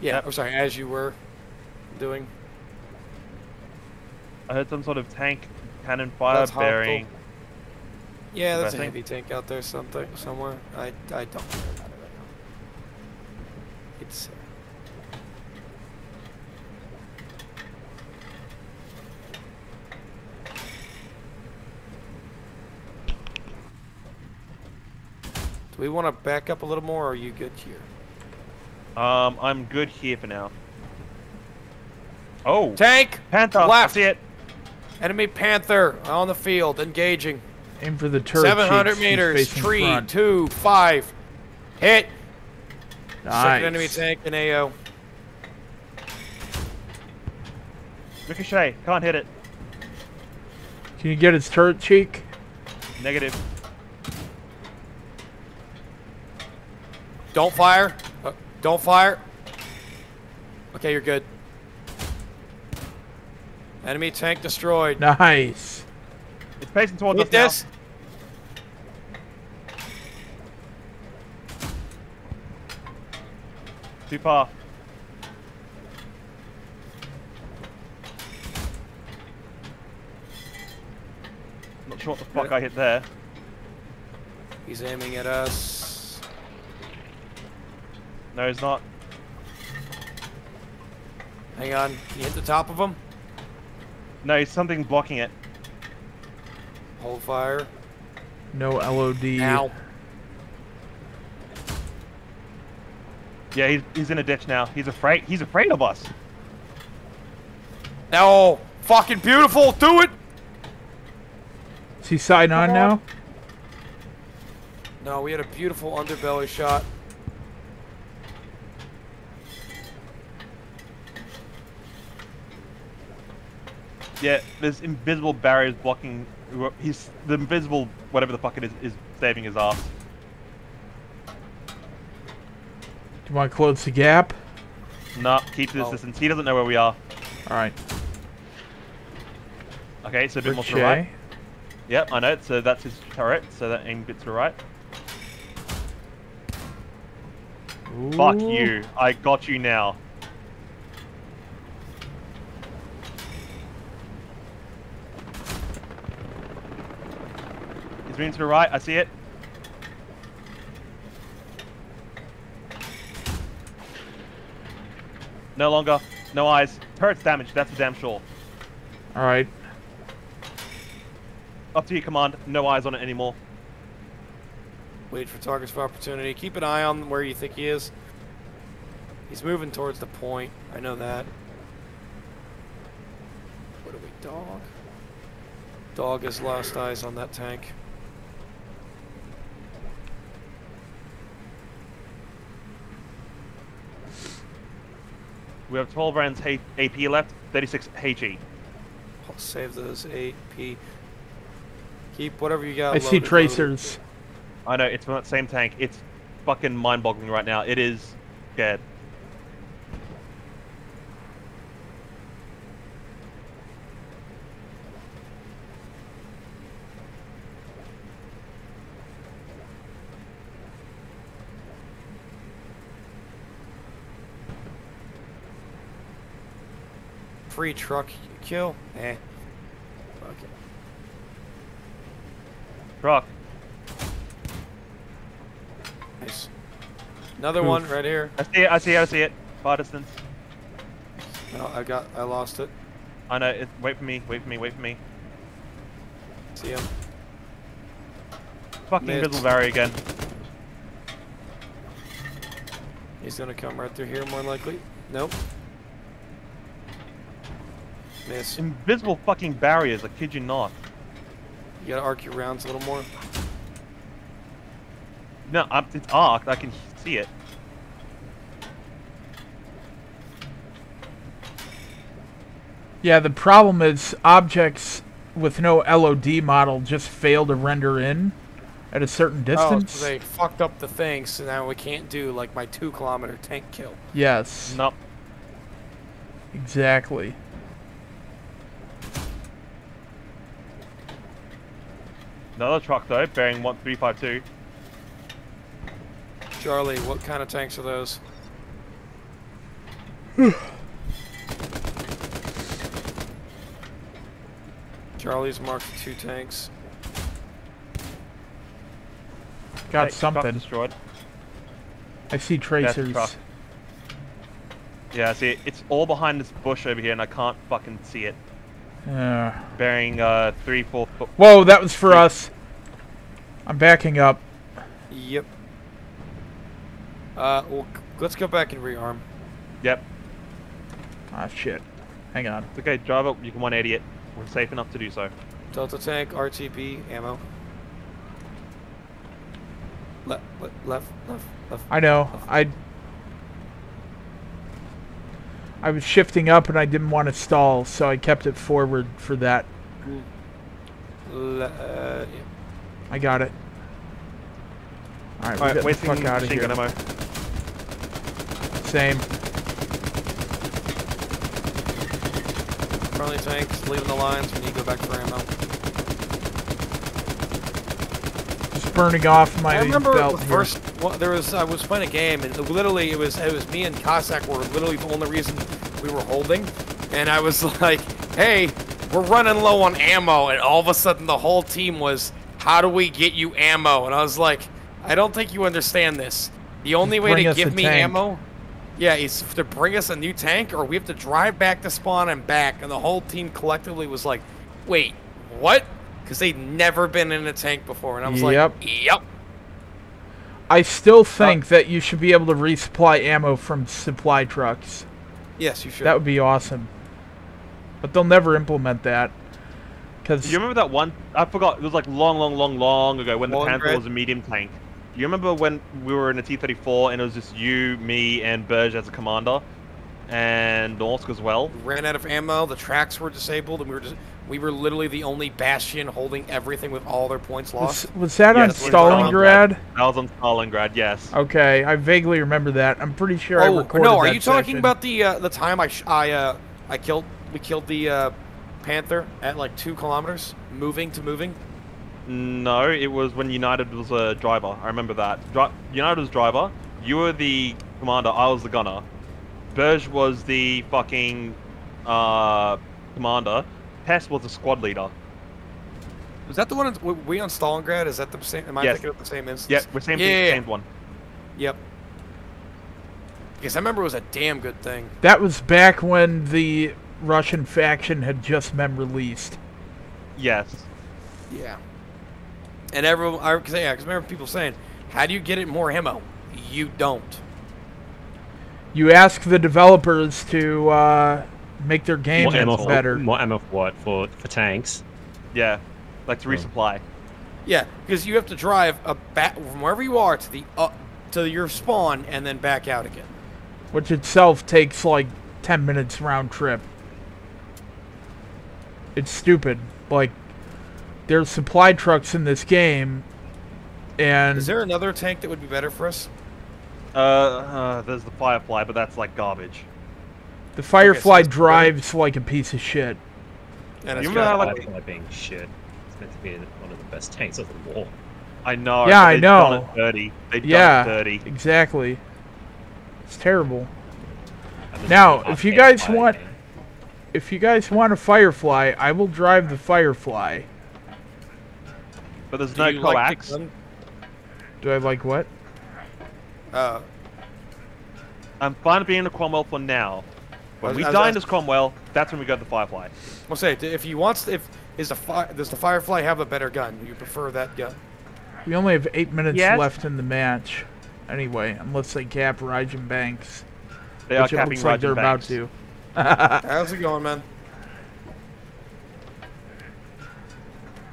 Yeah, Yep. I'm sorry, as you were doing. I heard some sort of tank cannon fire That's bearing. Yeah, there's a heavy tank out there something somewhere. I I don't know about it right now. It's Do we want to back up a little more or are you good here? Um, I'm good here for now. Oh, Tank! Panther! I left. see it. Enemy Panther on the field, engaging. Aim for the turret. 700 cheeks. He's meters, facing three, front. two, five. Hit! Second enemy Nice. tank in AO. Ricochet, can't hit it. Can you get its turret cheek? Negative. Don't fire. Don't fire. Okay, you're good. Enemy tank destroyed. Nice. It's pacing towards Hit us now. this. Too far. Not sure what the fuck I hit there. He's aiming at us. No, he's not. Hang on. Can you hit the top of him? No, he's something blocking it. Hold fire. No LOD. Now. Yeah, he's, he's in a ditch now. He's afraid. He's afraid of us. No. Fucking beautiful. Do it. Is he side on now? No, we had a beautiful underbelly shot. Yeah, there's invisible barriers blocking. He's the invisible whatever the fuck it is is saving his ass. Do you want to close the gap? Nah, keep the Oh. distance. He doesn't know where we are. All right. Okay, so a bit more to the right. Yep, I know. So that's his turret. So that aim bit to the right. Fuck you. I got you now. He's moving to the right. I see it. No longer. No eyes. Turret's damaged. That's for damn sure. All right. Up to you, command. No eyes on it anymore. Wait for targets of opportunity. Keep an eye on where you think he is. He's moving towards the point. I know that. What are we, dog? Dog has lost eyes on that tank. We have 12 rounds AP left. 36 HE. I'll save those 8p. Keep whatever you got. I see loaded, loaded. tracers. I know, it's from that same tank. It's fucking mind-boggling right now. It is scared. Free truck kill. Eh. Fuck it. Truck. Nice. Another one right here. I see it. I see it. I see it. Far distance. No, I got. I lost it. I know. It, wait for me. Wait for me. Wait for me. See him. Fucking Mid. invisible barrier again. He's gonna come right through here more likely. Nope. Miss. Invisible fucking barriers. I kid you not. You gotta arc your rounds a little more. No, I'm, it's arced. I can see it. Yeah, the problem is objects with no LOD model just fail to render in at a certain Oh, distance. so they fucked up the thing, so now we can't do like my two kilometer tank kill. yes, Nope. exactly. Another truck though, bearing one three five two. Charlie, what kind of tanks are those? <sighs> Charlie's marked two tanks. Got Hey, something. destroyed. I see That's tracers. truck. Yeah, see, it's all behind this bush over here, and I can't fucking see it. Uh, Bearing uh three four. Foot. whoa, that was for us. I'm backing up. Yep. Uh, well, let's go back and rearm. Yep. Ah, shit. Hang on. It's okay, up. You can 180 it. We're safe enough to do so. Delta tank, RTB, ammo. Left, left, left, left. I know. I I was shifting up and I didn't want to stall, so I kept it forward for that. Uh, yeah. I got it. All right, All right, get the fuck out of here. ammo. Same. Friendly tanks, leaving the lines. We need to go back for ammo. Just burning off my I remember belt the first. Well, there was I was playing a game and literally it was it was me and Cossack were literally the only reason we were holding, and I was <laughs> like, "Hey, we're running low on ammo," and all of a sudden the whole team was, "How do we get you ammo?" And I was like, "I don't think you understand this. The only way to give me tank." ammo." Yeah, is to bring us a new tank, or we have to drive back to spawn and back. And the whole team collectively was like, "Wait, what?" Because they'd never been in a tank before, and I was Yep. like, "Yep." Yep. I still uh, think that you should be able to resupply ammo from supply trucks. Yes, you should. That would be awesome. But they'll never implement that. Because Do you remember that one? I forgot. It was like long, long, long, long ago when the Long Panther Red? was a medium tank. Do you remember when we were in a T-34 and it was just you, me, and Burge as a commander, and Norsk as well? We ran out of ammo. The tracks were disabled, and we were just we were literally the only bastion holding everything with all their points lost. was, was that on Yes, we're in Stalingrad? That was on Stalingrad. Yes. Okay, I vaguely remember that. I'm pretty sure I oh recorded no, are that you talking about the uh, the time I sh- I uh I killed we killed the uh, panther at like two kilometers, moving to moving. No, it was when United was a driver. I remember that. Dri- United was driver. You were the commander. I was the gunner. Burge was the fucking uh, commander. Hess was the squad leader. Was that the one? in- We on Stalingrad? Is that the same? Am I Yes. thinking of the same instance? Yeah, we're same yeah, thing, yeah, yeah. same one. Yep. Because I remember it was a damn good thing. That was back when the Russian faction had just been released. Yes. Yeah. And everyone, I, cause, yeah, 'cause I remember people saying, "How do you get it more ammo?" You don't. You ask the developers to uh, make their game More ammo, for, better. more ammo for what? For for tanks? Yeah. Like to resupply. Yeah, because you have to drive a back from wherever you are to the uh, to your spawn and then back out again. which itself takes like 10 minutes round trip. It's stupid. Like, there's supply trucks in this game, and Is there another tank that would be better for us? Uh, uh, there's the Firefly, but that's like garbage. The Firefly it's- drives like a piece of shit. And You it's remember how, got- like- Firefly being shit. It's meant to be one of the best tanks of the war. I know. Yeah, I they've done know. it dirty. They've Yeah. done it dirty. Exactly. It's terrible. Now, if you guys want- game. if you guys want a Firefly, I will drive the Firefly. But there's Do no you like the coax. gun? Do I like what? Uh, I'm fine being a Cromwell for now. When As- we as- die as- in this Cromwell, that's when we got the Firefly. I'll say if he wants if is the fi- does the Firefly have a better gun? You prefer that gun? We only have eight minutes Yes. left in the match. Anyway, unless they cap Rajan Banks, They are which it capping looks like they're Rajan about Banks. to. <laughs> <laughs> How's it going, man?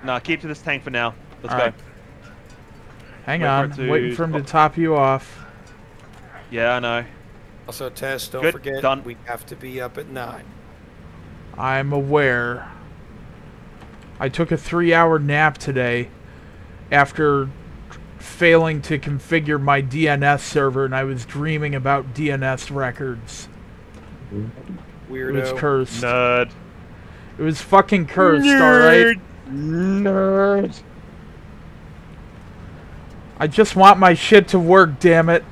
Nah, keep to this tank for now. Let's Alright. go. Hang Wait on, it to waiting for him to top you off. Yeah, I know. Also, Tess, don't Good, forget done. we have to be up at nine. I'm aware. I took a three-hour nap today after failing to configure my DNS server, and I was dreaming about DNS records. Weirdo. It was cursed. Nerd. It was fucking cursed, alright? Nerd. I just want my shit to work, damn it.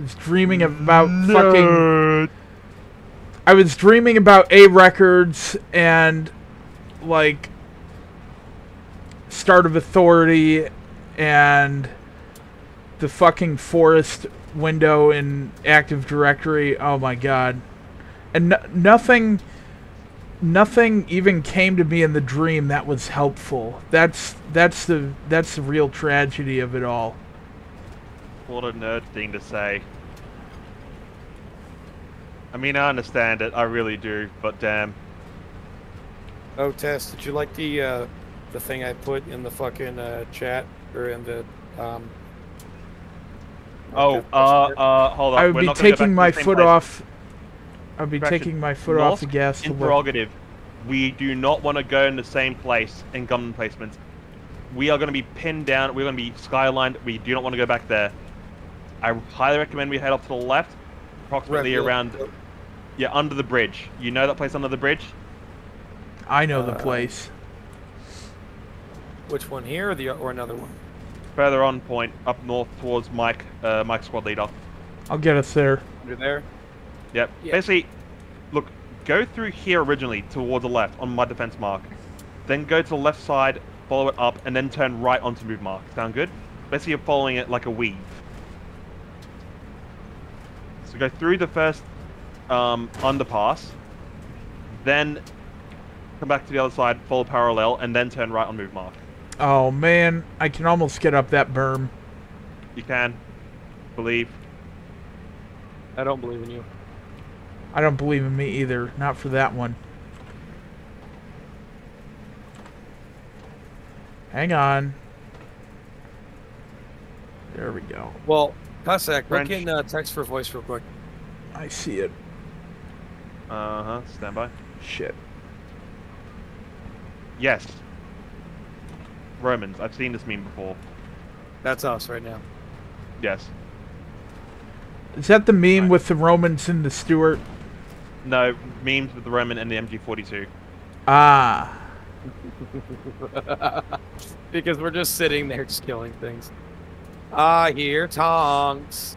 I was dreaming about fucking. I was dreaming about A Records and, like, Start of Authority and the fucking Forest window in Active Directory. Oh my god. And no- nothing. Nothing even came to me in the dream that was helpful. That's that's the that's the real tragedy of it all. What a nerd thing to say. I mean, I understand it. I really do. But damn. Oh, Tess, did you like the uh, the thing I put in the fucking uh, chat or in the um? Oh, uh, uh, hold on. I would We're be not gonna go taking my foot place. off. I'd be Correction. taking my foot off the Norsk, gas. to look- Interrogative. We do not want to go in the same place in gun placements. We are going to be pinned down. We're going to be skylined. We do not want to go back there. I highly recommend we head off to the left, approximately Red- around, yeah, under the bridge. You know that place under the bridge? I know the Uh, place. Which one here or the or another one? Further on point, up north towards Mike, uh, Mike squad leader. I'll get us there. You're there. Yep. Yeah. Basically, look, go through here originally towards the left on my defense mark. Then go to the left side, follow it up, and then turn right onto move mark. Sound good? Basically, you're following it like a weave. So go through the first um, underpass, then come back to the other side, follow parallel, and then turn right on move mark. Oh man, I can almost get up that berm. You can. Believe. I don't believe in you. I don't believe in me either. Not for that one. Hang on. There we go. Well, Cossack, look French. in uh, text for voice real quick. I see it. Uh huh. Stand by. Shit. Yes. Romans. I've seen this meme before. That's us right now. Yes. Is that the meme with the Romans and the Stuart? No, memes with the Roman and the MG42. Ah. <laughs> Because we're just sitting there just killing things. Ah, I hear tonks.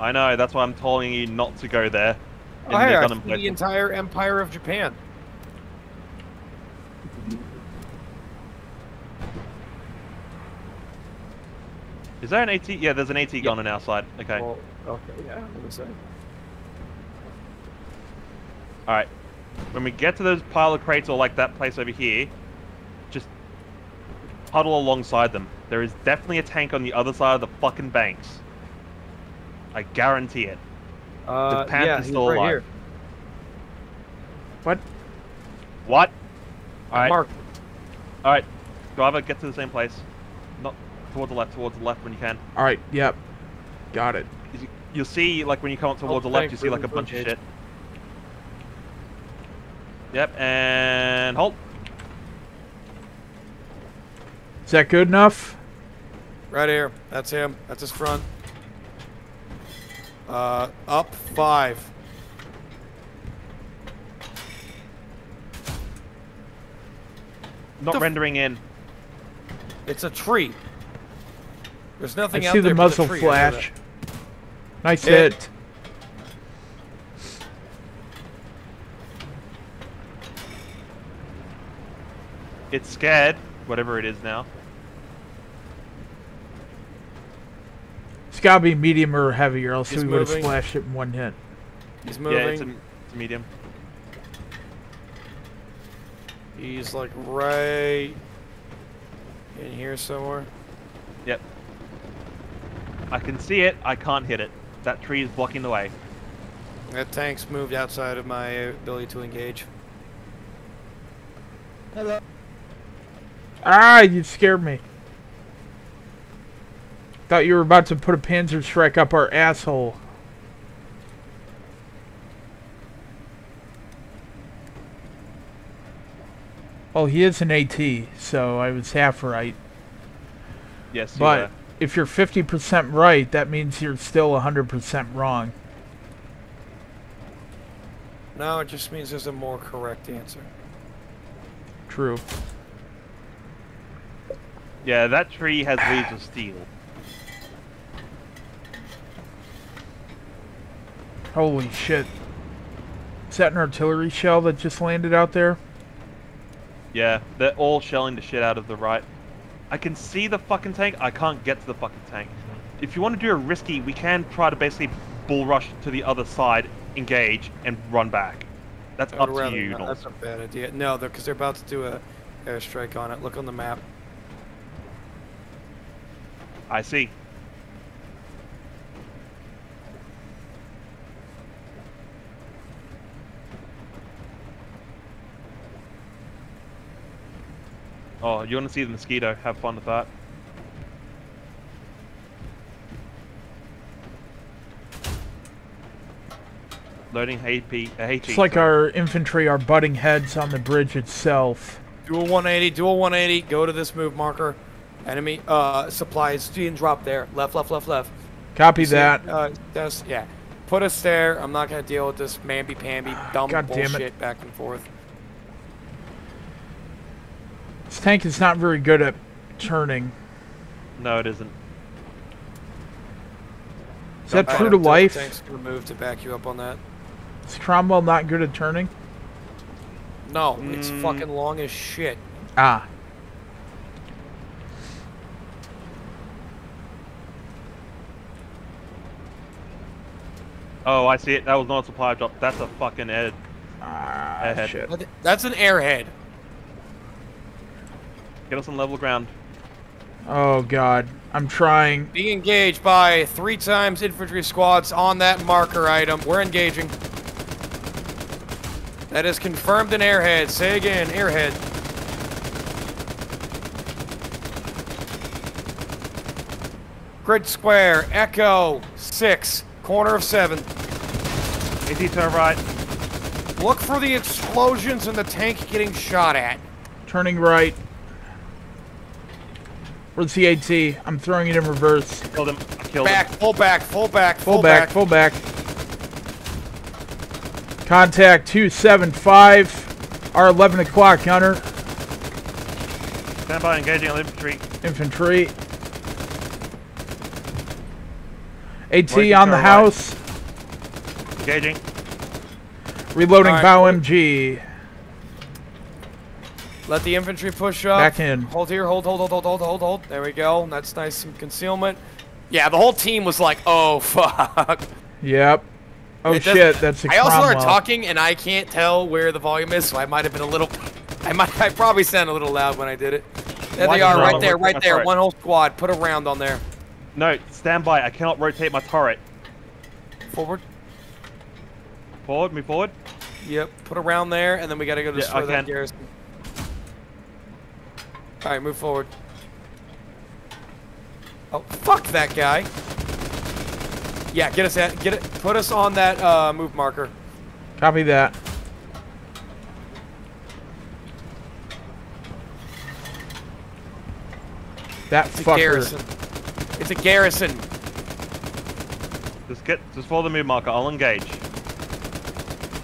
I know, that's why I'm telling you not to go there. Oh, the hey, I see the entire empire of Japan. Is there an AT? Yeah, there's an AT gun on our side. Okay. Well, okay, yeah, I'm say. Alright. When we get to those pile of crates or like that place over here, huddle alongside them. There is definitely a tank on the other side of the fucking banks. I guarantee it. Uh, Panther's yeah, still right alive. here. What? What? Alright. Mark, Alright. Driver, get to the same place. Not towards the left, towards the left when you can. Alright, yep. Got it. You- You'll see, like, when you come up towards Oh, the left, you see, like, a bunch of shit. Yep, and halt. Is that good enough? right here. That's him. That's his front. Uh, up five. Not The rendering in. It's a tree. There's I nothing out see the there but a muzzle tree, flash. Nice Hit. hit. It's scared, whatever it is now. It's gotta be medium or heavy, or else He's we would have splashed it in one hit. He's moving. Yeah, it's a, it's a medium. He's like right in here somewhere. Yep. I can see it. I can't hit it. That tree is blocking the way. That tank's moved outside of my ability to engage. Hello. Ah, you scared me. Thought you were about to put a Panzerschreck up our asshole. Well, he is an AT, so I was half right. Yes, you But were. if you're 50% right, that means you're still 100% wrong. No, it just means there's a more correct answer. True. Yeah, that tree has leaves of steel. Holy shit. Is that an artillery shell that just landed out there? Yeah, they're all shelling the shit out of the right. I can see the fucking tank. I can't get to the fucking tank. If you want to do a risky, we can try to basically bull rush to the other side, engage, and run back. That's I up to you. not- That's a bad idea. No, because they're about to do a airstrike on it. Look on the map. I see. Oh, you want to see the mosquito? Have fun with that. Loading HP. Uh, HE, It's like sorry. our infantry are butting heads on the bridge itself. Do a 180. Do a 180. Go to this move marker. Enemy uh, supplies. Gene drop there. Left, left, left, left. Copy See, that. Uh, that's yeah. Put us there. I'm not gonna deal with this mamby pamby <sighs> dumb God damn it. bullshit back and forth. This tank is not very good at turning. No, it isn't. Is that true to life? Tank's gonna move to back you up on that. Is Cromwell not good at turning? No, it's Mm. fucking long as shit. Ah. Oh, I see it. That was not a supply drop. That's a fucking ed. Ah, Ahead. shit. That's an airhead. Get us on level ground. Oh, God. I'm trying. Being engaged by three times infantry squads on that marker item. We're engaging. That is confirmed an airhead. Say again, airhead. Grid square, echo, six, corner of seven. AT to our right. Look for the explosions and the tank getting shot at. Turning right. Where's the AT? I'm throwing it in reverse. Killed him. I killed Back, him. full back, full back, Full back, full back. Contact 275. Our 11 o'clock gunner. Stand by, engaging on infantry. Infantry. AT Working on the our right. house. Engaging. Reloading Alright, bow we're- MG. Let the infantry push up. Back in. Hold here, hold, hold, hold, hold, hold, hold, hold. There we go. That's nice some concealment. Yeah, the whole team was like, oh, <laughs> fuck. Yep. Oh It doesn't- shit, that's a I also started talking and I can't tell where the volume is, so I might have been a little. <laughs> I might. I probably sound a little loud when I did it. There Watch they are, right there, right there. turret. One whole squad. Put a round on there. No, stand by. I cannot rotate my turret. Forward. Forward, move forward. Yep. Put a round there, and then we gotta go destroy I that can. garrison. All right, move forward. Oh, fuck that guy. Yeah, get us at, get it, put us on that uh, move marker. Copy that. That It's a garrison. It's a garrison. Just get, just follow the move marker. I'll engage.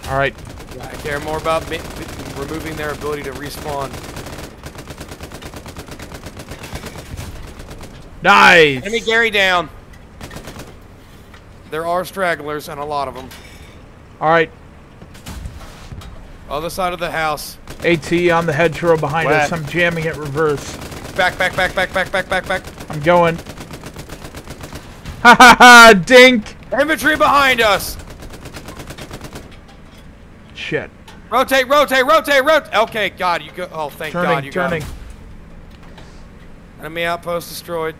All right. Yeah, I care more about removing their ability to respawn. Nice. Enemy Gary down. There are stragglers and a lot of them. All right. Other side of the house. AT on the hedgerow behind Where? us. I'm jamming it reverse. Back, back, back, back, back, back, back, back. I'm going. <laughs> Ha ha ha! Dink! Infantry behind us. Shit. Rotate, rotate, rotate, rotate. Okay, God, you go. Oh, thank God Turning, you turning. got him. Enemy outpost destroyed.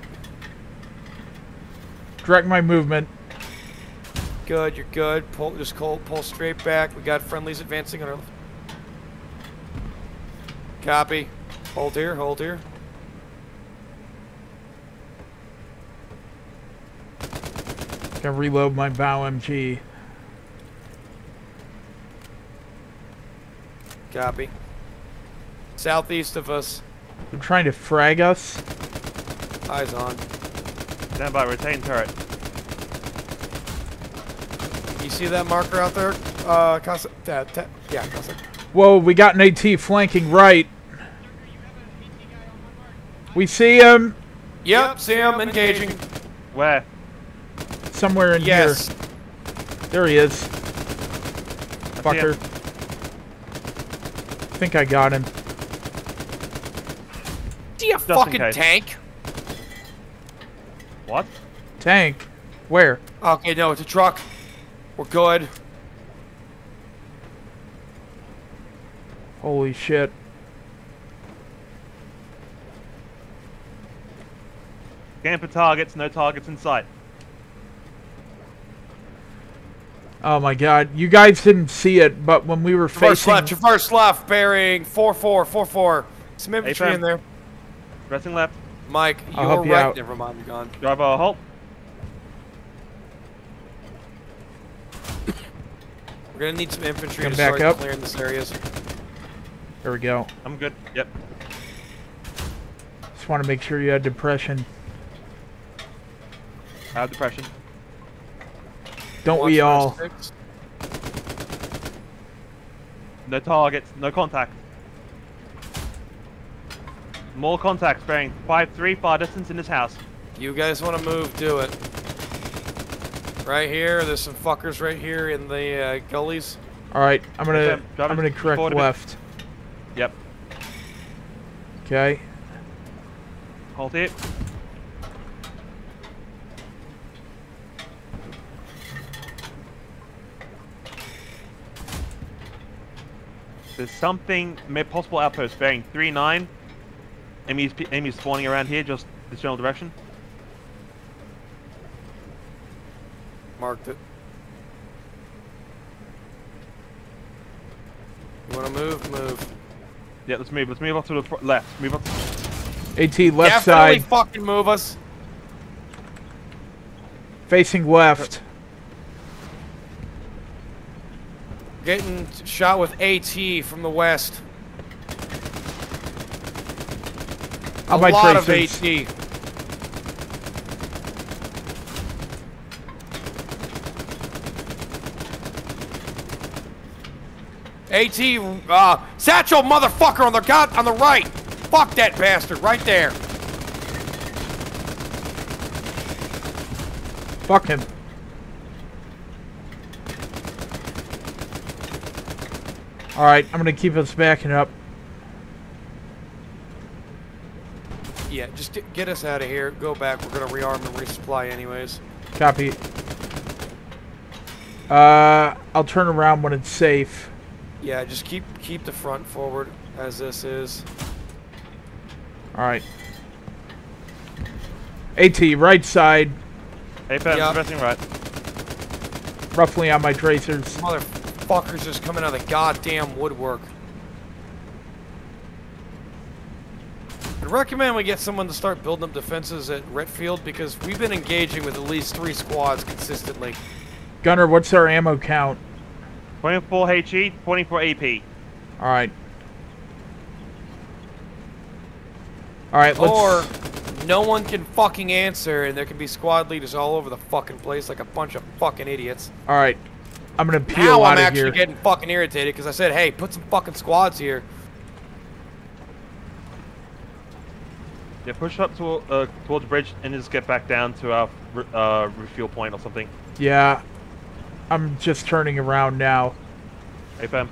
Direct my movement. Good, you're good. Pull, just pull, pull straight back. We got friendlies advancing on our. Copy. Hold here, hold here. Gonna reload my bow MG. Copy. Southeast of us. They're trying to frag us. Eyes on. Stand by, retain turret. You see that marker out there? Uh, Casa, ta- ta- yeah, Casa. Whoa, we got an AT flanking right. We see him Yep, see him engaging. Where? somewhere in Yes. here. There he is. I Fucker. him. think I got him. See a in fucking tank? What? Tank. Where? Okay, no, it's a truck. We're good. Holy shit. Scan for targets, no targets in sight. Oh my god. You guys didn't see it, but when we were Traverse facing left, traverse left, bearing 4-4, 4-4. Some infantry in there. Dressing left. Mike, I'll you're help you right. out. Never mind, you're gone. Driver, halt. We're gonna need some infantry Come to back start up. clearing this areas. There we go. I'm good. Yep. Just want to make sure you had depression. I have depression. Don't Watch we all? six. No targets, no contact. More contacts bearing 5-3 far distance in this house. You guys want to move? Do it. Right here. There's some fuckers right here in the uh, gullies. All right, I'm gonna Okay, I'm gonna correct forward a bit. left. Yep. Okay. Halt it. There's something, may possible outpost bearing 3-9. Enemy's, enemy's spawning around here, just this general direction. Marked it. You want to move? Move. Yeah, let's move. Let's move up to the left. Move up. AT left Definitely side, fucking move us. facing left. Getting shot with AT from the west. On a my lot of AT. AT, uh, satchel motherfucker on the god on the right. Fuck that bastard right there. Fuck him. All right, I'm gonna keep us backing up. Yeah, just get, get us out of here. Go back. We're gonna rearm and resupply anyways. Copy. Uh, I'll turn around when it's safe. Yeah, just keep keep the front forward as this is. All right. AT right side, Apex, Yeah. pressing right. roughly on my tracers. Motherfuckers just coming out of the goddamn woodwork. Recommend we get someone to start building up defenses at Redfield because we've been engaging with at least three squads consistently. Gunner, what's our ammo count? 24 HE, 24 AP. All right. All right, let's. Or no one can fucking answer and there can be squad leaders all over the fucking place like a bunch of fucking idiots. All right. I'm gonna peel Now out I'm of actually getting fucking irritated because I said, hey, put some fucking squads here. Yeah, push up to, uh, towards the bridge and just get back down to our re- uh, refuel point or something. Yeah. I'm just turning around now. APM.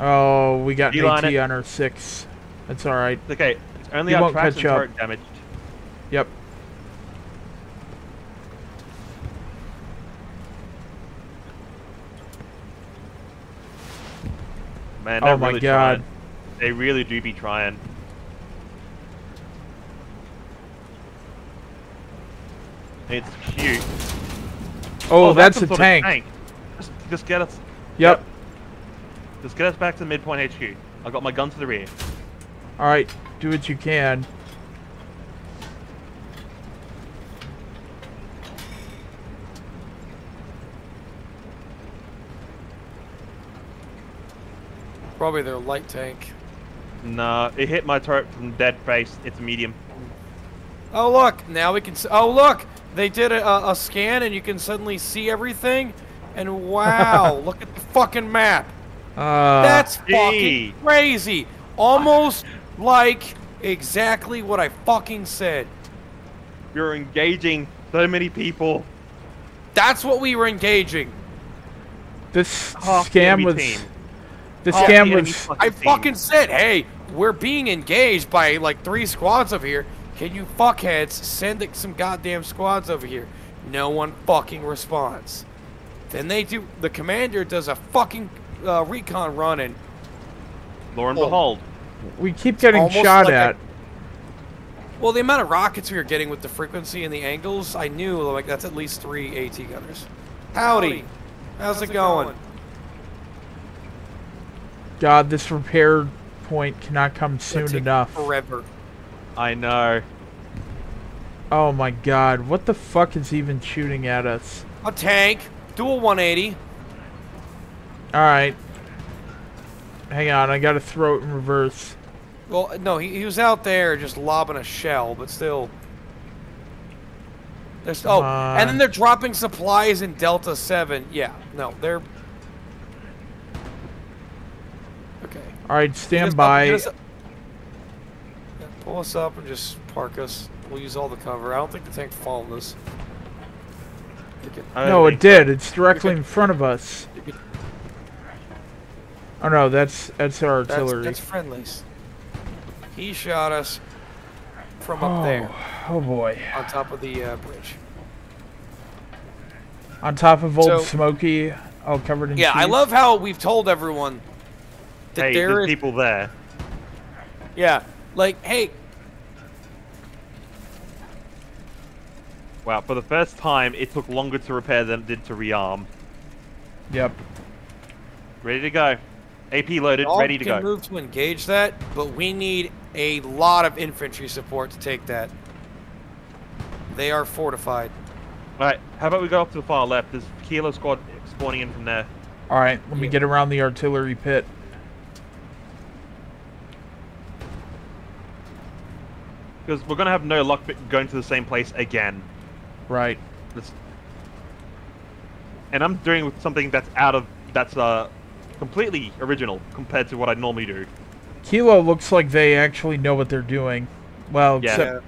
Oh, we got AT it. on our six. That's all right. It's okay. It's only You our catch and turret damaged. Yep. Man, Oh they're my really God. trying. They really do be trying. It's cute. Oh, oh, that's, some a sort of tank. Just, just get us. Yep. Just get us back to the midpoint HQ. I've got my gun to the rear. All right, do what you can. Probably their light tank. Nah, it hit my turret from dead face. It's a medium. Oh look, now we can. s- Oh look, they did a, a, scan and you can suddenly see everything. And wow, <laughs> look at the fucking map. Uh, That's fucking crazy. Almost like exactly what I fucking said. You're engaging so many people. That's what we were engaging. this the scam was. team. This the scam was. fucking I team. fucking said, hey, we're being engaged by like three squads over here. Can you fuckheads send some goddamn squads over here? No one fucking responds. Then they do. The commander does a fucking uh, recon run and Lo and Oh. behold. We keep getting shot like a- at. Well, the amount of rockets we were getting with the frequency and the angles, I knew like that's at least three AT gunners. Howdy, how's it going? God, this repair point cannot come soon enough. Forever. I know. Oh my God, what the fuck is even shooting at us? A tank, dual 180. All right. Hang on, I gotta throw it in reverse. Well, no, he, he was out there just lobbing a shell, but still. There's oh, and then they're dropping supplies in Delta Seven. Yeah, no, they're. Okay. All right, Get stand by. us Yeah, pull us up and just park us. We'll use all the cover. I don't think the tank following us. Okay. I No, it did. It's directly in front of us. Oh no, that's that's our artillery. that's friendlies. He shot us from up there Oh boy. on top of the uh, bridge. On top of Old So- Smoky, all covered in Yeah, I love how we've told everyone that Hey, there's people there. Yeah, like, hey, Wow, for the first time, it took longer to repair than it did to rearm. Yep. Ready to go. AP loaded, all ready to go. We can go. move to engage that, but we need a lot of infantry support to take that. They are fortified. Alright, how about we go off to the far left? There's Kilo squad spawning in from there. All right, let me Yeah. get around the artillery pit. Because we're gonna have no luck going to the same place again. Right. Let's... And I'm doing something that's out of that's uh completely original compared to what I normally do. Kilo looks like they actually know what they're doing. Well, Yeah. except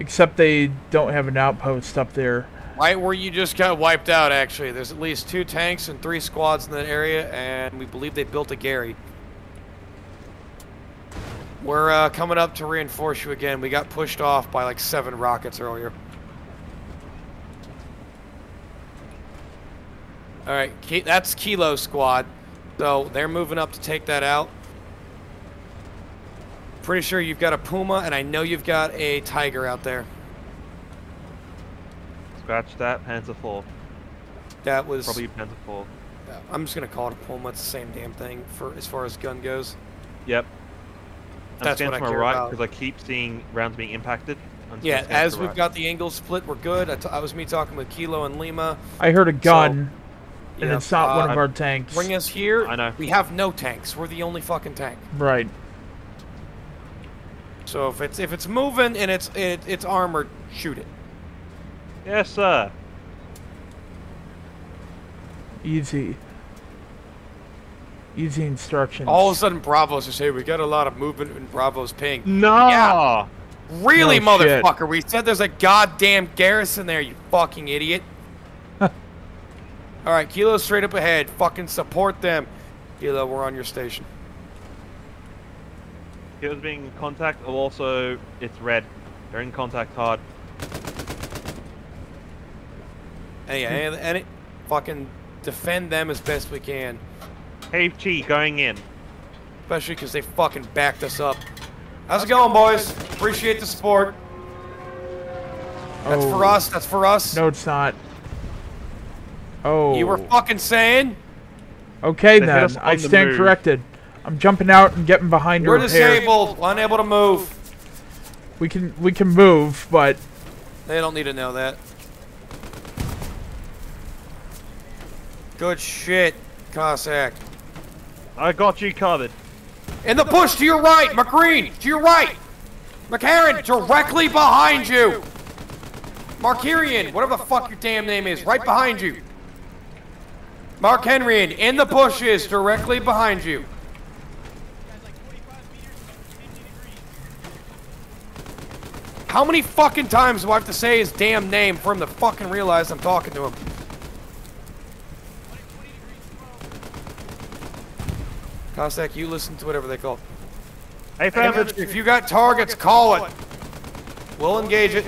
except they don't have an outpost up there. Right where you just got wiped out, actually. There's at least two tanks and three squads in that area, and we believe they built a Gary. We're uh, coming up to reinforce you again. We got pushed off by like seven rockets earlier. All right, that's Kilo Squad. So they're moving up to take that out. Pretty sure you've got a Puma, and I know you've got a Tiger out there. Scratch that, Panzer 4. That was Probably Panzer 4. I'm just gonna call it a Puma. It's the same damn thing for as far as gun goes. Yep. I'm That's scanning what I to my care right because I keep seeing rounds being impacted. I'm Yeah, gonna scan to as we've right. got the angle split, we're good. I, t- I was me talking with Kilo and Lima. I heard a gun, and yeah, it's not one uh, of our tanks. Bring us here. I know. We have no tanks. We're the only fucking tank. Right. So if it's if it's moving and it's it, it's armored, shoot it. Yes, sir. Easy. Easy instructions. All of a sudden, Bravos just say we got a lot of movement in Bravos ping. No. Yeah. Really, No shit. motherfucker? We said there's a goddamn garrison there. You fucking idiot. All right, Kilo straight up ahead. Fucking support them. Kilo, we're on your station. Heroes being in contact, oh, also it's red. They're in contact hard. Any, any, any, fucking defend them as best we can. Hey Chi going in. Especially because they fucking backed us up. How's it going, boys? Appreciate the support. That's for Oh. us. That's for us. No, it's not. Oh. You were fucking saying Okay They then. I stand move. corrected. I'm jumping out and getting behind a we're repair. disabled, unable to move. We can we can move, but They don't need to know that. Good shit, Cossack. I got you covered. In the bush to your right, McGreen, to your right. McCarran, directly behind you. Markirian, whatever the fuck your damn name is, right behind you. Mark Henry in the bushes, directly behind you. How many fucking times do I have to say his damn name for him to fucking realize I'm talking to him? Cossack, you listen to whatever they call. Hey fam, If you got targets, call it. We'll engage it.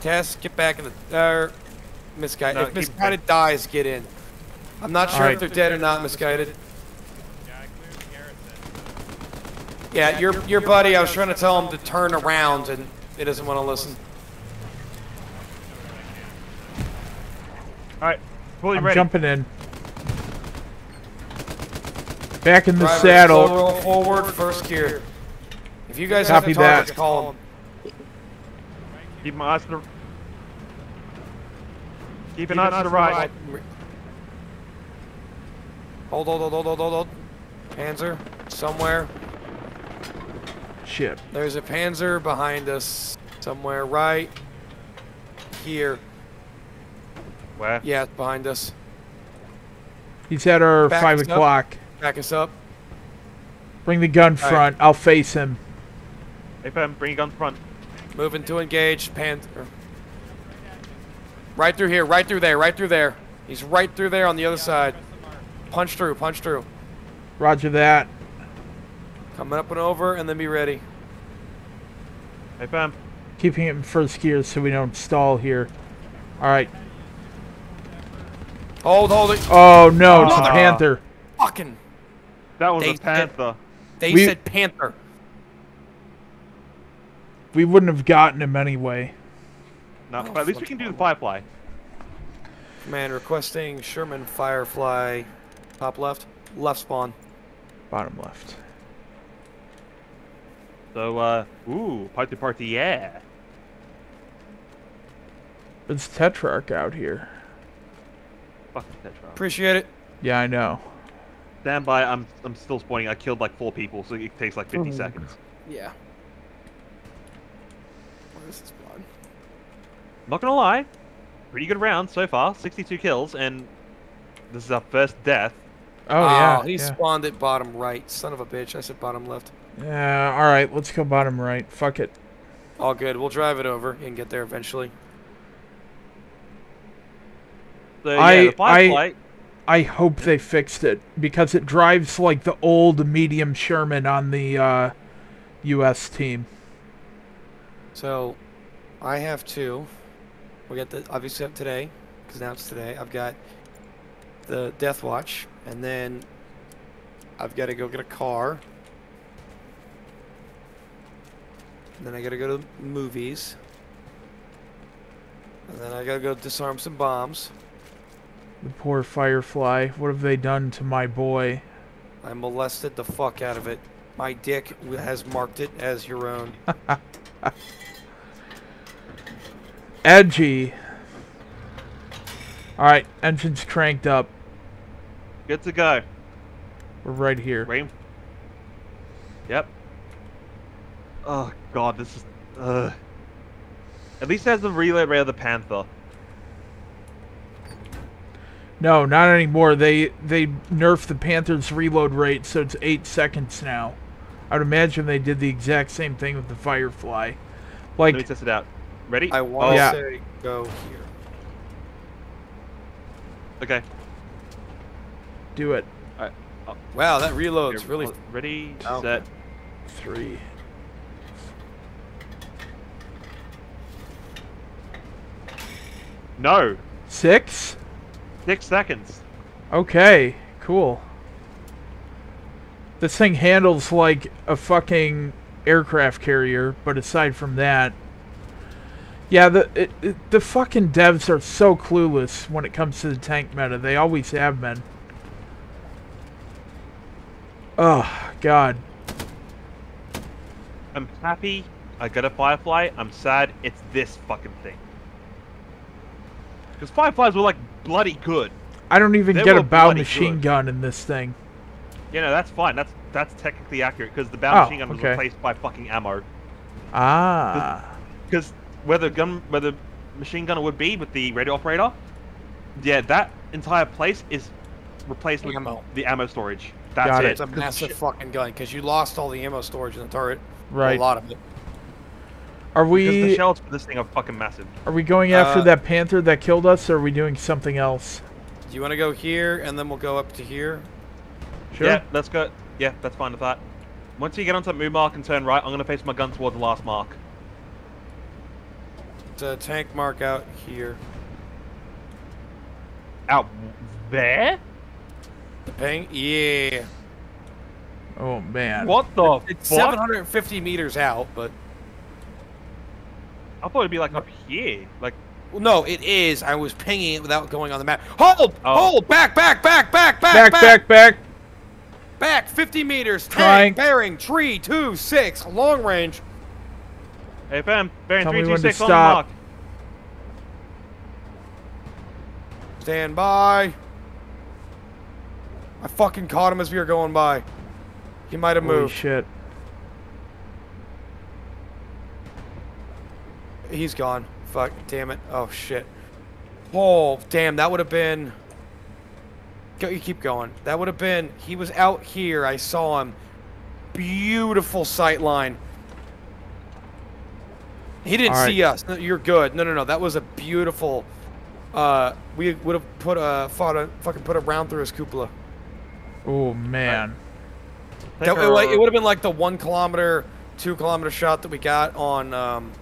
Tess, get back in the. Uh, misguided. No, if keep- misguided dies, get in. I'm not sure Alright. if they're dead or not, misguided. Yeah, your your buddy. I was trying to tell him to turn around, and he doesn't want to listen. Alright, fully I'm ready. jumping in. Back in the Driver, saddle. roll forward, first gear. If you guys Copy have targets, that. call them. Keep my eyes to the... Keep an eye to the right. Hold, hold, hold, hold, hold, hold, hold. Panzer, somewhere. Shit. There's a Panzer behind us somewhere right here. Where? Yeah, behind us. He's at our Back five o'clock. Back us up. Bring the gun Alright. front. I'll face him. Hey fam, bring your gun front. Moving to engage. Panther. Right through here. Right through there. Right through there. He's right through there on the other side. Punch through. Punch through. Roger that. Coming up and over, and then be ready. Hey fam, Keeping it in first gear so we don't stall here. Alright. Hold, hold it. Oh no, it's a panther. Fucking. that was They a said- panther. They We- said Panther. We wouldn't have gotten him anyway. No, Oh, but at least we can do the firefly. Command requesting Sherman Firefly. Top left. Left spawn. Bottom left. So, uh, ooh, party party, yeah. It's Tetrarch out here. Fuck Tetra. Appreciate it. Yeah, I know. Stand by, I'm I'm still spawning. I killed like four people, so it takes like 50 Oh. seconds. Yeah. Where is this spawn? Not gonna lie, pretty good round so far. 62 kills, and this is our first death. Oh, yeah. he yeah. spawned at bottom right. Son of a bitch. I said bottom left. Yeah, alright, let's go bottom right. Fuck it. All good. We'll drive it over and get there eventually. So yeah, I- the firefly. I hope they fixed it because it drives like the old medium Sherman on the uh, U.S. team. So, I have two. We got the obviously up today because now it's today. I've got the Death Watch, and then I've got to go get a car. And then I got to go to movies. And then I got to go disarm some bombs. The poor Firefly. What have they done to my boy? I molested the fuck out of it. My dick has marked it as your own. <laughs> Edgy. Alright, engine's cranked up. Good to go. We're right here. Waiting. Yep. Oh god, this is. Ugh. At least it has the reload rate of the Panther. No, not anymore. They they nerfed the Panthers reload rate, so it's eight seconds now. I would imagine they did the exact same thing with the Firefly. Like, Let me test it out. Ready? I want to oh. Yeah. say go here. Okay. do it. Wow, that reloads Okay, really. ready, Oh. set. Three. No, Six? six seconds. Okay, cool. This thing handles like a fucking aircraft carrier, but aside from that, yeah, the it, it, the fucking devs are so clueless when it comes to the tank meta. They always have been. Oh God, I'm happy. I got a Firefly. I'm sad. It's this fucking thing. Because Fireflies were like bloody good. I don't even They get a bow machine good. gun in this thing. You know, that's fine. That's that's technically accurate because the bow Oh, machine gun was okay. replaced by fucking ammo. Ah, Because where the gun, where the machine gunner would be with the radio operator, yeah, that entire place is replaced with the ammo storage. That's Got it. it. It's a massive fucking gun because you lost all the ammo storage in the turret. right. A lot of it. Are we? Because the we shells for this thing are fucking massive. are we going after Uh, that panther that killed us, or are we doing something else? Do you want to go here and then we'll go up to here? Sure. Yeah, let's go. Yeah, that's fine with that. Once you get onto that move mark and turn right, I'm gonna face my gun towards the last mark. It's a tank mark out here. Out there? The ping? Yeah. Oh man. What the It's fuck? 750 meters out, but I thought it'd be like up here. Like, well, no, it is. I was pinging it without going on the map. Hold! Oh. Hold! Back! Back! Back! Back! Back, Back! back, back. Back! Back, 50 meters. Trying. Tank bearing tree two six long range. Hey fam, bearing Tell me three two when to six on the mark. Stand by. I fucking caught him as we were going by. He might have Holy moved. shit. He's gone. Fuck. Damn it. Oh shit. Oh damn. That would have been. Go, you keep going. That would have been. He was out here. I saw him. Beautiful sight line. He didn't All right. see us. No, you're good. No, no, no. That was a beautiful. Uh, we would have put a fought a fucking put a round through his cupola. Oh man. Take That, it, like, it would have been like the one kilometer, two kilometer shot that we got on um,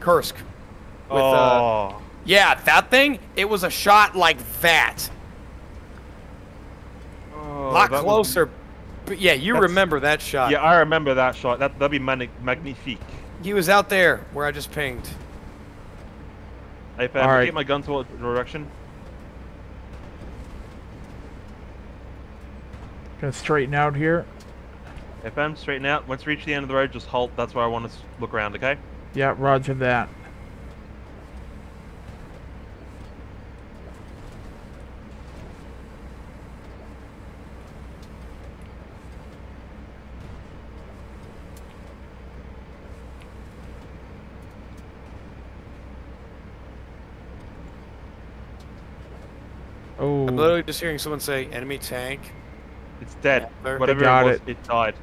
Kursk. With, uh, oh. yeah, that thing. It was a shot like that, Oh, a lot that was- closer. But yeah, you That's- remember that shot. Yeah, I remember that shot. That that'd be mag- magnifique. He was out there where I just pinged. Hey fam, Alright. get my gun to the direction. Gonna straighten out here. Hey fam, straighten out. Once we reach the end of the road, just halt. That's where I want to look around. Okay. Yeah, roger that. Oh, I'm literally just hearing someone say "enemy tank." It's dead. Yeah, there. Whatever Got it was, it. it died.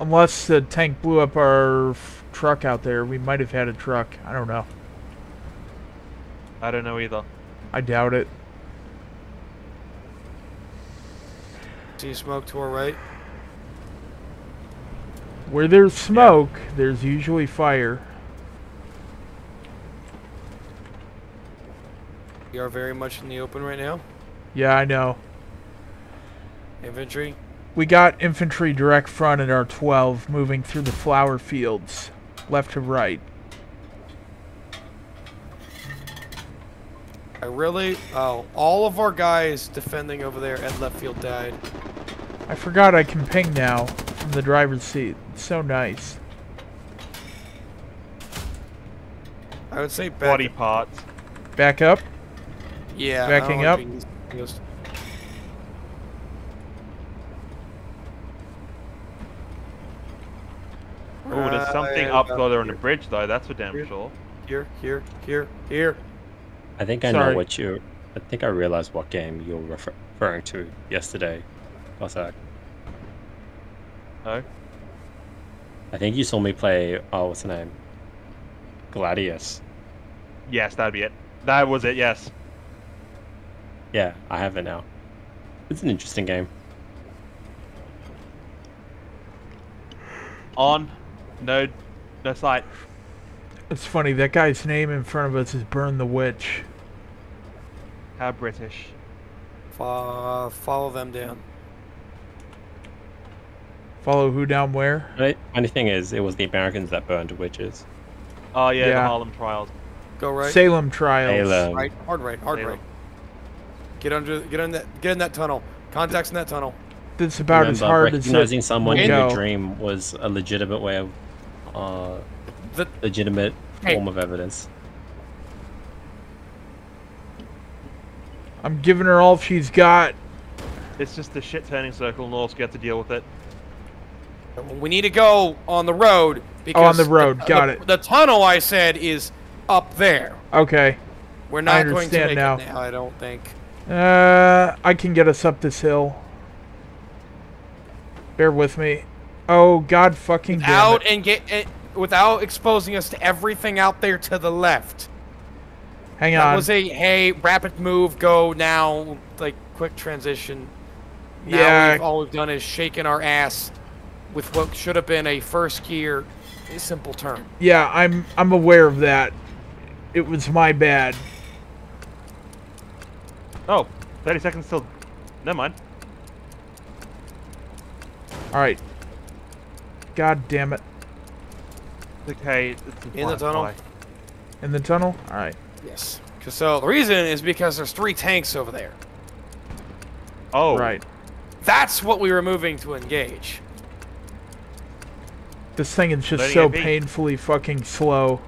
unless the tank blew up our f- truck out there, we might have had a truck. I don't know. I don't know either. I doubt it. See smoke to our right. Where there's smoke, there's usually fire. We are very much in the open right now. Yeah, I know. Infantry. We got infantry direct front in our 12 moving through the flower fields, left to right. I really. Oh, all of our guys defending over there at left field died. I forgot I can ping now from the driver's seat. It's so nice. I would say back. Body parts. Back up. Yeah. Backing up. Oh, there's something Right up about there on the bridge though. That's for damn Here. sure. Here, here, here, here. I think I Sorry. know what you. I think I realized what game you're refer- referring to yesterday. What's that? Oh. I think you saw me play. Oh, what's the name? Gladius. Yes, that'd be it. That was it. Yes. Yeah, I have it now. It's an interesting game. On. No. No sight. It's funny, that guy's name in front of us is Burn the Witch. How British. Fo- follow them down. Follow who down where? The funny thing is, it was the Americans that burned witches. Oh yeah, Yeah. the Harlem trials. Go right. Salem Trials. Salem. Right. Hard right. Hard Salem. right. Get under. Get in that. Get in that tunnel. Contacts in that tunnel. That's about as Remember, hard as recognizing someone in your dream was a legitimate way of, uh, The- legitimate Hey. form of evidence. I'm giving her all she's got. It's just the shit turning circle. Norse get to deal with it. We need to go on the road because Oh, on the road, got the, it. The tunnel I said is up there. Okay. We're not going to understand make now. it now. I don't think. Uh, I can get us up this hill. Bear with me. Oh, God fucking Out and get it without exposing us to everything out there to the left. Hang That on. was a hey, rapid move, go now, like quick transition. Now Yeah. we've, all we've done is shaken our ass with what should have been a first gear simple turn. Yeah, I'm I'm aware of that. It was my bad. Oh, 30 seconds till. Never mind. All right. God damn it. Okay, it's In the tunnel. In the tunnel? All right. Yes. 'Cause So the reason is because there's three tanks over there. Oh, Right. That's what we were moving to engage. This thing is just Letting so it painfully fucking slow.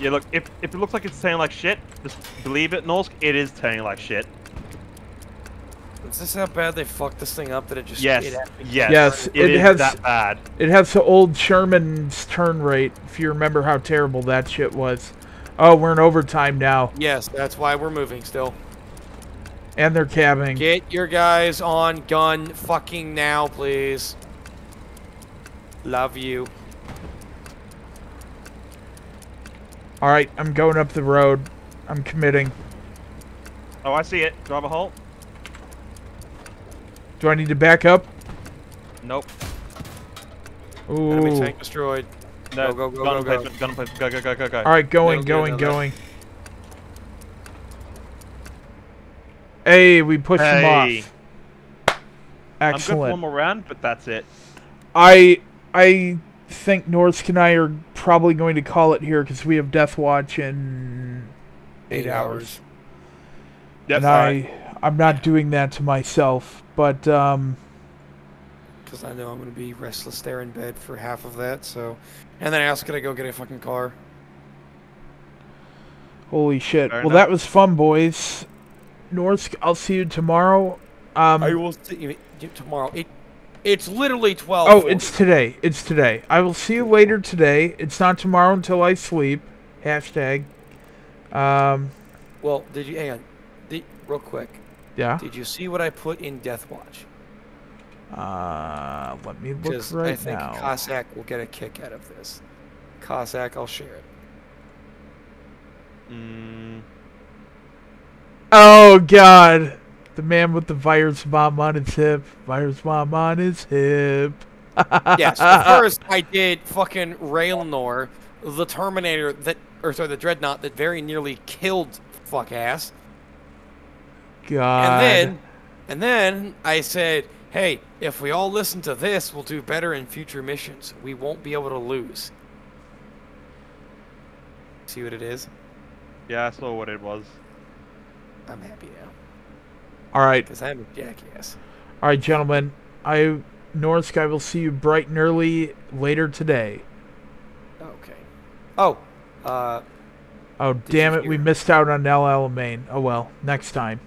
Yeah, look, if, if it looks like it's turning like shit, just believe it, Norsk, it is turning like shit. Is this how bad they fucked this thing up that it just Yes, it yes, Yes, it it is has- that bad. It has the old Sherman's turn rate, if you remember how terrible that shit was. Oh, we're in overtime now. Yes, that's why we're moving still. And they're cabbing. Get your guys on gun fucking now, please. Love you. All right, I'm going up the road. I'm committing. Oh, I see it. Drive a halt. Do I need to back up? Nope. Enemy Ooh. tank destroyed. No, Go, go, go, gun go, go. placement, gun placement, go, go, go, go, go. All right, going, Go, go, going, go, go. going. Hey, we pushed Hey. them off. I'm good for one Excellent. more round, but that's it. I I think Norsk and I are probably going to call it here because we have Death Watch in eight, hours. Yes, and alright. I I'm not doing that to myself, but um Because I know I'm going to be restless there in bed for half of that, so. And then I also got to go get a fucking car. holy shit. Fair well, enough. that was fun, boys. Norsk, I'll see you tomorrow. Um I will see you you tomorrow. It, it's literally 12. Oh, it's today. It's today. I will see you later today. It's not tomorrow until I sleep. Hashtag. Um, Well, did you. Hang on. Did, real quick. yeah. Did you see what I put in Death Watch? Uh, let me look Because right I think now. Cossack will get a kick out of this. Cossack, I'll share it. Mm, Oh God, the man with the virus bomb on his hip. Virus bomb on his hip. <laughs> yes, at first I did fucking Railnor, the Terminator that, or sorry, the Dreadnought that very nearly killed fuck ass. God. And then, and then I said, hey, if we all listen to this, we'll do better in future missions. We won't be able to lose. See what it is? yeah, I saw what it was. I'm happy now. All right, Because I'm a jackass. all right, gentlemen. I Norsk. I will see you bright and early later today. Okay. Oh, uh, Oh damn it, we missed out on El Alamein. Oh well, next time.